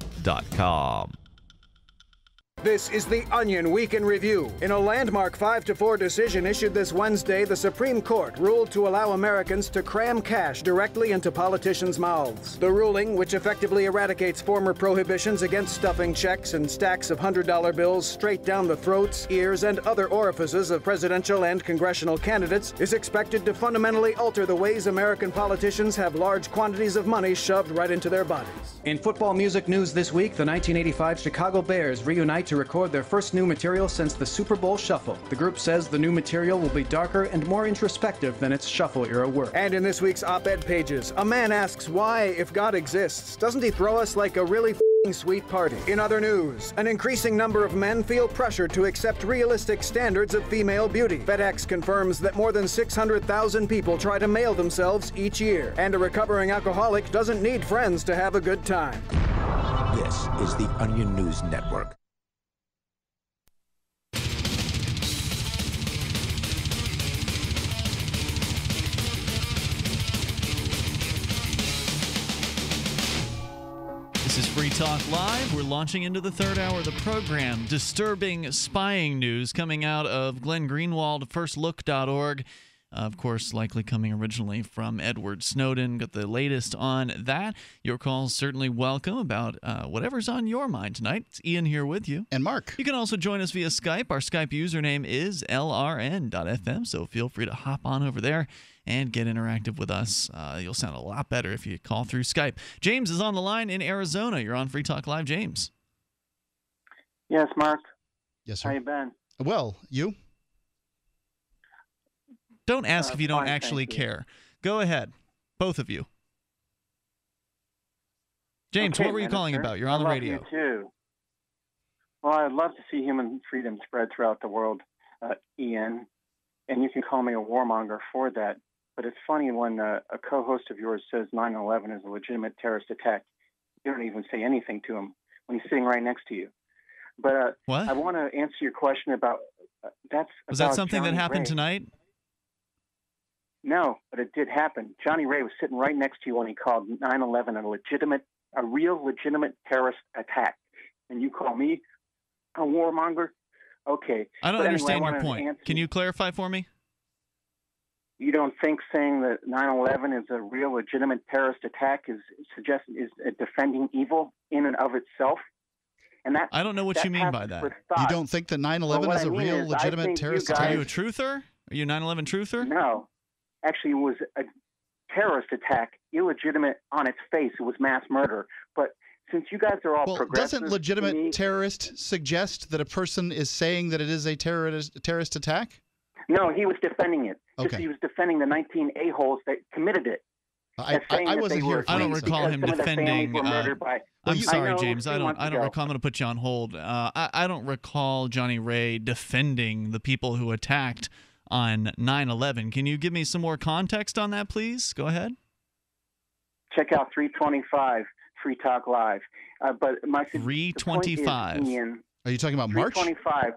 Speaker 2: This is the Onion Week in Review. In a landmark 5 to 4 decision issued this Wednesday, the Supreme Court ruled to allow Americans to cram cash directly into politicians' mouths. The ruling, which effectively eradicates former prohibitions against stuffing checks and stacks of $100 bills straight down the throats, ears, and other orifices of presidential and congressional candidates, is expected to fundamentally alter the ways American politicians have large quantities of money shoved right into their bodies. In football music news this week, the 1985 Chicago Bears reunite to record their first new material since the Super Bowl Shuffle. The group says the new material will be darker and more introspective than its Shuffle era work. And in this week's op ed pages, a man asks why, if God exists, doesn't he throw us like a really sweet party. In other news, an increasing number of men feel pressure to accept realistic standards of female beauty. FedEx confirms that more than 600,000 people try to mail themselves each year, and a recovering alcoholic doesn't need friends to have a good time.
Speaker 47: This is the Onion News Network.
Speaker 4: This is Free Talk Live. We're launching into the third hour of the program. Disturbing spying news coming out of Glenn Greenwald, firstlook.org. Of course, likely coming originally from Edward Snowden. Got the latest on that. Your calls certainly welcome about uh, whatever's on your mind tonight. It's Ian here with you.
Speaker 5: And Mark.
Speaker 4: You can also join us via Skype. Our Skype username is lrn.fm, so feel free to hop on over there and get interactive with us. Uh, you'll sound a lot better if you call through Skype. James is on the line in Arizona. You're on Free Talk Live, James.
Speaker 48: Yes, Mark.
Speaker 5: Yes, sir.
Speaker 48: How you been?
Speaker 5: Well, you?
Speaker 4: Don't ask
Speaker 48: Uh,
Speaker 4: if you don't
Speaker 48: fine,
Speaker 4: actually
Speaker 48: you.
Speaker 4: care. Go ahead, both of you. James,
Speaker 48: Okay,
Speaker 4: what were you calling about? You're on
Speaker 48: I
Speaker 4: the radio.
Speaker 48: You too. Well, I'd love to see human freedom spread throughout the world, uh, Ian, and you can call me a warmonger for that. But it's funny when uh, a co-host of yours says 9/11 is a legitimate terrorist attack. You don't even say anything to him when he's sitting right next to you. But uh,
Speaker 4: What?
Speaker 48: I want to answer your question about uh, that's
Speaker 4: Was that
Speaker 48: about
Speaker 4: something that happened
Speaker 48: Ray.
Speaker 4: tonight?
Speaker 48: No, but it did happen. Johnny Ray was sitting right next to you when he called 9/11 a legitimate, a real legitimate terrorist attack, and you call me a warmonger. Okay.
Speaker 4: I don't
Speaker 48: But anyway,
Speaker 4: understand
Speaker 48: I
Speaker 4: your point.
Speaker 48: answer-
Speaker 4: Can you clarify for me?
Speaker 48: You don't think saying that 9/11 is a real legitimate terrorist attack is suggest is uh, defending evil in and of itself? And that
Speaker 4: I don't know what you mean by that.
Speaker 5: You don't think that 9
Speaker 48: Well,
Speaker 5: 11
Speaker 48: what
Speaker 5: is
Speaker 48: I
Speaker 5: a
Speaker 48: mean
Speaker 5: real
Speaker 48: is,
Speaker 5: legitimate terrorist
Speaker 48: guys-
Speaker 4: Are you a truther? Are you a 9/11 truther?
Speaker 48: No, actually, was a terrorist attack, illegitimate on its face. It was mass murder. But since you guys are all
Speaker 5: Well,
Speaker 48: progressive,
Speaker 5: doesn't legitimate
Speaker 48: me-
Speaker 5: terrorist suggest that a person is saying that it is a terrorist terrorist attack?
Speaker 48: No, he was defending it.
Speaker 5: Okay.
Speaker 48: He was defending the 19 a-holes that committed it.
Speaker 5: I, I, I wasn't here.
Speaker 4: I don't recall him
Speaker 48: some of their families
Speaker 4: defending.
Speaker 48: were
Speaker 4: uh,
Speaker 48: by-
Speaker 4: I'm
Speaker 48: I
Speaker 4: sorry,
Speaker 48: know
Speaker 4: James.
Speaker 48: a
Speaker 4: I
Speaker 48: few
Speaker 4: don't. I don't
Speaker 48: ago.
Speaker 4: recall. I'm going to put you on hold. Uh, I, I don't recall Johnny Ray defending the people who attacked on 9/11. Can you give me some more context on that, please? Go ahead.
Speaker 48: Check out 325 Free Talk Live. Uh, but my the point is,
Speaker 4: 325.
Speaker 48: Ian,
Speaker 5: Are you talking about March?
Speaker 48: 325.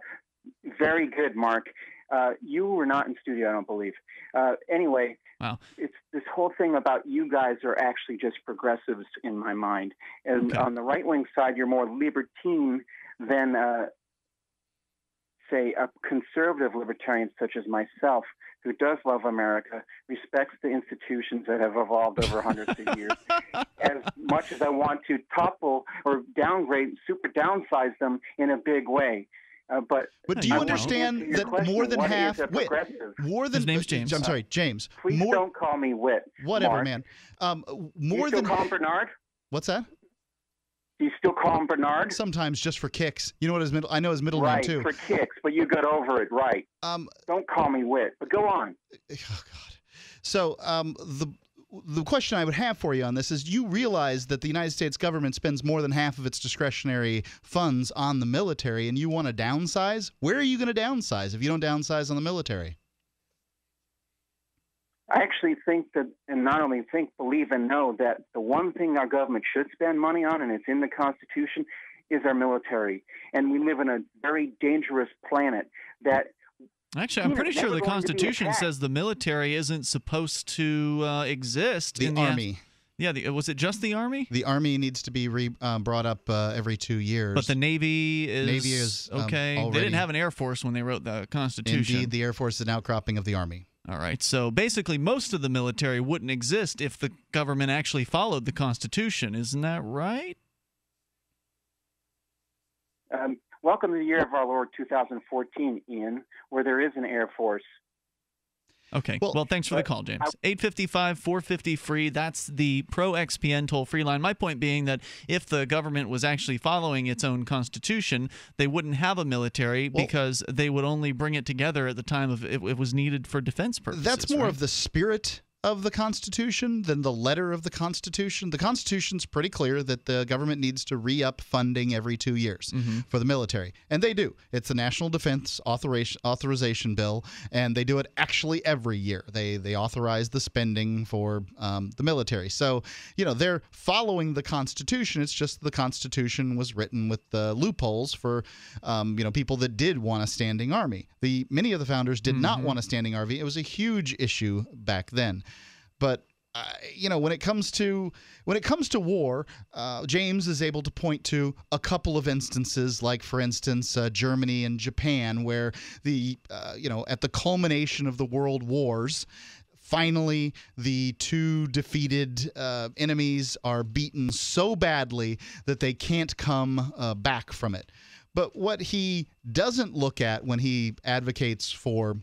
Speaker 48: Very good, Mark. Uh, you were not in studio, I don't believe. Uh, anyway,
Speaker 4: Wow.
Speaker 48: it's this whole thing about you guys are actually just progressives in my mind. And
Speaker 4: Okay.
Speaker 48: on the right wing side, you're more libertine than, uh, say, a conservative libertarian such as myself, who does love America, respects the institutions that have evolved over hundreds of years. As much as I want to topple or downgrade, super downsize them in a big way. Uh, but
Speaker 5: But do you
Speaker 48: I
Speaker 5: understand that
Speaker 48: question,
Speaker 5: more than half
Speaker 48: a
Speaker 5: wait, more than
Speaker 4: His name's James.
Speaker 5: I'm sorry, James.
Speaker 48: Please
Speaker 5: more,
Speaker 48: don't call me wit.
Speaker 5: whatever,
Speaker 48: Mark.
Speaker 5: man. Um, more
Speaker 48: you still
Speaker 5: than
Speaker 48: call Bernard?
Speaker 5: what's that?
Speaker 48: Do you still call him Bernard?
Speaker 5: Sometimes just for kicks. You know what his middle? I know his middle
Speaker 48: right,
Speaker 5: name too.
Speaker 48: for kicks, but you got over it, right?
Speaker 5: Um,
Speaker 48: don't call me wit, but go on. Oh God.
Speaker 5: So um, the the question I would have for you on this is: You realize that the United States government spends more than half of its discretionary funds on the military, and you want to downsize? Where are you going to downsize if you don't downsize on the military?
Speaker 48: I actually think that, and not only think, believe, and know that the one thing our government should spend money on, and it's in the Constitution, is our military. And we live in a very dangerous planet that.
Speaker 4: Actually, I'm pretty sure the
Speaker 48: going to be
Speaker 4: Constitution says the military isn't supposed to uh, exist.
Speaker 5: The
Speaker 4: in the
Speaker 5: Army.
Speaker 4: Yeah, the, was it just the Army?
Speaker 5: The Army needs to be re, um, brought up uh, every two years.
Speaker 4: But the Navy is
Speaker 5: Navy is, um,
Speaker 4: okay. they didn't have an Air Force when they wrote the Constitution.
Speaker 5: Indeed, the Air Force is an outcropping of the Army.
Speaker 4: All right. So basically, most of the military wouldn't exist if the government actually followed the Constitution. Isn't that right?
Speaker 48: Um, welcome to the year of our Lord 2014, Ian, where there is an Air Force.
Speaker 4: Okay. Well, thanks for the call, James. 855 450 free. That's the Pro XPN toll free line. My point being that if the government was actually following its own constitution, they wouldn't have a military because they would only bring it together at the time of it, it was needed for defense purposes.
Speaker 5: That's more
Speaker 4: right?
Speaker 5: of the spirit of the Constitution than the letter of the Constitution. The Constitution's pretty clear that the government needs to re up funding every two years
Speaker 4: Mm-hmm.
Speaker 5: for the military. And they do. It's the National Defense Authorization, authorization Bill, and they do it actually every year. They, they authorize the spending for um, the military. So, you know, they're following the Constitution. It's just the Constitution was written with the loopholes for, um, you know, people that did want a standing army. The Many of the founders did not
Speaker 4: Mm-hmm.
Speaker 5: want a standing army. It was a huge issue back then. But uh, you know, when it comes to when it comes to war, uh, James is able to point to a couple of instances, like for instance, uh, Germany and Japan, where the uh, you know at the culmination of the world wars. Finally, the two defeated uh, enemies are beaten so badly that they can't come uh, back from it. But what he doesn't look at when he advocates for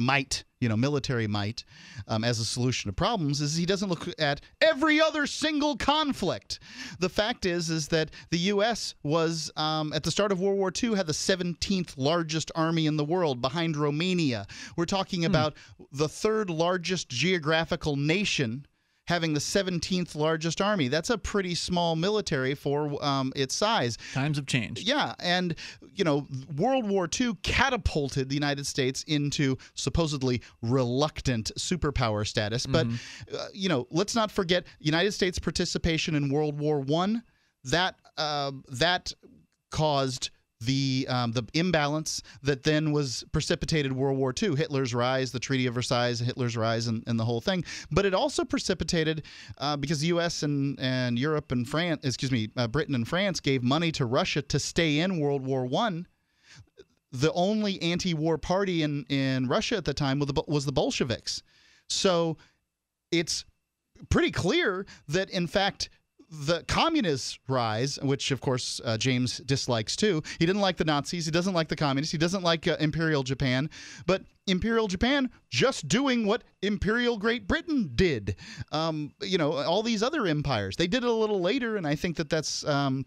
Speaker 5: might, you know, military might, um, as a solution to problems is he doesn't look at every other single conflict. The fact is, is that the U.S. was um, at the start of World War II had the 17th largest army in the world, behind Romania. We're talking about the third largest geographical nation having the 17th largest army. That's a pretty small military for um, its size.
Speaker 4: Times have changed.
Speaker 5: Yeah, and you know, World War II catapulted the United States into supposedly reluctant superpower status. But uh, you know, let's not forget United States participation in World War One. That uh, that caused the um, the imbalance that then was precipitated World War II, Hitler's rise, the Treaty of Versailles, Hitler's rise, and, and the whole thing. But it also precipitated uh, because the U.S. and and Europe and France, excuse me, uh, Britain and France gave money to Russia to stay in World War One. The only anti-war party in in Russia at the time was the, was the Bolsheviks. So it's pretty clear that in fact the communists rise, which of course uh, James dislikes too. He didn't like the Nazis. He doesn't like the communists. He doesn't like uh, Imperial Japan. But Imperial Japan just doing what Imperial Great Britain did. Um, you know, all these other empires. They did it a little later, and I think that that's. Um,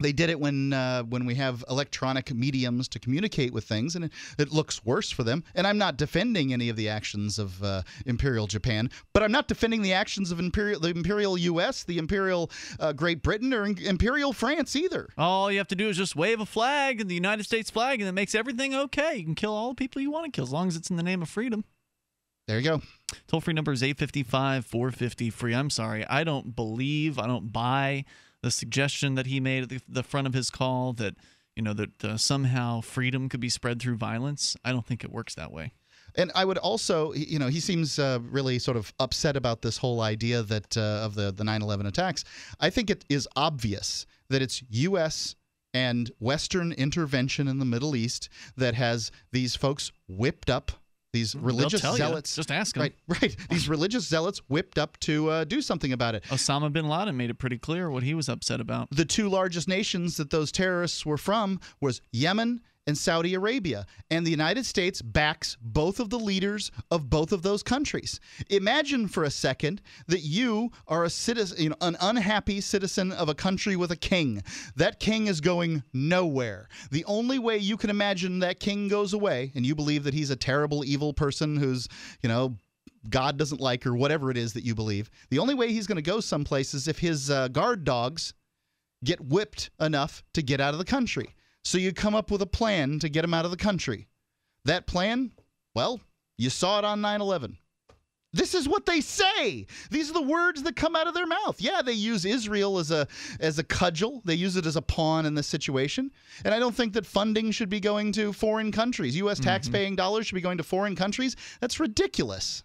Speaker 5: they did it when uh, when we have electronic mediums to communicate with things, and it, it, looks worse for them. And I'm not defending any of the actions of uh, Imperial Japan, but I'm not defending the actions of Imperial the Imperial U.S., the Imperial uh, Great Britain, or Imperial France either.
Speaker 4: All you have to do is just wave a flag, and the United States flag, and it makes everything okay. You can kill all the people you want to kill as long as it's in the name of freedom.
Speaker 5: There you go.
Speaker 4: Toll free number is 855 450 free. I'm sorry. I don't believe, I don't buy the suggestion that he made at the, the front of his call that you know that uh, somehow freedom could be spread through violence. I don't think it works that way.
Speaker 5: And I would also, you know, he seems uh, really sort of upset about this whole idea that uh, of the the 9/11 attacks. I think it is obvious that it's U.S. and Western intervention in the Middle East that has these folks whipped up these religious zealots.
Speaker 4: You. Just ask them.
Speaker 5: Right, right. These religious zealots whipped up to uh, do something about it.
Speaker 4: Osama bin Laden made it pretty clear what he was upset about.
Speaker 5: The two largest nations that those terrorists were from was Yemen and Saudi Arabia. And the United States backs both of the leaders of both of those countries. Imagine for a second that you are a citizen, an unhappy citizen of a country with a king. That king is going nowhere. The only way you can imagine that king goes away, and you believe that he's a terrible, evil person who's, you know, God doesn't like or whatever it is that you believe. The only way he's going to go someplace is if his uh, guard dogs get whipped enough to get out of the country. So you come up with a plan to get them out of the country. That plan, well, you saw it on 9 11. This is what they say. These are the words that come out of their mouth. Yeah, they use Israel as a as a cudgel. They use it as a pawn in this situation. And I don't think that funding should be going to foreign countries. US mm-hmm. taxpaying dollars should be going to foreign countries. That's ridiculous.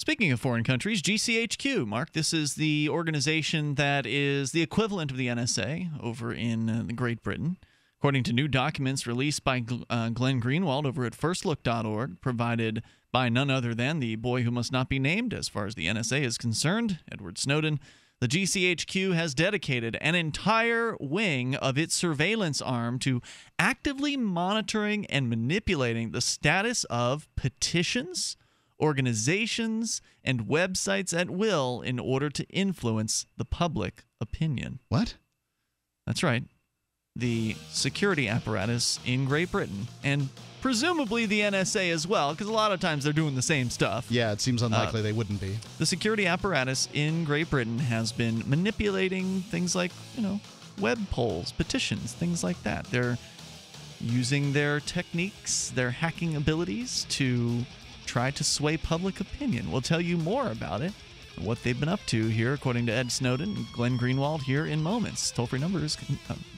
Speaker 4: Speaking of foreign countries, GCHQ, Mark, this is the organization that is the equivalent of the NSA over in uh, Great Britain. According to new documents released by uh, Glenn Greenwald over at firstlook.org, provided by none other than the boy who must not be named as far as the NSA is concerned, Edward Snowden, the GCHQ has dedicated an entire wing of its surveillance arm to actively monitoring and manipulating the status of petitions organizations, and websites at will in order to influence the public opinion.
Speaker 5: What?
Speaker 4: That's right. The security apparatus in Great Britain, and presumably the NSA as well, because a lot of times they're doing the same stuff.
Speaker 5: Yeah, it seems unlikely uh, they wouldn't be.
Speaker 4: The security apparatus in Great Britain has been manipulating things like, you know, web polls, petitions, things like that. They're using their techniques, their hacking abilities to try to sway public opinion. We'll tell you more about it and what they've been up to here, according to Ed Snowden and Glenn Greenwald, here in moments. Toll free numbers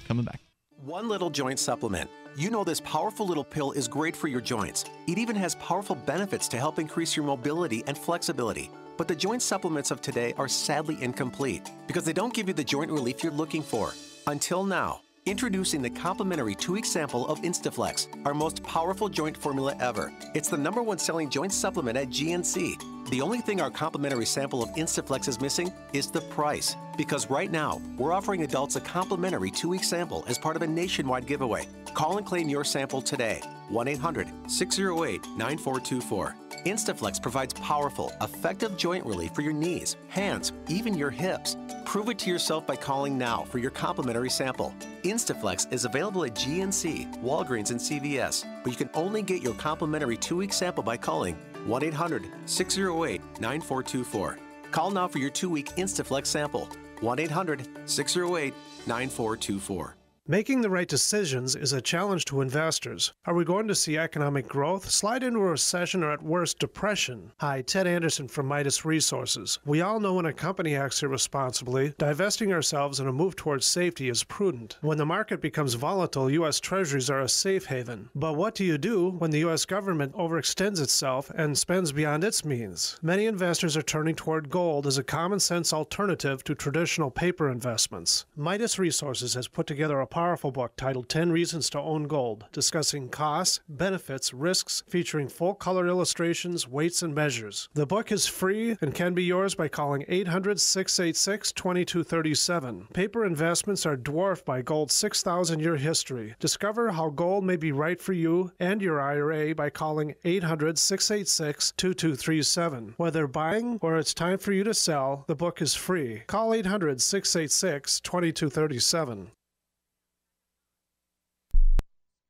Speaker 4: coming back.
Speaker 3: One little joint supplement. You know this powerful little pill is great for your joints. It even has powerful benefits to help increase your mobility and flexibility. But the joint supplements of today are sadly incomplete because they don't give you the joint relief you're looking for. Until now. Introducing the complimentary two week sample of Instaflex, our most powerful joint formula ever. It's the number one selling joint supplement at GNC. The only thing our complimentary sample of Instaflex is missing is the price. Because right now, we're offering adults a complimentary two week sample as part of a nationwide giveaway. Call and claim your sample today. 1 800 608 9424. Instaflex provides powerful, effective joint relief for your knees, hands, even your hips. Prove it to yourself by calling now for your complimentary sample. Instaflex is available at GNC, Walgreens, and CVS, but you can only get your complimentary two week sample by calling 1 800 608 9424. Call now for your two week Instaflex sample 1 800 608 9424.
Speaker 8: Making the right decisions is a challenge to investors. Are we going to see economic growth, slide into a recession, or at worst, depression? Hi, Ted Anderson from Midas Resources. We all know when a company acts irresponsibly, divesting ourselves in a move towards safety is prudent. When the market becomes volatile, U.S. Treasuries are a safe haven. But what do you do when the U.S. government overextends itself and spends beyond its means? Many investors are turning toward gold as a common sense alternative to traditional paper investments. Midas Resources has put together a powerful book titled 10 Reasons to Own Gold, discussing costs, benefits, risks, featuring full color illustrations, weights, and measures. The book is free and can be yours by calling 800 686 2237. Paper investments are dwarfed by gold's 6,000 year history. Discover how gold may be right for you and your IRA by calling 800 686 2237. Whether buying or it's time for you to sell, the book is free. Call 800 686 2237.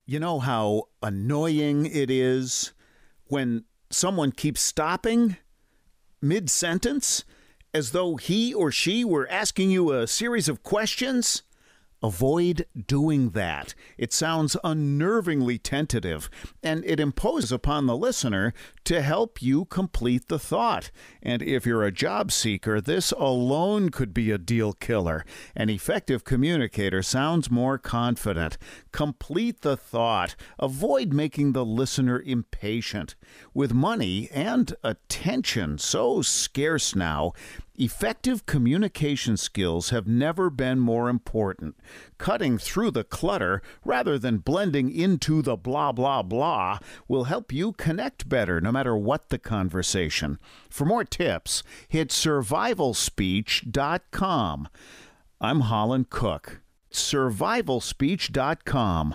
Speaker 49: You know how annoying it is when someone keeps stopping mid sentence as though he or she were asking you a series of questions? Avoid doing that. It sounds unnervingly tentative, and it imposes upon the listener to help you complete the thought. And if you're a job seeker, this alone could be a deal killer. An effective communicator sounds more confident. Complete the thought. Avoid making the listener impatient. With money and attention so scarce now, Effective communication skills have never been more important. Cutting through the clutter rather than blending into the blah, blah, blah will help you connect better no matter what the conversation. For more tips, hit survivalspeech.com. I'm Holland Cook. Survivalspeech.com.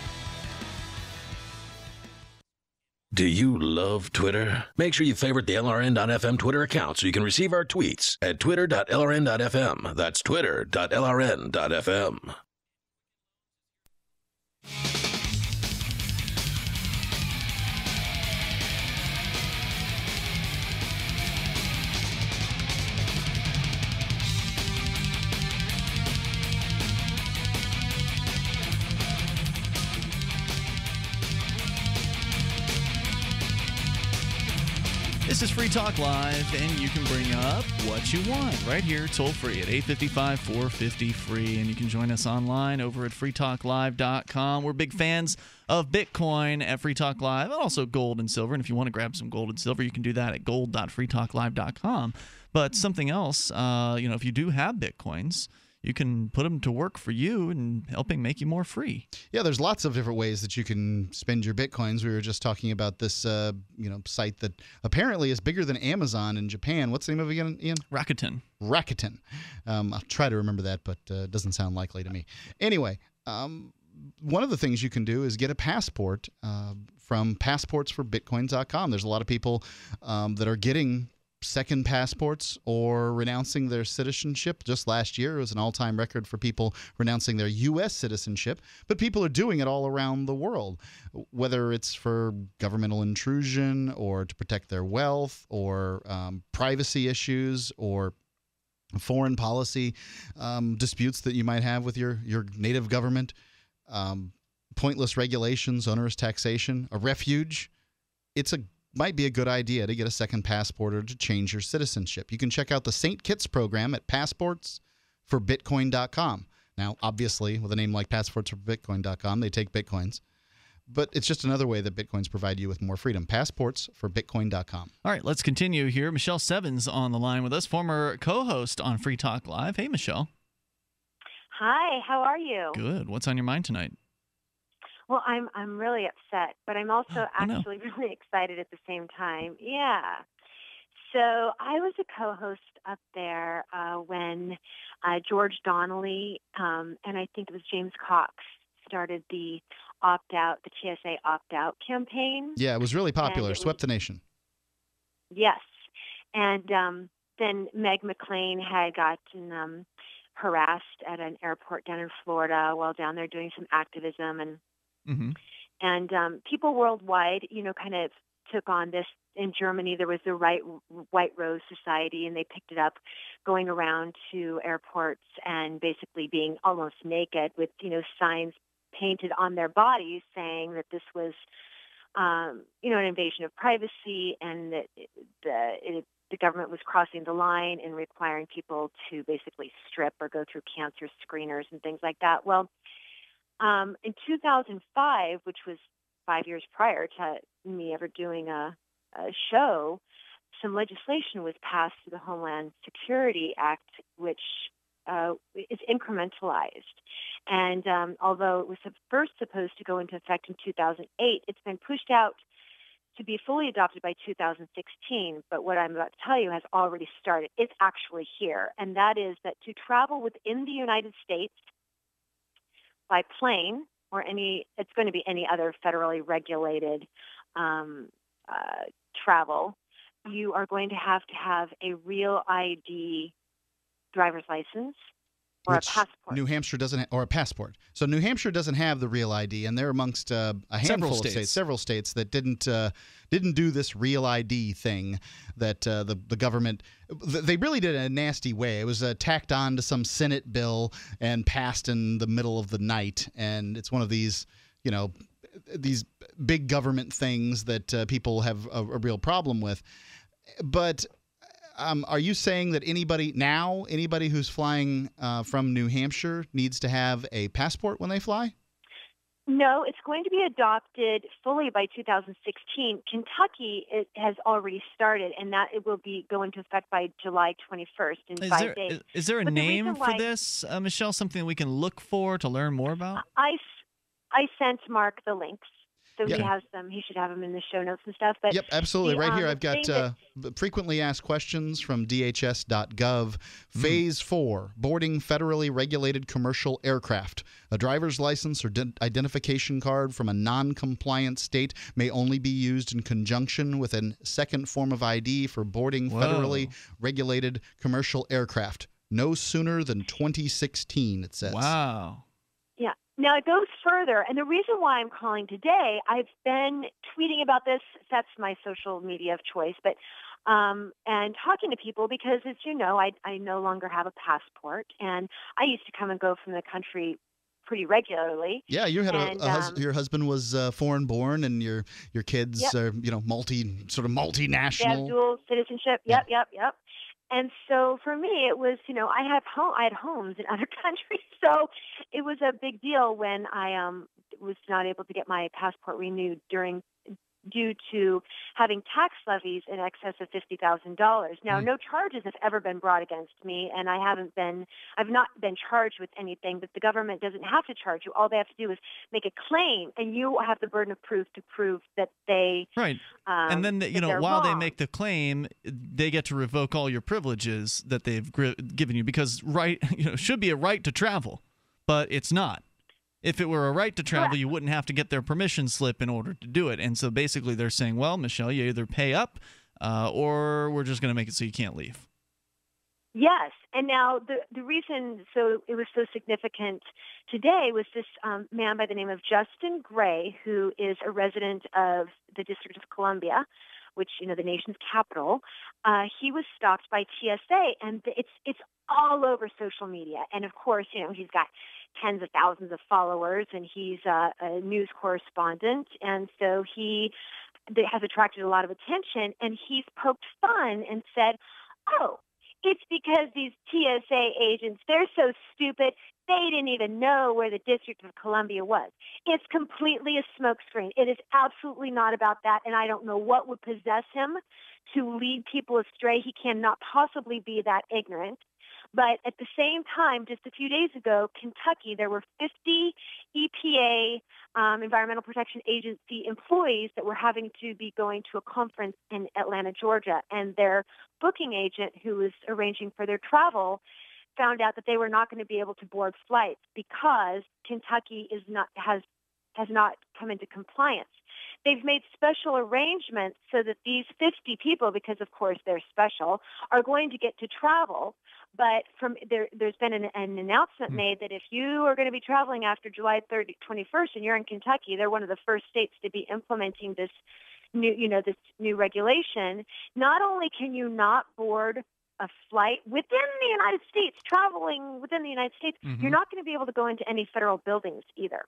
Speaker 11: Do you love Twitter? Make sure you favorite the LRN.FM Twitter account so you can receive our tweets at twitter.lrn.fm. That's twitter.lrn.fm.
Speaker 4: This is Free Talk Live, and you can bring up what you want right here, toll free at 855 450 free. And you can join us online over at freetalklive.com. We're big fans of Bitcoin at Free Talk Live, and also gold and silver. And if you want to grab some gold and silver, you can do that at gold.freetalklive.com. But something else, uh, you know, if you do have Bitcoins, you can put them to work for you and helping make you more free.
Speaker 5: Yeah, there's lots of different ways that you can spend your bitcoins. We were just talking about this, uh, you know, site that apparently is bigger than Amazon in Japan. What's the name of it again, Ian?
Speaker 4: Rakuten.
Speaker 5: Rakuten. Um, I'll try to remember that, but uh, it doesn't sound likely to me. Anyway, um, one of the things you can do is get a passport uh, from passportsforbitcoin.com. There's a lot of people um, that are getting second passports or renouncing their citizenship. Just last year, it was an all time record for people renouncing their U.S. citizenship, but people are doing it all around the world, whether it's for governmental intrusion or to protect their wealth or um, privacy issues or foreign policy um, disputes that you might have with your, your native government. Um, pointless regulations, onerous taxation, a refuge. It's a might be a good idea to get a second passport or to change your citizenship. You can check out the St. Kitts program at passportsforbitcoin.com. Now, obviously, with a name like passportsforbitcoin.com, they take bitcoins. But it's just another way that bitcoins provide you with more freedom. Passportsforbitcoin.com.
Speaker 4: All right, let's continue here. Michelle Sevens on the line with us, former co host on Free Talk Live. Hey, Michelle.
Speaker 50: Hi, how are you?
Speaker 4: Good. What's on your mind tonight?
Speaker 50: Well, I'm I'm really upset, but I'm also
Speaker 4: Oh, no.
Speaker 50: actually really excited at the same time. Yeah. So I was a co-host up there uh, when uh, George Donnelly um, and I think it was James Cox started the opt-out, the TSA opt-out campaign.
Speaker 5: Yeah, it was really popular. Swept the nation.
Speaker 50: Yes. And um, then Meg McLain had gotten um, harassed at an airport down in Florida while down there doing some activism and
Speaker 4: Mm-hmm.
Speaker 50: and um, people worldwide, you know, kind of took on this. In Germany, there was the right, White Rose Society, and they picked it up, going around to airports and basically being almost naked with, you know, signs painted on their bodies saying that this was, um, you know, an invasion of privacy and that the it, the government was crossing the line and requiring people to basically strip or go through cancer screeners and things like that. Well, um, in 2005, which was five years prior to me ever doing a, a show, some legislation was passed through the Homeland Security Act, which uh, is incrementalized. And um, although it was first supposed to go into effect in 2008, it's been pushed out to be fully adopted by 2016. But what I'm about to tell you has already started. It's actually here. And that is that to travel within the United States by plane or any, it's going to be any other federally regulated um, uh, travel, you are going to have to have a real ID driver's license or
Speaker 5: which
Speaker 50: a passport.
Speaker 5: New Hampshire doesn't, ha- or a passport. So New Hampshire doesn't have the real ID, and they're amongst uh, a handful
Speaker 4: Several
Speaker 5: of
Speaker 4: states.
Speaker 5: states, several states that didn't uh, didn't do this real ID thing that uh, the the government. th- They really did it in a nasty way. It was uh, tacked on to some Senate bill and passed in the middle of the night, and it's one of these, you know, these big government things that uh, people have a, a real problem with. But um, are you saying that anybody now, anybody who's flying uh, from New Hampshire needs to have a passport when they fly?
Speaker 50: No, it's going to be adopted fully by 2016. Kentucky it has already started, and that it will be go into effect by July 21st in
Speaker 4: Is
Speaker 50: five
Speaker 4: there,
Speaker 50: days.
Speaker 4: is, is there a
Speaker 50: But
Speaker 4: name
Speaker 50: reason
Speaker 4: for
Speaker 50: why-
Speaker 4: this, uh, Michelle? Something we can look for to learn more about?
Speaker 50: I, I sent Mark the links, so he has them. He should have them in the show notes and stuff. But
Speaker 5: Yep, absolutely.
Speaker 50: the,
Speaker 5: right
Speaker 50: um,
Speaker 5: here, I've got
Speaker 50: thing that-
Speaker 5: uh, frequently asked questions from DHS.gov. Phase four boarding federally regulated commercial aircraft. A driver's license or de- identification card from a non compliant state may only be used in conjunction with a second form of ID for boarding
Speaker 4: Whoa.
Speaker 5: federally regulated commercial aircraft. No sooner than 2016, it says.
Speaker 4: Wow.
Speaker 50: Now it goes further, and the reason why I'm calling today, I've been tweeting about this. That's my social media of choice, but um, and talking to people because, as you know, I I no longer have a passport, and I used to come and go from the country pretty regularly.
Speaker 5: Yeah, you had
Speaker 50: And,
Speaker 5: a, a hus-
Speaker 50: um,
Speaker 5: your husband was uh, foreign born, and your your kids
Speaker 50: Yep.
Speaker 5: are you know multi sort of
Speaker 50: They have
Speaker 5: multinational.
Speaker 50: dual citizenship. Yep, yep, yep. And so for me, it was you know I have home I had homes in other countries, so it was a big deal when I um was not able to get my passport renewed during due to having tax levies in excess of $50,000. Now, no charges have ever been brought against me, and I haven't been, I've not been charged with anything, but the government doesn't have to charge you. All they have to do is make a claim, and you have the burden of proof to prove that they.
Speaker 4: Right.
Speaker 50: Um,
Speaker 4: and then,
Speaker 50: that
Speaker 4: you know, while they make the claim, they get to revoke all your privileges that they've given you because right, you know, should be a right to travel, but it's not. If it were a right to travel, you wouldn't have to get their permission slip in order to do it. And so basically, they're saying, well, Michelle, you either pay up uh, or we're just going to make it so you can't leave.
Speaker 50: Yes, and now the the reason so it was so significant today was this um, man by the name of Justin Gray, who is a resident of the District of Columbia, which you know the nation's capital. Uh, he was stopped by TSA, and it's it's all over social media. And of course, you know he's got tens of thousands of followers, and he's uh, a news correspondent, and so he has attracted a lot of attention. And he's poked fun and said, "Oh." It's because these TSA agents, they're so stupid, they didn't even know where the District of Columbia was. It's completely a smokescreen. It is absolutely not about that, and I don't know what would possess him to lead people astray. He cannot possibly be that ignorant. But at the same time, just a few days ago, Kentucky, there were 50 EPA, um, Environmental Protection Agency employees that were having to be going to a conference in Atlanta, Georgia. And their booking agent, who was arranging for their travel, found out that they were not going to be able to board flights because Kentucky is not has has not come into compliance. They've made special arrangements so that these 50 people, because of course they're special, are going to get to travel. But from there, there's been an, an announcement made that if you are going to be traveling after July 30, 21st and you're in Kentucky, they're one of the first states to be implementing this new, you know, this new regulation. Not only can you not board a flight within the United States, traveling within the United States,
Speaker 5: Mhm.
Speaker 50: you're not going to be able to go into any federal buildings either.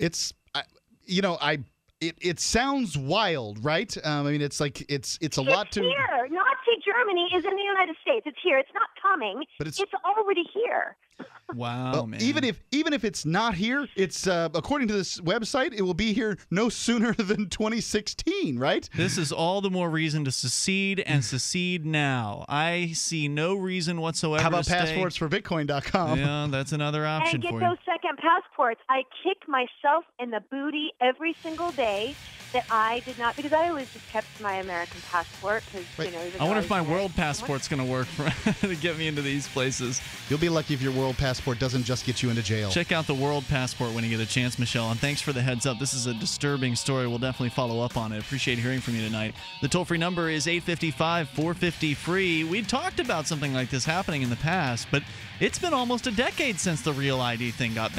Speaker 5: It's, I, you know, I. It, it sounds wild, right? Um, I mean, it's like it's it's a lot to.
Speaker 50: Here, Nazi Germany is in the United States. It's here. It's not coming.
Speaker 5: But it's- it's
Speaker 50: already here.
Speaker 4: Wow,
Speaker 5: Well, even if even if it's not here, it's uh, according to this website, it will be here no sooner than 2016, right?
Speaker 4: This is all the more reason to secede and secede now. I see no reason whatsoever.
Speaker 5: How about
Speaker 4: to stay-
Speaker 5: passports for Bitcoin.com?
Speaker 4: Yeah, that's another option
Speaker 50: and get
Speaker 4: for
Speaker 50: those
Speaker 4: you.
Speaker 50: Second passports. I kick myself in the booty every single day that I did not because I always just kept my American passport because you know.
Speaker 4: I wonder
Speaker 50: though
Speaker 4: if my world passport's going to work for, to get me into these places.
Speaker 5: You'll be lucky if your world passport doesn't just get you into jail.
Speaker 4: Check out the world passport when you get a chance, Michelle. And thanks for the heads up. This is a disturbing story. We'll definitely follow up on it. Appreciate hearing from you tonight. The toll free number is 855 450 free. We talked about something like this happening in the past, but it's been almost a decade since the real ID thing got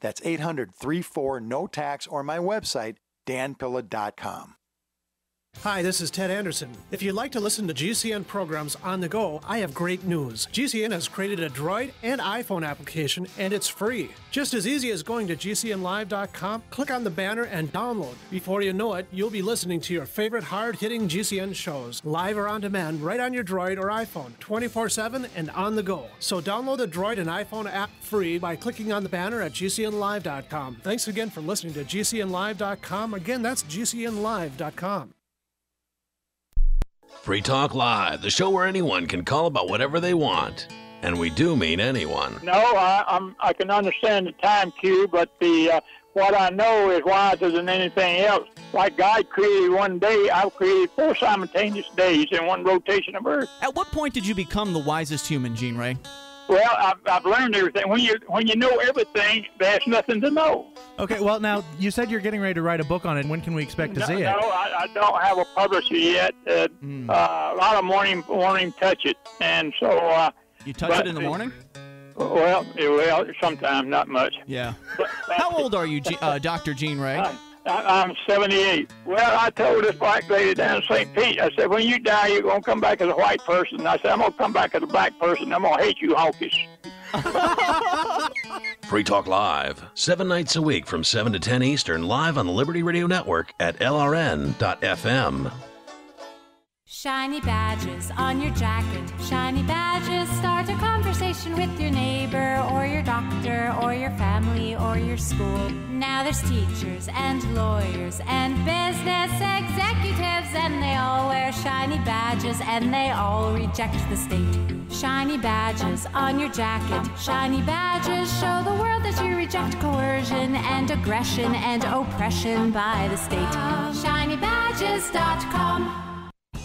Speaker 51: That's 800 34 no tax or my website, danpilla.com.
Speaker 8: Hi, this is Ted Anderson. If you'd like to listen to GCN programs on the go, I have great news. GCN has created a Droid and iPhone application, and it's free. Just as easy as going to GCNlive.com, click on the banner, and download. Before you know it, you'll be listening to your favorite hard hitting GCN shows, live or on demand, right on your Droid or iPhone, 24 7 and on the go. So download the Droid and iPhone app free by clicking on the banner at GCNlive.com. Thanks again for listening to GCNlive.com. Again, that's GCNlive.com.
Speaker 11: Free Talk Live, the show where anyone can call about whatever they want. And we do mean anyone.
Speaker 52: No, I, I'm, I can understand the Time Cube, but the uh, what I know is wiser than anything else. Like God created one day, I've created four simultaneous days in one rotation of Earth.
Speaker 53: At what point did you become the wisest human, Gene Ray?
Speaker 52: Well, I've, I've learned everything. When you when you know everything, there's nothing to know.
Speaker 54: Okay, well, now you said you're getting ready to write a book on it. When can we expect to
Speaker 52: no,
Speaker 54: see it?
Speaker 52: no I, I don't have a publisher yet. Uh,
Speaker 53: Hmm.
Speaker 52: uh, a lot of morning morning touch it, and so uh,
Speaker 53: You touch
Speaker 52: but-
Speaker 53: it in the morning?
Speaker 52: Well, yeah, well, sometimes not much.
Speaker 53: Yeah. How old are you, G- uh, Dr. Gene Ray?
Speaker 52: I, I'm 78. Well, I told this black lady down in St. Pete, I said, when you die, you're going to come back as a white person. I said, I'm going to come back as a black person. I'm going to hate you honkies.
Speaker 11: Free Talk Live, seven nights a week from 7 to 10 Eastern, live on the Liberty Radio Network at LRN.FM.
Speaker 55: Shiny badges on your jacket. Shiny badges start a conversation with your neighbor or your doctor or your family or your school. Now there's teachers and lawyers and business executives, and they all wear shiny badges and they all reject the state. Shiny badges on your jacket. Shiny badges show the world that you reject coercion and aggression and oppression by the state. ShinyBadges.com.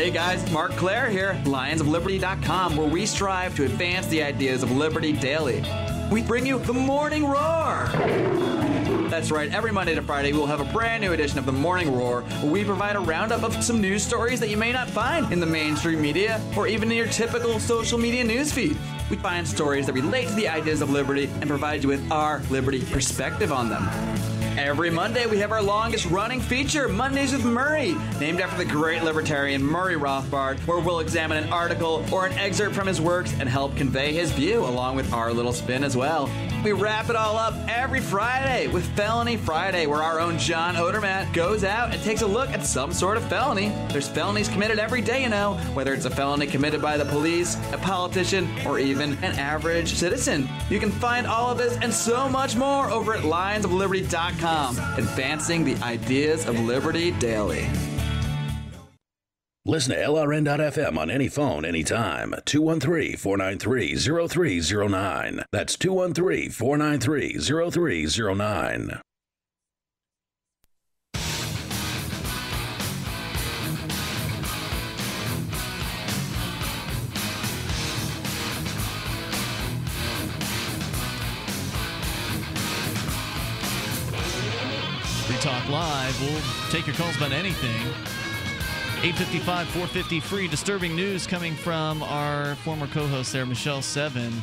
Speaker 56: Hey guys, Marc Clair here, lionsofliberty.com, where we strive to advance the ideas of liberty daily. We bring you the Morning Roar. That's right, every Monday to Friday, we'll have a brand new edition of the Morning Roar, where we provide a roundup of some news stories that you may not find in the mainstream media or even in your typical social media newsfeed. We find stories that relate to the ideas of liberty and provide you with our liberty perspective on them. Every Monday, we have our longest running feature, Mondays with Murray, named after the great libertarian Murray Rothbard, where we'll examine an article or an excerpt from his works and help convey his view, along with our little spin as well. We wrap it all up every Friday with Felony Friday, where our own John Odermatt goes out and takes a look at some sort of felony. There's felonies committed every day, you know, whether it's a felony committed by the police, a politician, or even an average citizen. You can find all of this and so much more over at lionsofliberty.com, advancing the ideas of liberty daily.
Speaker 11: Listen to LRN.FM on any phone, anytime. 213 493 0309. That's 213 493 0309.
Speaker 4: Talk Live. We'll take your calls about anything. 855 450 free. Disturbing news coming from our former co host there, Michelle Seven,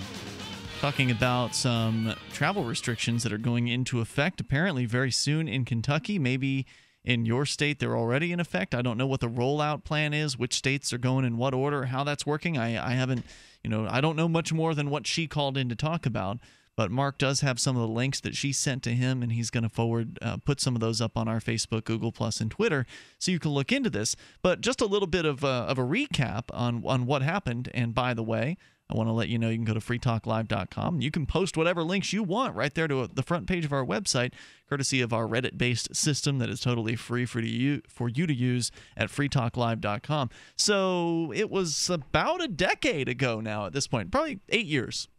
Speaker 4: talking about some travel restrictions that are going into effect apparently very soon in Kentucky. Maybe in your state they're already in effect. I don't know what the rollout plan is, which states are going in what order, how that's working. I, I haven't, you know, I don't know much more than what she called in to talk about. But Mark does have some of the links that she sent to him, and he's going to forward, uh, put some of those up on our Facebook, Google Plus, and Twitter, so you can look into this. But just a little bit of, uh, of a recap on on what happened. And by the way, I want to let you know you can go to freetalklive.com. You can post whatever links you want right there to the front page of our website, courtesy of our Reddit-based system that is totally free for you for you to use at freetalklive.com. So it was about a decade ago now at this point, probably eight years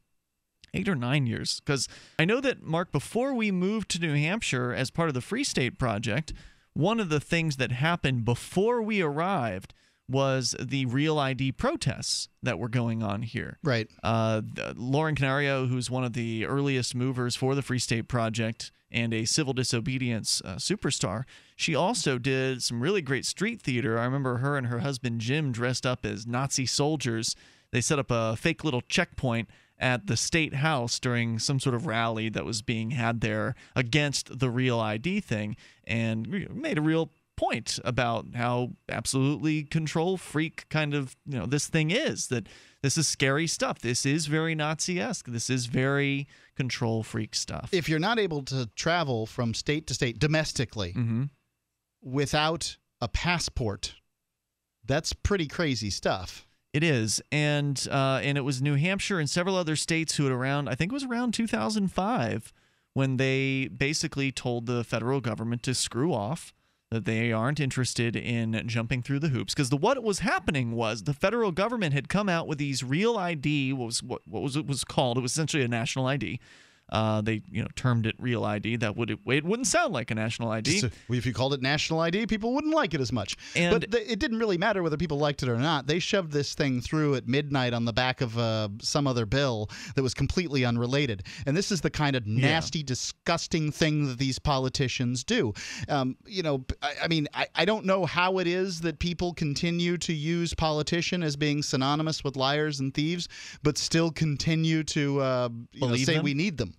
Speaker 4: eight or nine years. Because i know that mark before we moved to new hampshire as part of the free state project one of the things that happened before we arrived was the real id protests that were going on here.
Speaker 5: Right.
Speaker 4: Uh, lauren canario who's one of the earliest movers for the free state project and a civil disobedience uh, superstar she also did some really great street theater. I remember her and her husband jim dressed up as nazi soldiers. They set up a fake little checkpoint at the state house during some sort of rally that was being had there against the real ID thing and made a real point about how absolutely control freak kind of you know this thing is that this is scary stuff this is very nazi-esque this is very control freak stuff
Speaker 5: If you're not able to travel from state to state domestically
Speaker 4: Mm-hmm.
Speaker 5: without a passport, that's pretty crazy stuff.
Speaker 4: It is, and uh, and it was New Hampshire and several other states who had around. I think it was around 2005 when they basically told the federal government to screw off, that they aren't interested in jumping through the hoops. Because the what was happening was the federal government had come out with these real ID. What was what, what was it was called? It was essentially a national ID. Uh, they you know termed it real ID. That would it wouldn't sound like a national ID.
Speaker 5: So if you called it national ID, people wouldn't like it as much.
Speaker 4: And-
Speaker 5: but th- it didn't really matter whether people liked it or not. They shoved this thing through at midnight on the back of uh, some other bill that was completely unrelated. And this is the kind of nasty, disgusting thing that these politicians do. Um, you know, I, I mean, I, I don't know how it is that people continue to use politician as being synonymous with liars and thieves, but still continue to uh, you know, say
Speaker 4: them?
Speaker 5: we need them.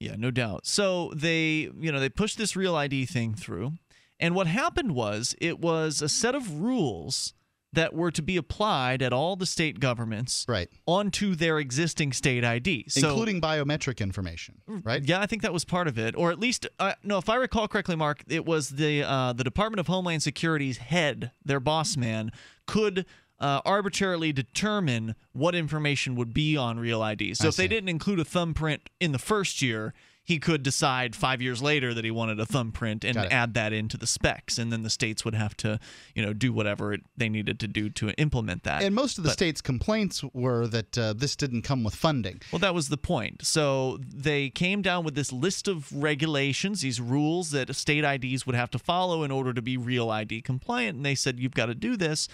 Speaker 4: Yeah, no doubt. So they, you know, they pushed this real ID thing through, and what happened was it was a set of rules that were to be applied at all the state governments
Speaker 5: right.
Speaker 4: onto their existing state ID, so,
Speaker 5: including biometric information, right?
Speaker 4: Yeah, I think that was part of it, or at least, uh, no, if I recall correctly, Mark, it was the uh, the Department of Homeland Security's head, their boss man, could. Uh, arbitrarily determine what information would be on real ID. So
Speaker 5: I
Speaker 4: if they didn't include a thumbprint in the first year, he could decide five years later that he wanted a thumbprint and add that into the specs, and then the states would have to, you know, do whatever it, they needed to do to implement that.
Speaker 5: And most of the
Speaker 4: But-
Speaker 5: states' complaints were that uh, this didn't come with funding.
Speaker 4: Well, that was the point. So they came down with this list of regulations, these rules that state IDs would have to follow in order to be real ID compliant. And they said, you've got to do this.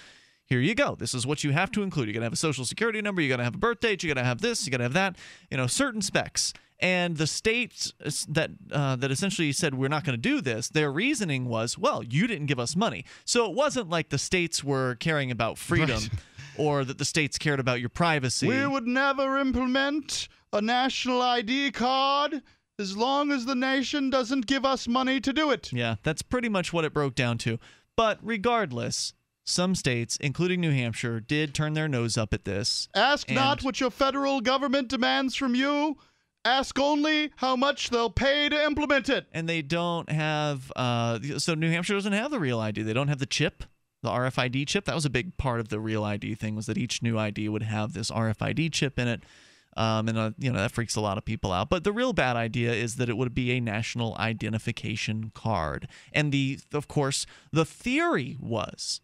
Speaker 4: Here you go. This is what you have to include. You got to have a social security number. You got to have a birth date. You got to have this. You got to have that. You know, certain specs. And the states that uh, that essentially said we're not going to do this, their reasoning was, well, you didn't give us money. So it wasn't like the states were caring about freedom, or that the states cared about your privacy.
Speaker 5: We would never implement a national ID card as long as the nation doesn't give us money to do it.
Speaker 4: Yeah, that's pretty much what it broke down to. But regardless, some states, including New Hampshire, did turn their nose up at this.
Speaker 5: Ask not what your federal government demands from you. Ask only how much they'll pay to implement it.
Speaker 4: And they don't have, uh, so New Hampshire doesn't have the real ID. They don't have the chip, the RFID chip. That was a big part of the real ID thing was that each new ID would have this RFID chip in it. Um, and uh, you know that freaks a lot of people out. But the real bad idea is that it would be a national identification card. And the, of course, the theory was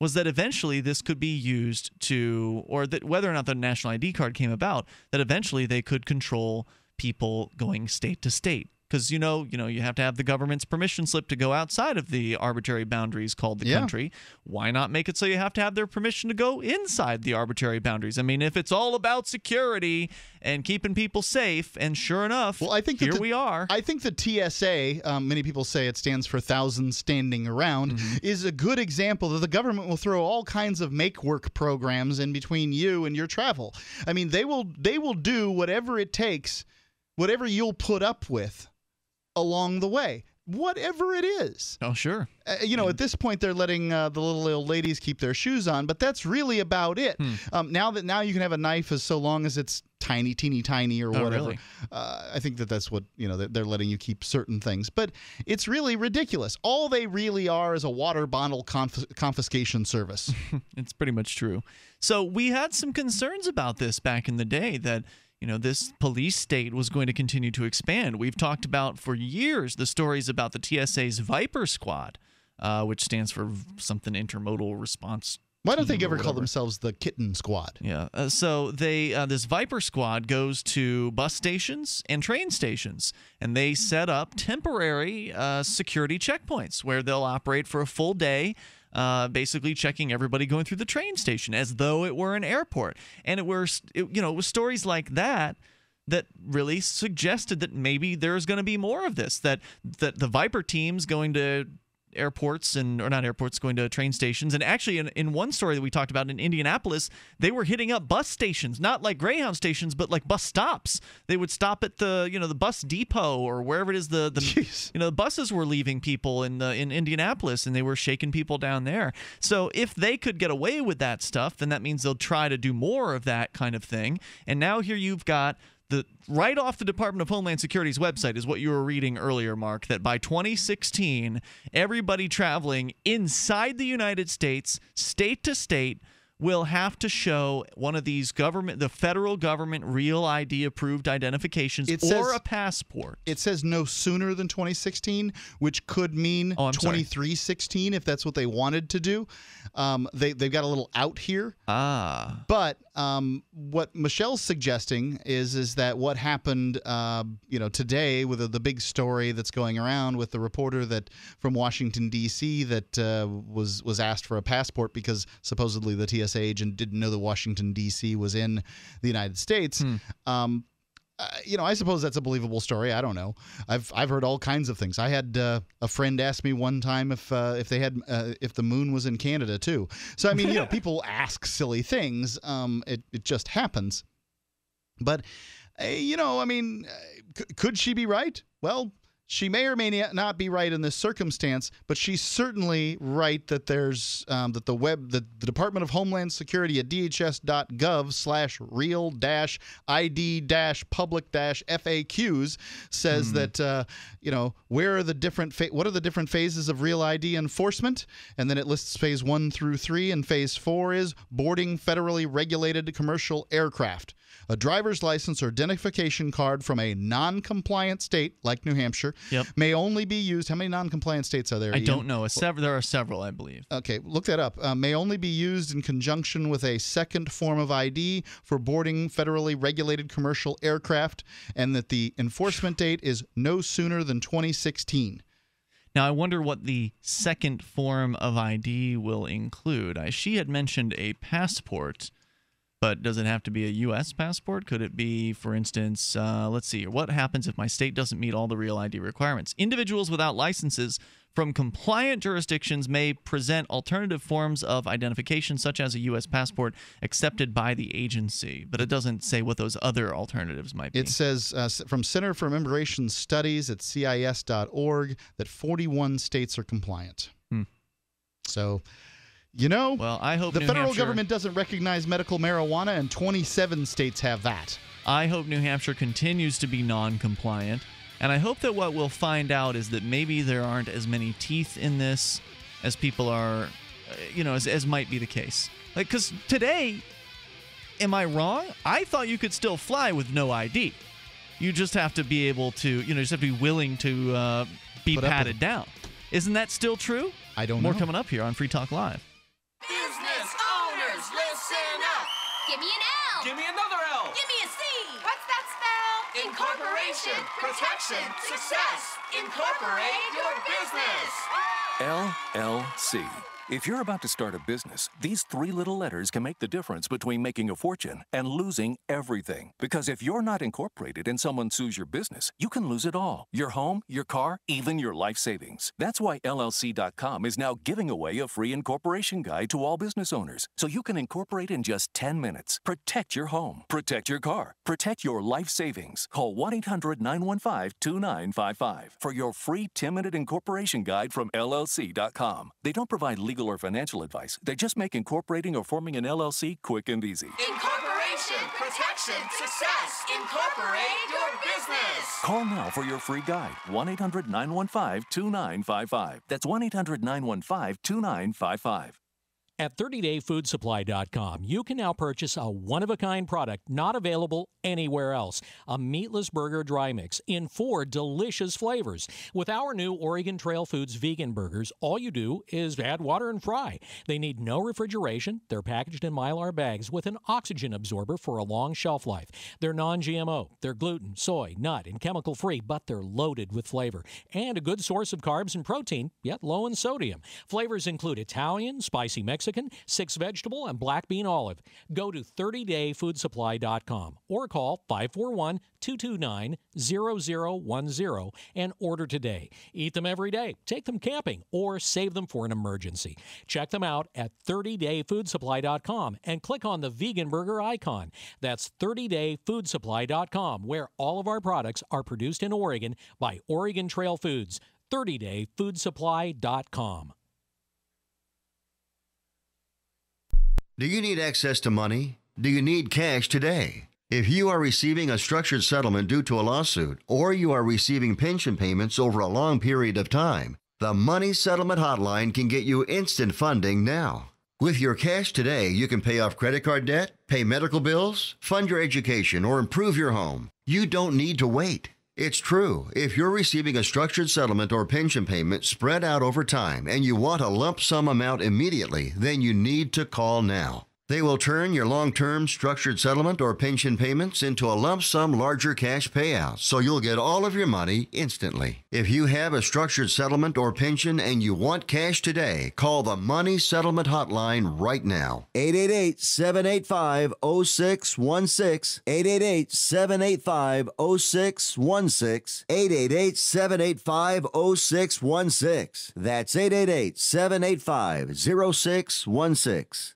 Speaker 4: was that eventually this could be used to, or that whether or not the national ID card came about, that eventually they could control people going state to state. Because you know, you know, you have to have the government's permission slip to go outside of the arbitrary boundaries called the
Speaker 5: Yeah.
Speaker 4: country. Why not make it so you have to have their permission to go inside the arbitrary boundaries? I mean, if it's all about security and keeping people safe, and sure enough,
Speaker 5: Well, I think
Speaker 4: here
Speaker 5: the-
Speaker 4: we are.
Speaker 5: I think the TSA, um, many people say it stands for thousands standing around,
Speaker 4: Mm-hmm.
Speaker 5: is a good example that the government will throw all kinds of make work programs in between you and your travel. I mean, they will they will do whatever it takes, whatever you'll put up with along the way. Whatever it is.
Speaker 4: Oh, sure.
Speaker 5: Uh, you know, at this point, they're letting uh, the little old ladies keep their shoes on, but that's really about it.
Speaker 4: Hmm.
Speaker 5: Um, now that now you can have a knife as so long as it's tiny, teeny, tiny, or
Speaker 4: Oh,
Speaker 5: whatever.
Speaker 4: really?
Speaker 5: Uh, I think that that's what you know. They're, they're letting you keep certain things, but it's really ridiculous. All they really are is a water bottle conf- confiscation service.
Speaker 4: it's pretty much true. So we had some concerns about this back in the day that you know this police state was going to continue to expand. We've talked about for years the stories about the TSA's Viper Squad, uh, which stands for something intermodal response.
Speaker 5: Why don't they ever call themselves the Kitten Squad?
Speaker 4: Yeah. Uh, so they uh, this Viper Squad goes to bus stations and train stations, and they set up temporary uh, security checkpoints where they'll operate for a full day. Uh, basically checking everybody going through the train station as though it were an airport, and it were it, you know it was stories like that that really suggested that maybe there's going to be more of this. That that the Viper teams going to airports and or not airports going to train stations. And actually in, in one story that we talked about in indianapolis they were hitting up bus stations not like greyhound stations but like bus stops. They would stop at the you know the bus depot or wherever it is the, the you know the buses were leaving people in the in indianapolis and they were shaking people down there. So if they could get away with that stuff then that means they'll try to do more of that kind of thing. And now here you've got the right off the Department of Homeland Security's website is what you were reading earlier, Mark. That by 2016, everybody traveling inside the United States, state to state, will have to show one of these government, the federal government real ID approved identifications
Speaker 5: It
Speaker 4: or
Speaker 5: says-
Speaker 4: a passport.
Speaker 5: It says no sooner than 2016, which could mean
Speaker 4: Oh, I'm sorry.
Speaker 5: 2316 if that's what they wanted to do. Um, they they've got a little out here.
Speaker 4: Ah.
Speaker 5: But um, what Michelle's suggesting is is that what happened, uh, you know, today with the, the big story that's going around with the reporter that from Washington D.C. that uh, was was asked for a passport because supposedly the TSA agent didn't know that Washington D.C. was in the United States. Um, uh, you know, I suppose that's a believable story. I don't know. I've I've heard all kinds of things. I had uh, a friend ask me one time if uh, if they had uh, if the moon was in Canada too. So I mean, you know, people ask silly things. Um, it it just happens. But uh, you know, I mean, uh, c- could she be right? Well. She may or may not be right in this circumstance, but she's certainly right that there's um, that the web the, the Department of Homeland Security at DHS.gov slash real dash ID dash public dash FAQs says that uh, you know where are the different fa- what are the different phases of real ID enforcement, and then it lists phase one through three, and phase four is boarding federally regulated commercial aircraft. A driver's license or identification card from a non-compliant state like New Hampshire
Speaker 4: Yep.
Speaker 5: may only be used. How many non-compliant states are there?
Speaker 4: I
Speaker 5: Ian?
Speaker 4: don't know. A sev- there are several, I believe.
Speaker 5: Okay, look that up. Uh, may only be used in conjunction with a second form of ID for boarding federally regulated commercial aircraft, and that the enforcement date is no sooner than 2016.
Speaker 4: Now, I wonder what the second form of ID will include. I, she had mentioned a passport, but does it have to be a U.S. passport? Could it be, for instance, uh, let's see, what happens if my state doesn't meet all the real ID requirements? Individuals without licenses from compliant jurisdictions may present alternative forms of identification, such as a U.S. passport accepted by the agency, but it doesn't say what those other alternatives might be.
Speaker 5: It says uh, from Center for Immigration Studies at CIS.org that 41 states are compliant.
Speaker 4: Hmm.
Speaker 5: So, you know,
Speaker 4: well, I hope
Speaker 5: the
Speaker 4: New
Speaker 5: federal
Speaker 4: Hampshire-
Speaker 5: government doesn't recognize medical marijuana, and 27 states have that.
Speaker 4: I hope New Hampshire continues to be non compliant. And I hope that what we'll find out is that maybe there aren't as many teeth in this as people are, uh, you know, as, as might be the case. Like, because today, am I wrong? I thought you could still fly with no ID. You just have to be able to, you know, just have to be willing to uh, be
Speaker 5: Put
Speaker 4: patted down. Isn't that still true?
Speaker 5: I don't
Speaker 4: More
Speaker 5: know.
Speaker 4: More coming up here on Free Talk Live.
Speaker 57: Business owners, listen up. Give me an L. Give me another L. Give me a C. What's that spell? Incorporation, protection, success. Incorporate your business.
Speaker 58: LLC. If you're about to start a business, these three little letters can make the difference between making a fortune and losing everything. Because if you're not incorporated and someone sues your business, you can lose it all your home, your car, even your life savings. That's why LLC.com is now giving away a free incorporation guide to all business owners so you can incorporate in just 10 minutes. Protect your home, protect your car, protect your life savings. Call 1 800 915 2955 for your free 10 minute incorporation guide from LLC.com. They don't provide legal or financial advice, they just make incorporating or forming an LLC quick and easy.
Speaker 57: Incorporation, protection, success. Incorporate your business.
Speaker 58: Call now for your free guide 1 800 915 2955. That's 1 800 915 2955.
Speaker 59: At 30dayfoodsupply.com, you can now purchase a one of a kind product not available anywhere else a meatless burger dry mix in four delicious flavors. With our new Oregon Trail Foods vegan burgers, all you do is add water and fry. They need no refrigeration. They're packaged in mylar bags with an oxygen absorber for a long shelf life. They're non GMO, they're gluten, soy, nut, and chemical free, but they're loaded with flavor and a good source of carbs and protein, yet low in sodium. Flavors include Italian, spicy Mexican, six vegetable, and black bean olive. Go to 30dayfoodsupply.com or call 541 229 0010 and order today. Eat them every day, take them camping, or save them for an emergency. Check them out at 30dayfoodsupply.com and click on the vegan burger icon. That's 30dayfoodsupply.com, where all of our products are produced in Oregon by Oregon Trail Foods. 30dayfoodsupply.com.
Speaker 60: Do you need access to money? Do you need cash today? If you are receiving a structured settlement due to a lawsuit, or you are receiving pension payments over a long period of time, the Money Settlement Hotline can get you instant funding now. With your cash today, you can pay off credit card debt, pay medical bills, fund your education, or improve your home. You don't need to wait. It's true. If you're receiving a structured settlement or pension payment spread out over time and you want a lump sum amount immediately, then you need to call now. They will turn your long term structured settlement or pension payments into a lump sum larger cash payout, so you'll get all of your money instantly. If you have a structured settlement or pension and you want cash today, call the Money Settlement Hotline right now.
Speaker 61: 888 785 0616. 888 785 0616. 888 785 0616. That's 888 785 0616.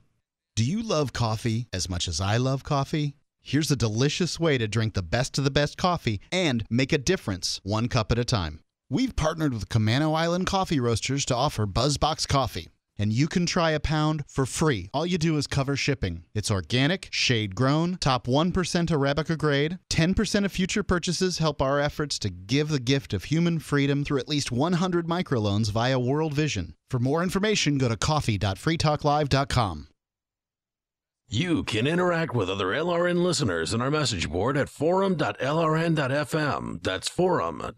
Speaker 5: Do you love coffee as much as I love coffee? Here's a delicious way to drink the best of the best coffee and make a difference one cup at a time. We've partnered with Camano Island Coffee Roasters to offer Buzzbox Coffee. And you can try a pound for free. All you do is cover shipping. It's organic, shade grown, top 1% Arabica grade. 10% of future purchases help our efforts to give the gift of human freedom through at least 100 microloans via World Vision. For more information, go to coffee.freetalklive.com.
Speaker 11: You can interact with other LRN listeners in our message board at forum.lrn.fm. That's forum.lrn.fm.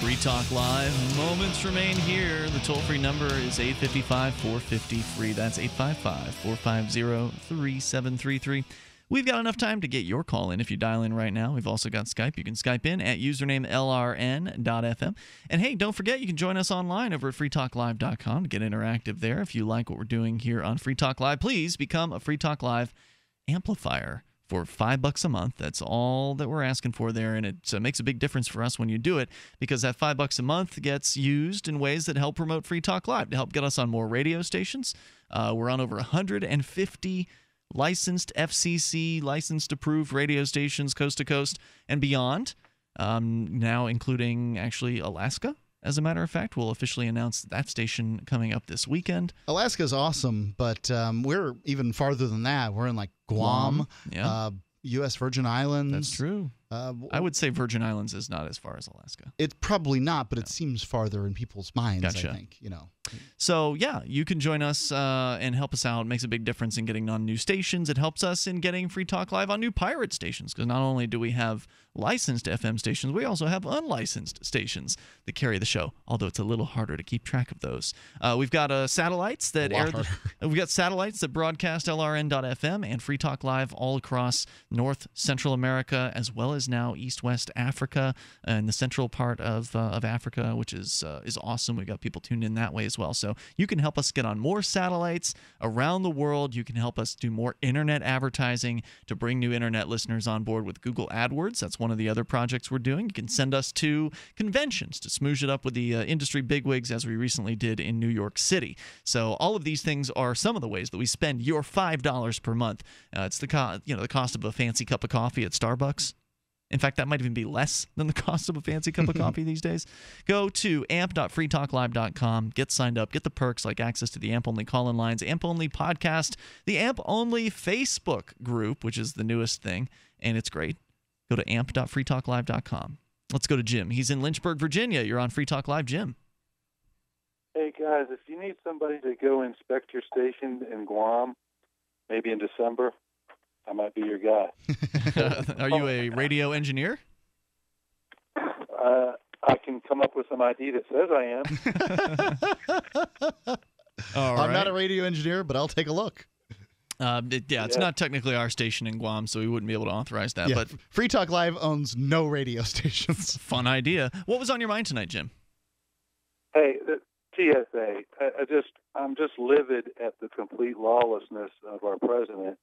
Speaker 4: Free Talk Live. Moments remain here. The toll free number is 855 450 free. That's 855 450 3733. We've got enough time to get your call in if you dial in right now. We've also got Skype. You can Skype in at username lrn.fm. And hey, don't forget you can join us online over at freetalklive.com to get interactive there. If you like what we're doing here on Free Talk Live, please become a Free Talk Live amplifier for five bucks a month. That's all that we're asking for there, and it uh, makes a big difference for us when you do it because that five bucks a month gets used in ways that help promote Free Talk Live to help get us on more radio stations. Uh, we're on over 150 licensed FCC licensed approved radio stations coast to coast and beyond. Um, now including actually Alaska. As a matter of fact, we'll officially announce that station coming up this weekend.
Speaker 5: Alaska's awesome, but um, we're even farther than that. We're in like Guam,
Speaker 4: Guam, yeah.
Speaker 5: uh, U.S. Virgin Islands.
Speaker 4: That's true.
Speaker 5: Uh,
Speaker 4: I would say Virgin Islands is not as far as Alaska.
Speaker 5: It's probably not, but it seems farther in people's minds.
Speaker 4: Gotcha.
Speaker 5: I think you know.
Speaker 4: So yeah, you can join us uh, and help us out. It makes a big difference in getting on new stations. It helps us in getting Free Talk Live on new pirate stations because not only do we have licensed FM stations, we also have unlicensed stations that carry the show. Although it's a little harder to keep track of those. Uh, we've got uh, satellites that air. The, we've got satellites that broadcast LRN.FM and Free Talk Live all across North Central America as well as now East West Africa and the central part of uh, of Africa, which is uh, is awesome. We've got people tuned in that way as well. So you can help us get on more satellites around the world. You can help us do more internet advertising to bring new internet listeners on board with Google AdWords. That's one of the other projects we're doing. You can send us to conventions to smoosh it up with the uh, industry bigwigs, as we recently did in New York City. So all of these things are some of the ways that we spend your five dollars per month. Uh, it's the co- you know the cost of a fancy cup of coffee at Starbucks. In fact, that might even be less than the cost of a fancy cup of coffee these days. Go to amp.freetalklive.com, get signed up, get the perks like access to the AMP only call in lines, AMP only podcast, the AMP only Facebook group, which is the newest thing, and it's great. Go to amp.freetalklive.com. Let's go to Jim. He's in Lynchburg, Virginia. You're on Free Talk Live, Jim.
Speaker 62: Hey guys, if you need somebody to go inspect your station in Guam, maybe in December, I might be your guy.
Speaker 4: Are you a radio engineer?
Speaker 62: Uh, I can come up with some ID that says I am.
Speaker 4: All
Speaker 5: I'm not a radio engineer, but I'll take a look.
Speaker 4: Um, it- yeah, it's
Speaker 62: Yeah.
Speaker 4: not technically our station in Guam, so we wouldn't be able to authorize that.
Speaker 5: Yeah,
Speaker 4: But
Speaker 5: Free Talk Live owns no radio stations.
Speaker 4: fun idea. What was on your mind tonight, Jim?
Speaker 62: hey, the TSA. I, I just, I'm just livid at the complete lawlessness of our president.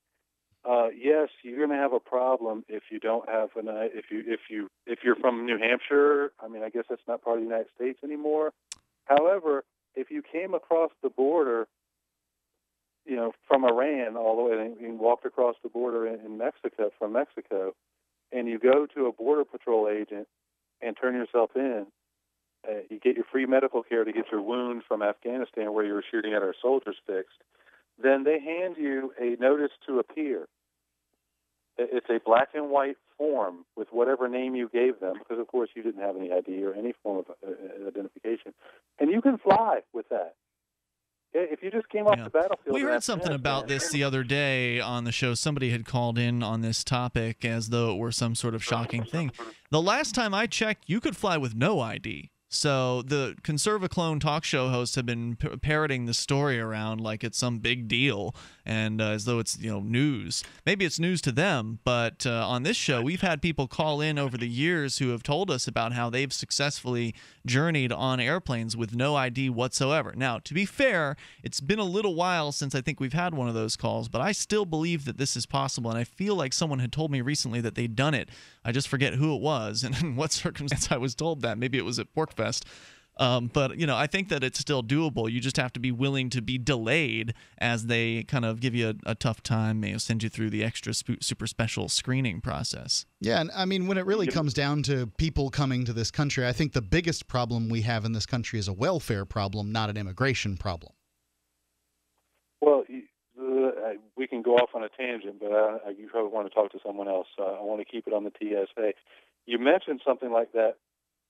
Speaker 62: Uh, yes, you're going to have a problem if you don't have an, uh, if you, if you, if you're from New Hampshire. I mean, I guess that's not part of the United States anymore. However, if you came across the border, you know, from Iran all the way, and you walked across the border in, in Mexico from Mexico, and you go to a border patrol agent and turn yourself in, uh, you get your free medical care to get your wound from Afghanistan where you were shooting at our soldiers fixed, then they hand you a notice to appear. It's a black and white form with whatever name you gave them, because of course you didn't have any ID or any form of uh, identification, and you can fly with that. Yeah, If you just came off the battlefield,
Speaker 4: We heard something about this the other day on the show. Somebody had called in on this topic as though it were some sort of shocking thing. The last time I checked, you could fly with no ID. So the Conserva Clone talk show hosts have been parroting the story around like it's some big deal and uh, as though it's you know news. Maybe it's news to them, but uh, on this show we've had people call in over the years who have told us about how they've successfully journeyed on airplanes with no ID whatsoever. Now, to be fair, it's been a little while since I think we've had one of those calls, but I still believe that this is possible and I feel like someone had told me recently that they'd done it. I just forget who it was and in what circumstance I was told that. Maybe it was at PorcFest. Um, but you know, I think that it's still doable. You just have to be willing to be delayed as they kind of give you a, a tough time, may send you through the extra sp- super special screening process.
Speaker 5: Yeah, and I mean, when it really comes down to people coming to this country, I think the biggest problem we have in this country is a welfare problem, not an immigration problem.
Speaker 62: Well, uh, we can go off on a tangent, but I, I, you probably want to talk to someone else. I want to keep it on the TSA. You mentioned something like that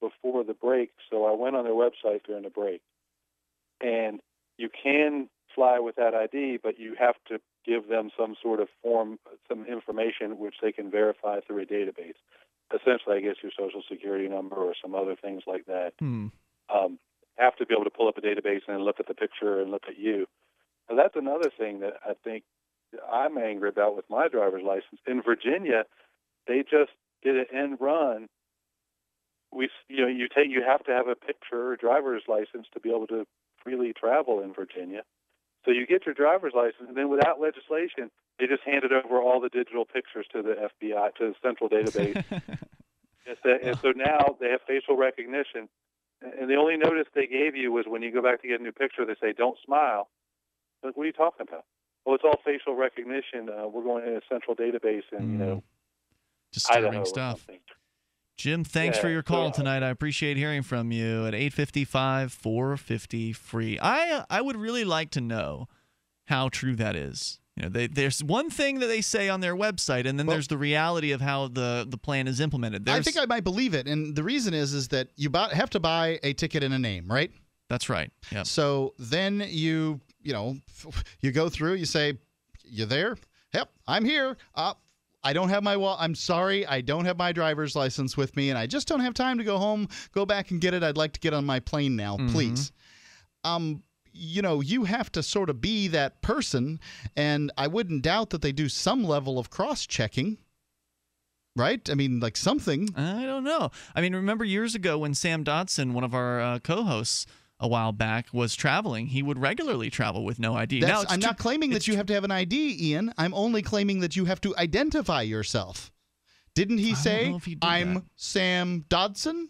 Speaker 62: before the break, so I went on their website during the break, and you can fly without ID, but you have to give them some sort of form, some information which they can verify through a database. Essentially, I guess your social security number or some other things like that.
Speaker 4: Hmm.
Speaker 62: um, have to be able to pull up a database and look at the picture and look at you. Now, that's another thing that I think I'm angry about with my driver's license. In Virginia, they just did an end run. We, you know, you take you have to have a picture or driver's license to be able to freely travel in Virginia. So you get your driver's license, and then without legislation, they just handed over all the digital pictures to the FBI to the central database. and, so, and so now they have facial recognition, and the only notice they gave you was when you go back to get a new picture, they say, "Don't smile." Like, what are you talking about? Well, it's all facial recognition. Uh, we're going in a central database, and you know,
Speaker 4: Disturbing
Speaker 62: Idaho
Speaker 4: stuff. Jim, thanks for your call tonight. I appreciate hearing from you at 855 450 free. I I would really like to know how true that is. You know, they, there's one thing that they say on their website, and then there's the reality of how the, the plan is implemented. There's,
Speaker 5: I think I might believe it, and the reason is is that you buy, have to buy a ticket and a name, right?
Speaker 4: That's right. Yeah.
Speaker 5: So then you you know you go through, you say, "You there? Yep, I'm here. Uh, I don't have my wall. I'm sorry, I don't have my driver's license with me, and I just don't have time to go home, go back and get it. I'd like to get on my plane now,
Speaker 4: Mm-hmm.
Speaker 5: please." Um, you know, you have to sort of be that person, and I wouldn't doubt that they do some level of cross-checking. Right? I mean, like something.
Speaker 4: I don't know. I mean, remember years ago when Sam Dodson, one of our uh, co-hosts a while back, was traveling, he would regularly travel with no ID.
Speaker 5: That's-
Speaker 4: now,
Speaker 5: I'm
Speaker 4: too-
Speaker 5: not claiming that you have to have an ID, Ian. I'm only claiming that you have to identify yourself. Didn't he say, "I'm Sam Dodson"?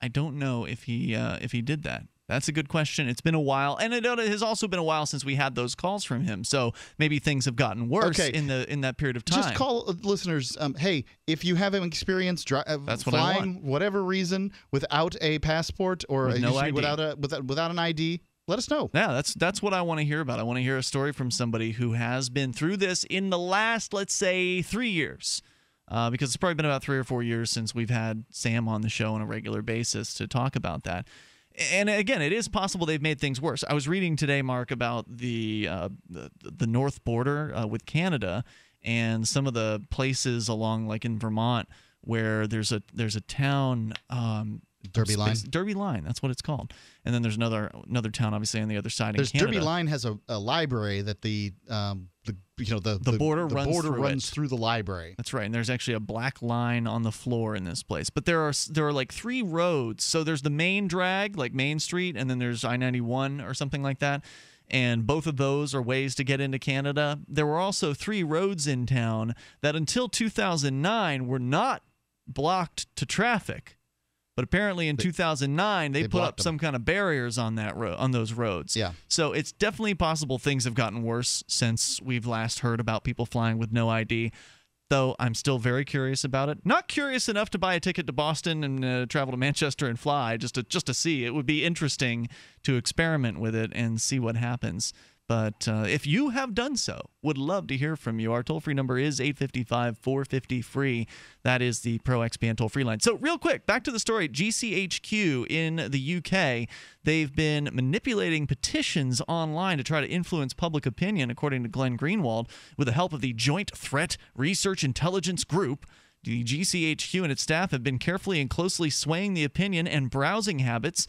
Speaker 4: I don't know if he uh, if he did that. That's a good question. It's been a while, and it has also been a while since we had those calls from him. So maybe things have gotten worse
Speaker 5: Okay.
Speaker 4: in the in that period of time.
Speaker 5: Just call uh, listeners. Um, hey, if you have an experience dri- uh,
Speaker 4: That's what I
Speaker 5: flying, whatever reason, without a passport or
Speaker 4: With
Speaker 5: uh,
Speaker 4: no ID.
Speaker 5: without a without, without an ID, let us know.
Speaker 4: Yeah, that's that's what I want to hear about. I want to hear a story from somebody who has been through this in the last, let's say, three years. Uh, because it's probably been about three or four years since we've had Sam on the show on a regular basis to talk about that. And again, it is possible they've made things worse. I was reading today, Mark, about the uh, the, the north border uh, with Canada and some of the places along, like in Vermont, where there's a there's a town. Um,
Speaker 5: Derby Line?
Speaker 4: Derby Line. That's what it's called. And then there's another another town, obviously, on the other side
Speaker 5: There's Derby Line has a, a library that the um the you know the
Speaker 4: The border
Speaker 5: the
Speaker 4: runs
Speaker 5: border
Speaker 4: through
Speaker 5: runs
Speaker 4: it.
Speaker 5: through the library.
Speaker 4: That's right, and there's actually a black line on the floor in this place. But there are there are like three roads. So there's the main drag, like Main Street, and then there's I-91 or something like that. And both of those are ways to get into Canada. There were also three roads in town that until 2009 were not blocked to traffic. But apparently in 2009 they,
Speaker 5: they
Speaker 4: put up
Speaker 5: them.
Speaker 4: some kind of barriers on that road on those roads.
Speaker 5: Yeah.
Speaker 4: So it's definitely possible things have gotten worse since we've last heard about people flying with no ID though I'm still very curious about it. Not curious enough to buy a ticket to Boston and uh, travel to Manchester and fly just to just to see. It would be interesting to experiment with it and see what happens. But uh, if you have done so, would love to hear from you. Our toll free number is 855 450 free. That is the Pro XPN toll free line. So, real quick, back to the story GCHQ in the UK. They've been manipulating petitions online to try to influence public opinion, according to Glenn Greenwald, with the help of the Joint Threat Research Intelligence Group. The GCHQ and its staff have been carefully and closely swaying the opinion and browsing habits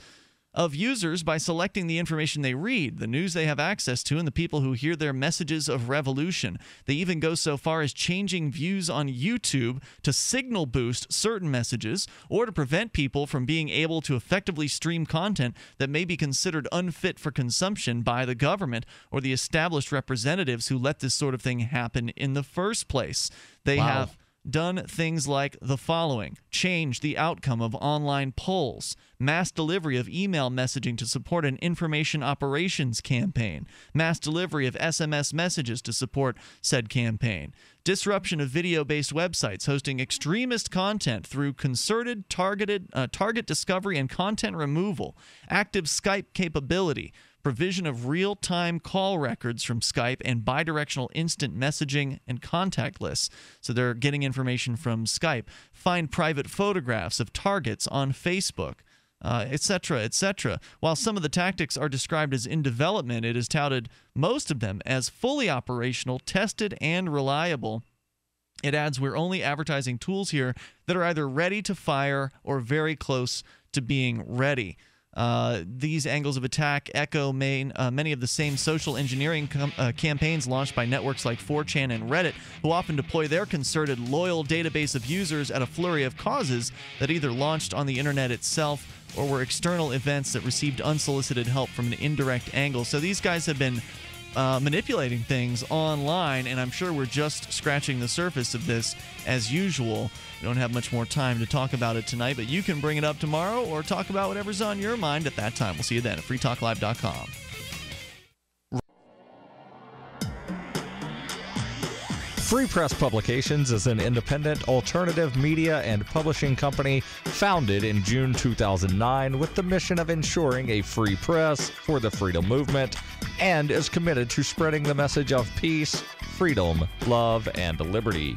Speaker 4: of users by selecting the information they read, the news they have access to, and the people who hear their messages of revolution. They even go so far as changing views on YouTube to signal boost certain messages or to prevent people from being able to effectively stream content that may be considered unfit for consumption by the government or the established representatives who let this sort of thing happen in the first place. They
Speaker 5: Wow.
Speaker 4: have done things like the following. Change the outcome of online polls, mass delivery of email messaging to support an information operations campaign, mass delivery of SMS messages to support said campaign, disruption of video based websites hosting extremist content through concerted, targeted, uh, target discovery and content removal, active Skype capability provision of real time call records from Skype, and bidirectional instant messaging and contact lists. So they're getting information from Skype. Find private photographs of targets on Facebook. Uh, etc., etc. While some of the tactics are described as in development, it is touted most of them as fully operational, tested, and reliable. It adds we're only advertising tools here that are either ready to fire or very close to being ready. Uh, these angles of attack echo main, uh, many of the same social engineering com- uh, campaigns launched by networks like 4chan and Reddit, who often deploy their concerted, loyal database of users at a flurry of causes that either launched on the internet itself or were external events that received unsolicited help from an indirect angle. So these guys have been uh, manipulating things online, and I'm sure we're just scratching the surface of this as usual. We don't have much more time to talk about it tonight, but you can bring it up tomorrow or talk about whatever's on your mind at that time. We'll see you then at freetalklive.com.
Speaker 1: Free Press Publications is an independent alternative media and publishing company founded in June 2009 with the mission of ensuring a free press for the freedom movement and is committed to spreading the message of peace, freedom, love, and liberty.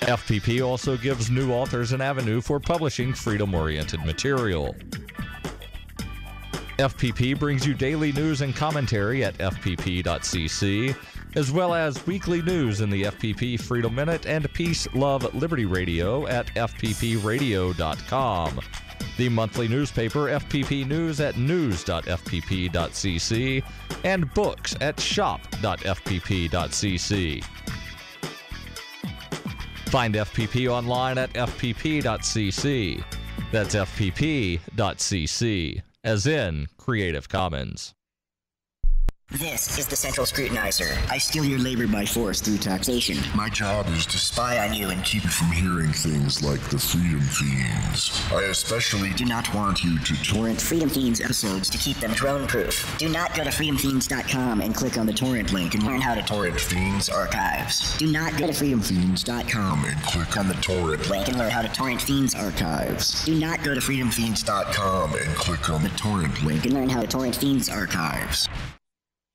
Speaker 1: FPP also gives new authors an avenue for publishing freedom oriented material. FPP brings you daily news and commentary at fpp.cc, as well as weekly news in the FPP Freedom Minute and Peace, Love, Liberty Radio at fppradio.com. The monthly newspaper FPP News at news.fpp.cc and books at shop.fpp.cc. Find FPP online at fpp.cc. That's fpp.cc, as in Creative Commons.
Speaker 63: This is the Central Scrutinizer. I steal your labor by force through taxation.
Speaker 64: My job is to
Speaker 63: Spy on you and keep
Speaker 64: you from hearing things like the Freedom Feens. I especially
Speaker 63: do not want you to torrent Freedom Feens episodes to keep them drone proof. Do not go to freedomfeens.com and click on the torrent link and learn how to torrent Feens archives. Do not go to freedomfeens.com
Speaker 64: and click on the torrent
Speaker 63: link and learn how to torrent Feens archives. Do not go to freedomfeens.com
Speaker 64: and click on
Speaker 63: the torrent link and learn how to torrent Feens archives.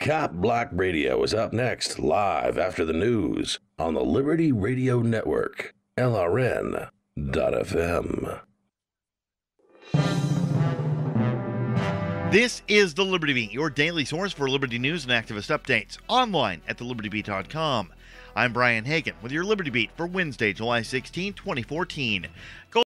Speaker 11: Cop Block Radio is up next, live after the news on the Liberty Radio Network, LRN.FM.
Speaker 28: This is the Liberty Beat, your daily source for liberty news and activist updates, online at thelibertybeat.com. I'm Brian Hagan with your Liberty Beat for Wednesday, July 16, 2014. Go